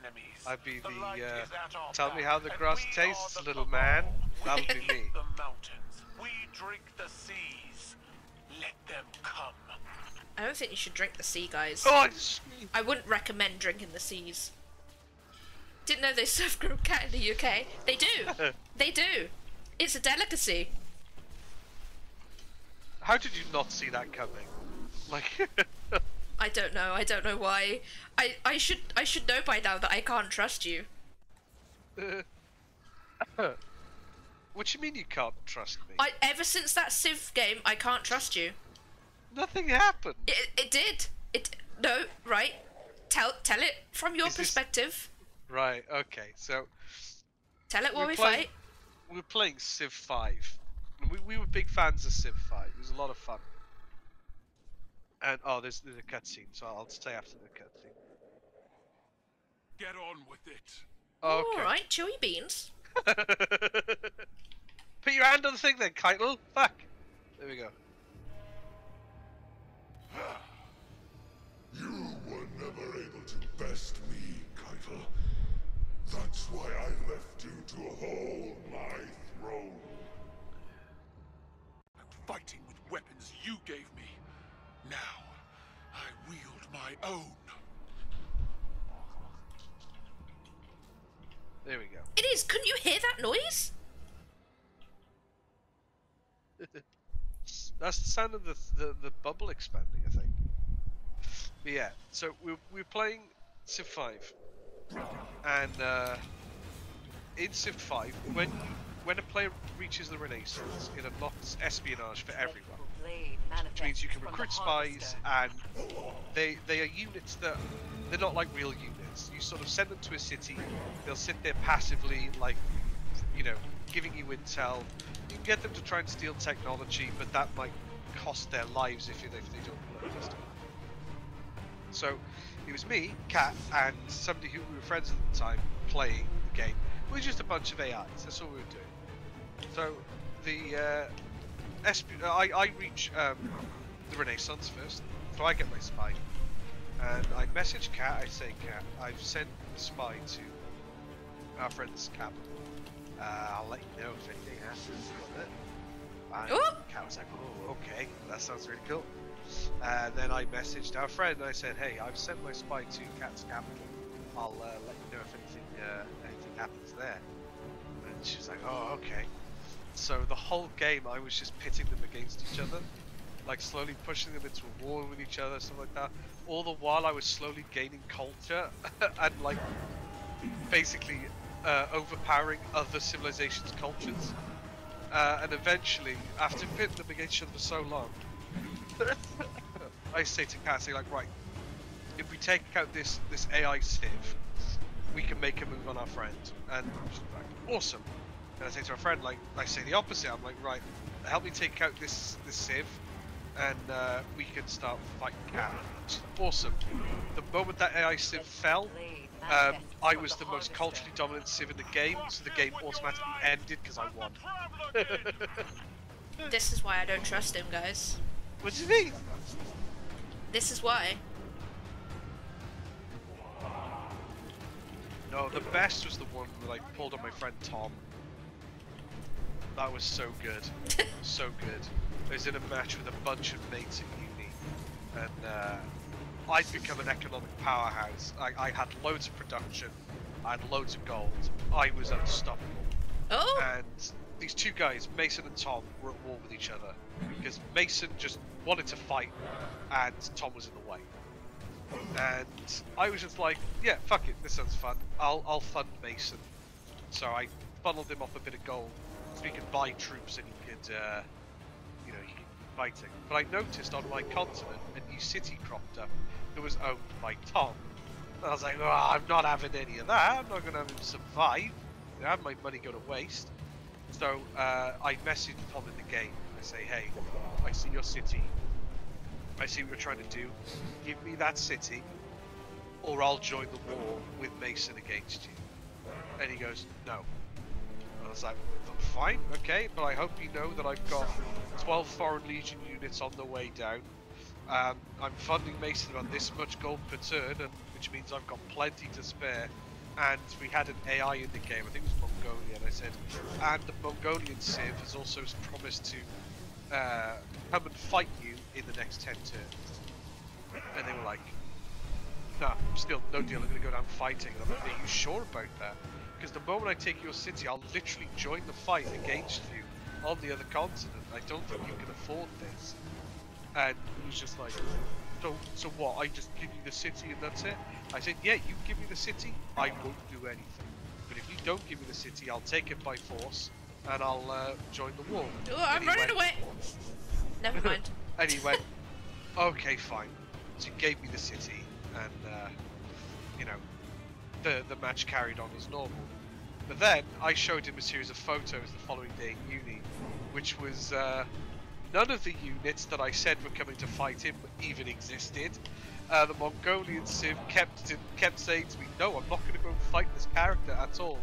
I'd be the, uh, is at our tell me how the grass tastes, little man. That'll be me. the mountains. We drink the seas. Let them come. I don't think you should drink the sea, guys. Oh, it's I wouldn't recommend drinking the seas. Didn't know they serve grilled cat in the UK. They do. they do. It's a delicacy. How did you not see that coming? Like, I don't know. I don't know why. I I should I should know by now that I can't trust you. what do you mean you can't trust me? I ever since that Civ game, I can't trust you. Nothing happened. It it did. It no right. Tell tell it from your Is this- perspective. Right. Okay. So Tell it while we're playing- fight. we were playing Civ 5. We, we were big fans of Civ 5. It was a lot of fun. And oh, there's, there's a cutscene, so I'll stay after the cutscene. Get on with it. Okay. All right, chewy beans. Put your hand on the thing then, Caiatl. Fuck. There we go. You were never able to best me, Caiatl. That's why I left you to hold my throne. I'm fighting with weapons you gave me. Now, I wield my own. There we go. It is. Couldn't you hear that noise? That's the sound of the, the, the bubble expanding, I think. But yeah, so we we we're playing Civ 5. And uh, in Civ 5, when when a player reaches the Renaissance, it unlocks espionage for everyone. Which means you can recruit spies, and they they are units that they're not like real units. You sort of send them to a city, they'll sit there passively, like you know, giving you intel. You can get them to try and steal technology, but that might cost their lives if, if they don't. So, it was me, Kat, and somebody who we were friends at the time playing the game. We were just a bunch of AIs. That's all we were doing. So the uh, SP, I, I reach um, the Renaissance first, so I get my spy, and I message Kat. I say, Kat, I've sent the spy to our friend's cabin. Uh, I'll let you know if anything happens with it. And. Kat was like, oh, okay, that sounds really cool. And then I messaged our friend and I said, hey, I've sent my spy to Cat's capital. I'll uh, let you know if anything uh, anything happens there. And she's like, oh, okay. So the whole game, I was just pitting them against each other, like slowly pushing them into a war with each other, stuff like that. All the while, I was slowly gaining culture and like basically uh, overpowering other civilizations' cultures. Uh, and eventually, after pitting them against each other for so long, I say to say like, right, if we take out this this AI Civ, we can make a move on our friend. And like, awesome. And I say to our friend, like, I say the opposite. I'm like, right, help me take out this this Civ, and uh, we can start fighting Cat. Awesome. The moment that AI Civ fell, um, I was the most culturally dominant Civ in the game, so the game automatically ended because I won. This is why I don't trust him, guys. What do you mean? This is why. No, the best was the one that I pulled on my friend Tom. That was so good. so good. I was in a match with a bunch of mates at uni, and uh, I'd become an economic powerhouse. I, I had loads of production, I had loads of gold. I was unstoppable. Oh! And these two guys, Mason and Tom, were at war with each other because Mason just wanted to fight, and Tom was in the way. And I was just like, yeah, fuck it, this sounds fun. I'll I'll fund Mason. So I funneled him off a bit of gold, so he could buy troops and he could, uh, you know, he could be fighting. But I noticed on my continent a new city cropped up that was owned by Tom. And I was like, oh, I'm not having any of that. I'm not going to have him survive. I have my money go to waste. So uh, I messaged Tom in the game. I say, hey, I see your city. I see what you're trying to do. Give me that city, or I'll join the war with Mason against you. And he goes, no. And I was like, fine, okay, but I hope you know that I've got 12 Foreign Legion units on the way down. Um, I'm funding Mason about this much gold per turn, and which means I've got plenty to spare. And we had an AI in the game, I think it was Mongolia, and I said, and the Mongolian Civ has also promised to uh, come and fight you in the next 10 turns. And they were like, nah, still, no deal, I'm gonna go down fighting. And I'm like, are you sure about that? Because the moment I take your city, I'll literally join the fight against you on the other continent. I don't think you can afford this. And he was just like, so, so what, I just give you the city and that's it? I said, yeah, you give me the city, I won't do anything. But if you don't give me the city, I'll take it by force, and I'll uh, join the war. Oh, I'm he running away! Never mind. anyway, okay, fine. So he gave me the city, and, uh, you know, the, the match carried on as normal. But then I showed him a series of photos the following day in uni, which was uh, none of the units that I said were coming to fight him even existed. Uh, the Mongolian Civ kept kept saying to me, "No, I'm not going to go fight this character at all."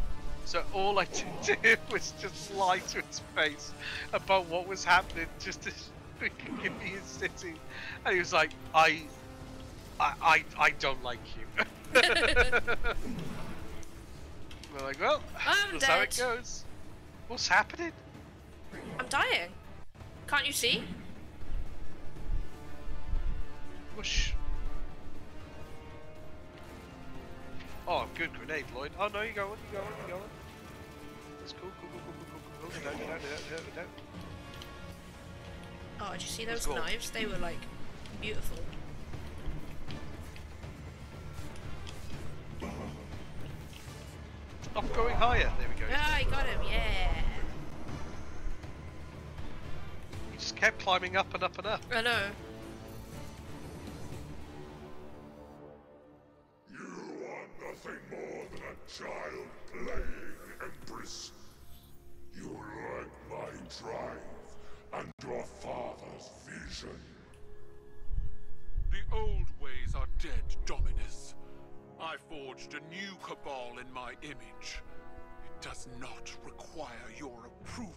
So all I did do was just lie to his face about what was happening, just to give me his city. And he was like, "I, I, I, I don't like you." We're like, "Well, I'm that's how it dead. goes." What's happening? I'm dying. Can't you see? Whoosh. Oh, good grenade, Lloyd. Oh no, you're going, you're going, you're going. That's cool, cool, cool, cool, cool, cool, cool. Oh, did you see those go. knives? They were like beautiful. Stop going higher. There we go. Ah, I got him, yeah. He just kept climbing up and up and up. I know. You are nothing more than a child and your father's vision. The old ways are dead, Dominus. I forged a new cabal in my image. It does not require your approval.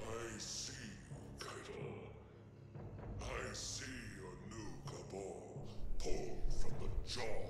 I see you. I see a new cabal pulled from the jaws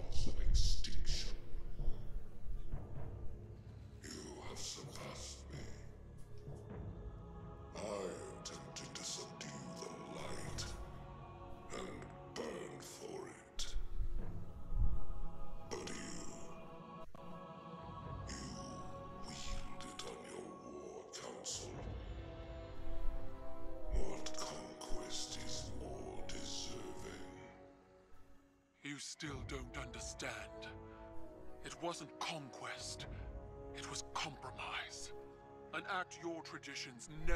your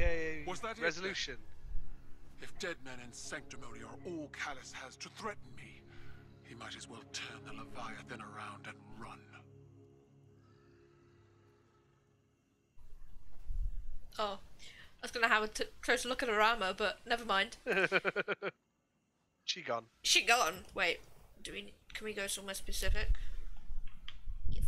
Well, Yay! Was that it resolution? If dead men and sanctimony are all Calus has to threaten me, he might as well turn the Leviathan around and run. oh, I was gonna have a t- closer look at her armor, but never mind. she gone. She gone. Wait, do we? Can we go somewhere specific? Yes.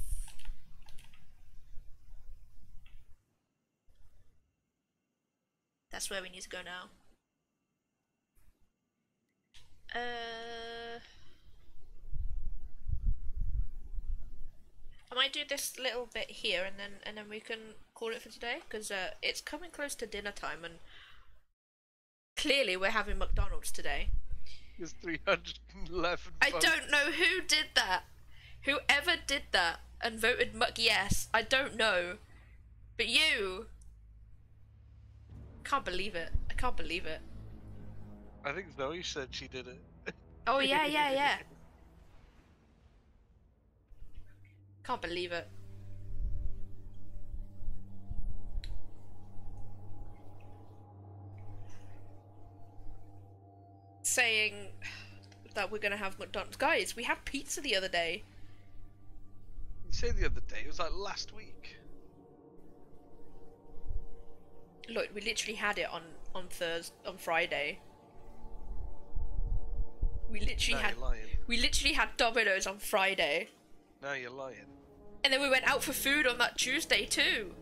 That's where we need to go now. Uh, I might do this little bit here, and then and then we can call it for today, because uh, it's coming close to dinner time, and clearly we're having McDonald's today. It's 311. I don't know who did that. Whoever did that and voted Muck yes, I don't know. But you. I can't believe it. I can't believe it. I think Zoe said she did it. Oh, yeah, yeah, yeah. Can't believe it. Saying that we're gonna have McDonald's. Guys, we had pizza the other day. You say the other day, it was like last week. Look, we literally had it on on Thursday, on Friday. We literally Now had we literally had Domino's on Friday, Now you're lying. and then we went out for food on that Tuesday too.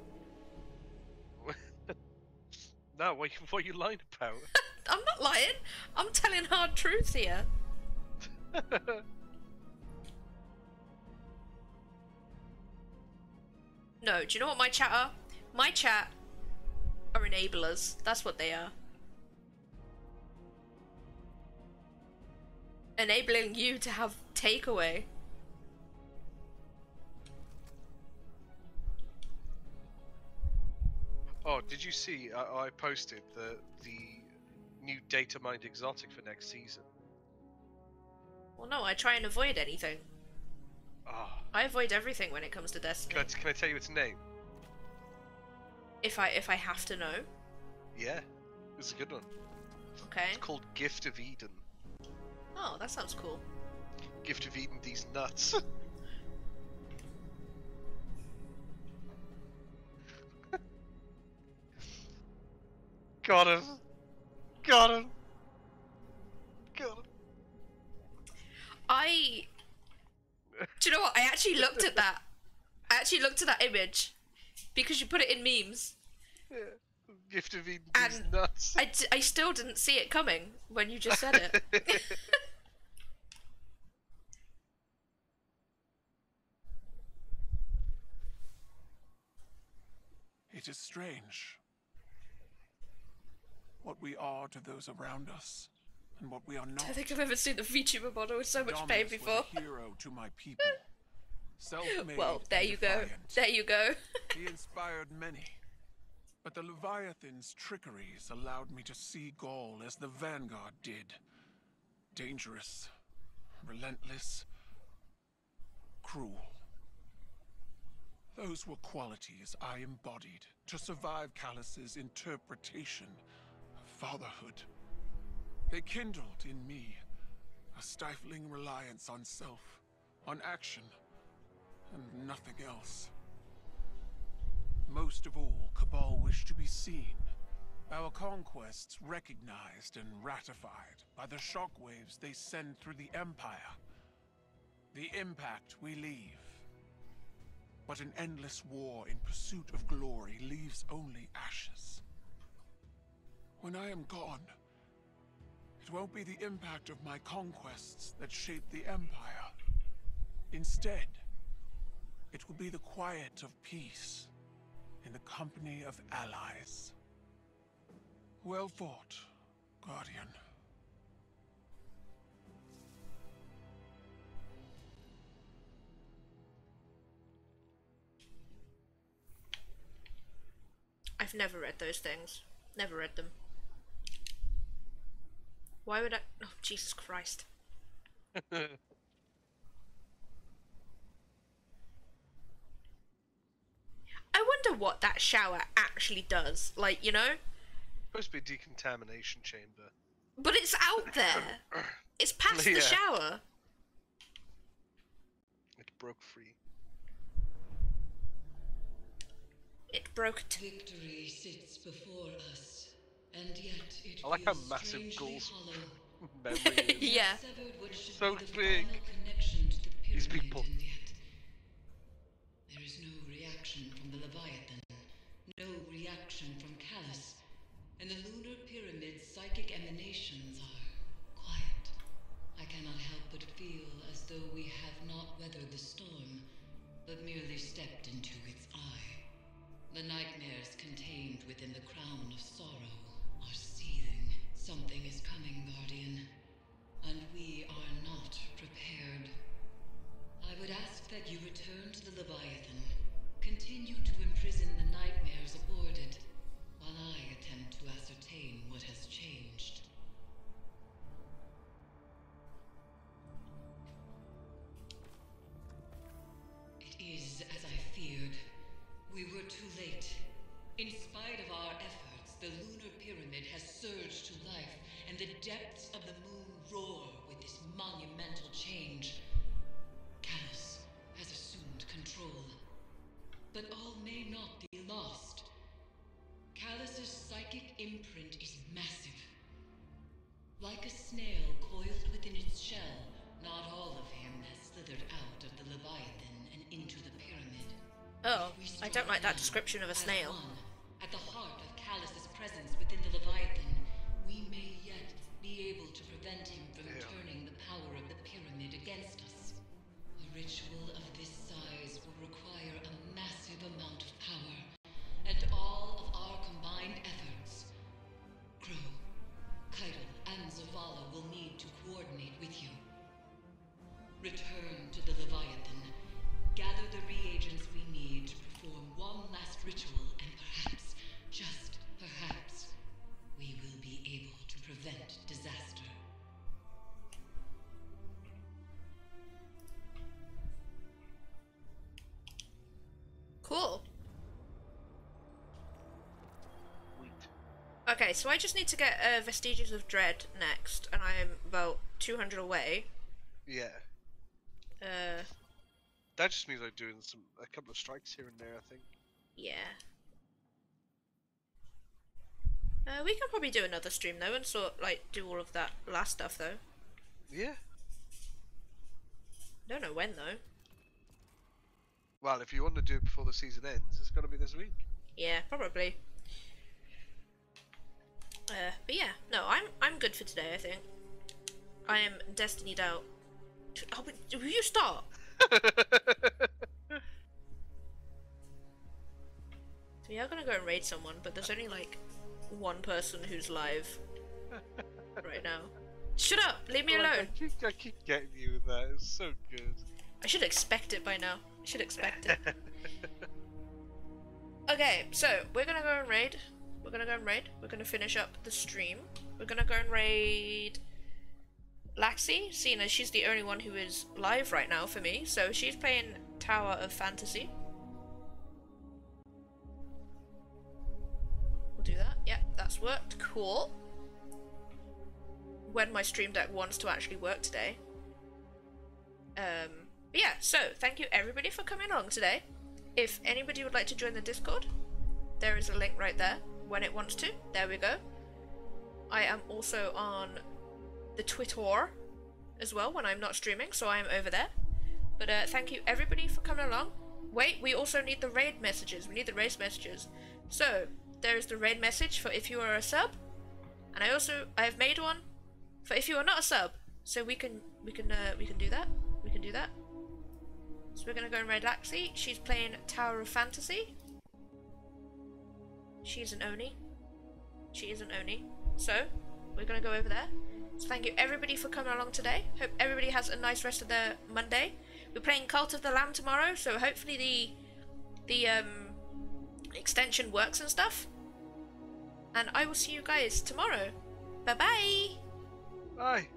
no, what, what are you lying about? I'm not lying. I'm telling hard truths here. No, do you know what my chat are? My chat are enablers. That's what they are. Enabling you to have takeaway. oh, did you see? I, I posted the the new data mined exotic for next season. Well, no, I try and avoid anything. Ah, I avoid everything when it comes to Destiny. can I, can I tell you its name? If I if I have to know. Yeah, it's a good one. Okay. It's called Gift of Eden. Oh, that sounds cool. Gift of Eden, these nuts. Got him. Got him. Got him. I. Do you know what? I actually looked at that. I actually looked at that image because you put it in memes. Yeah. Gift of Eden, these And nuts. I, d- I still didn't see it coming when you just said it. It is strange. What we are to those around us, and what we are I not. don't think I've ever seen the VTuber model with so much pain Dominus before. was a hero to my people. Self-made Well, there you go. There you go. He inspired many. But the Leviathan's trickeries allowed me to see Ghaul as the Vanguard did. Dangerous, relentless, cruel. Those were qualities I embodied to survive Calus's interpretation of fatherhood. They kindled in me a stifling reliance on self, on action, and nothing else. Most of all, Cabal wished to be seen. Our conquests recognized and ratified by the shockwaves they send through the Empire. The impact we leave. But an endless war in pursuit of glory leaves only ashes. When I am gone, it won't be the impact of my conquests that shape the Empire. Instead, it will be the quiet of peace in the company of allies. Well fought, Guardian. I've never read those things. Never read them. Why would I? Oh, Jesus Christ. I wonder what that shower actually does. Like, you know? Supposed to be a decontamination chamber. But it's out there. It's past Yeah. the shower. It broke free. It broke. T- Victory sits before us, and yet it I like how massive strangely Ghaul's hollow. memory yeah. Severed what should So be big. connection to the These people. there is no reaction from the Leviathan, no reaction from Calus, and the lunar pyramid's psychic emanations are quiet. I cannot help but feel as though we have not weathered the storm, but merely stepped into its eye. The nightmares contained within the crown of sorrow are seething. Something is coming, Guardian, and we are not prepared. I would ask that you return to the Leviathan, continue to imprison the nightmares aboard it, while I attempt to ascertain what has changed. It is as I feared. We were too late. In spite of our efforts, the lunar pyramid has surged to life, and the depths lost. Calus's psychic imprint is massive. Like a snail coiled within its shell, not all of him has slithered out of the Leviathan and into the pyramid. Oh, I don't like that description of a snail. one, At the heart of Calus's presence I just need to get uh, Vestiges of Dread next, and I am about 200 away. Yeah. Uh, That just means I'm doing some a couple of strikes here and there. I think. yeah. Uh, we can probably do another stream though, and sort like do all of that last stuff though. Yeah. Don't know when though. Well, if you want to do it before the season ends, it's going to be this week. Yeah, probably. Uh, but yeah, no, I'm I'm good for today. I think I am destinied out. Oh, but will you start? We are gonna go and raid someone, but there's only like one person who's live right now. Shut up! Leave me Like, alone. I keep, I keep getting you with that. It's so good. I should expect it by now. I should expect it. Okay, so we're gonna go and raid. We're gonna go and raid. We're gonna finish up the stream. We're gonna go and raid Laxi, seeing as she's the only one who is live right now for me. So she's playing Tower of Fantasy. We'll do that. Yep, that's worked. Cool. When my stream deck wants to actually work today. Um, but yeah, so thank you everybody for coming along today. If anybody would like to join the Discord, there is a link right there when it wants to. There we go. I am also on the Twitter as well when I'm not streaming, so I am over there. But uh, thank you everybody for coming along. Wait, we also need the raid messages. We need the raid messages. So there is the raid message for if you are a sub, and I also I have made one for if you are not a sub. So we can we can uh, we can do that. We can do that. So we're gonna go and raid Laxi. She's playing Tower of Fantasy. She's an Oni. She is an Oni. So we're gonna go over there. So thank you everybody for coming along today. Hope everybody has a nice rest of their Monday. We're playing Cult of the Lamb tomorrow, so hopefully the the um extension works and stuff. And I will see you guys tomorrow. Bye bye. Bye.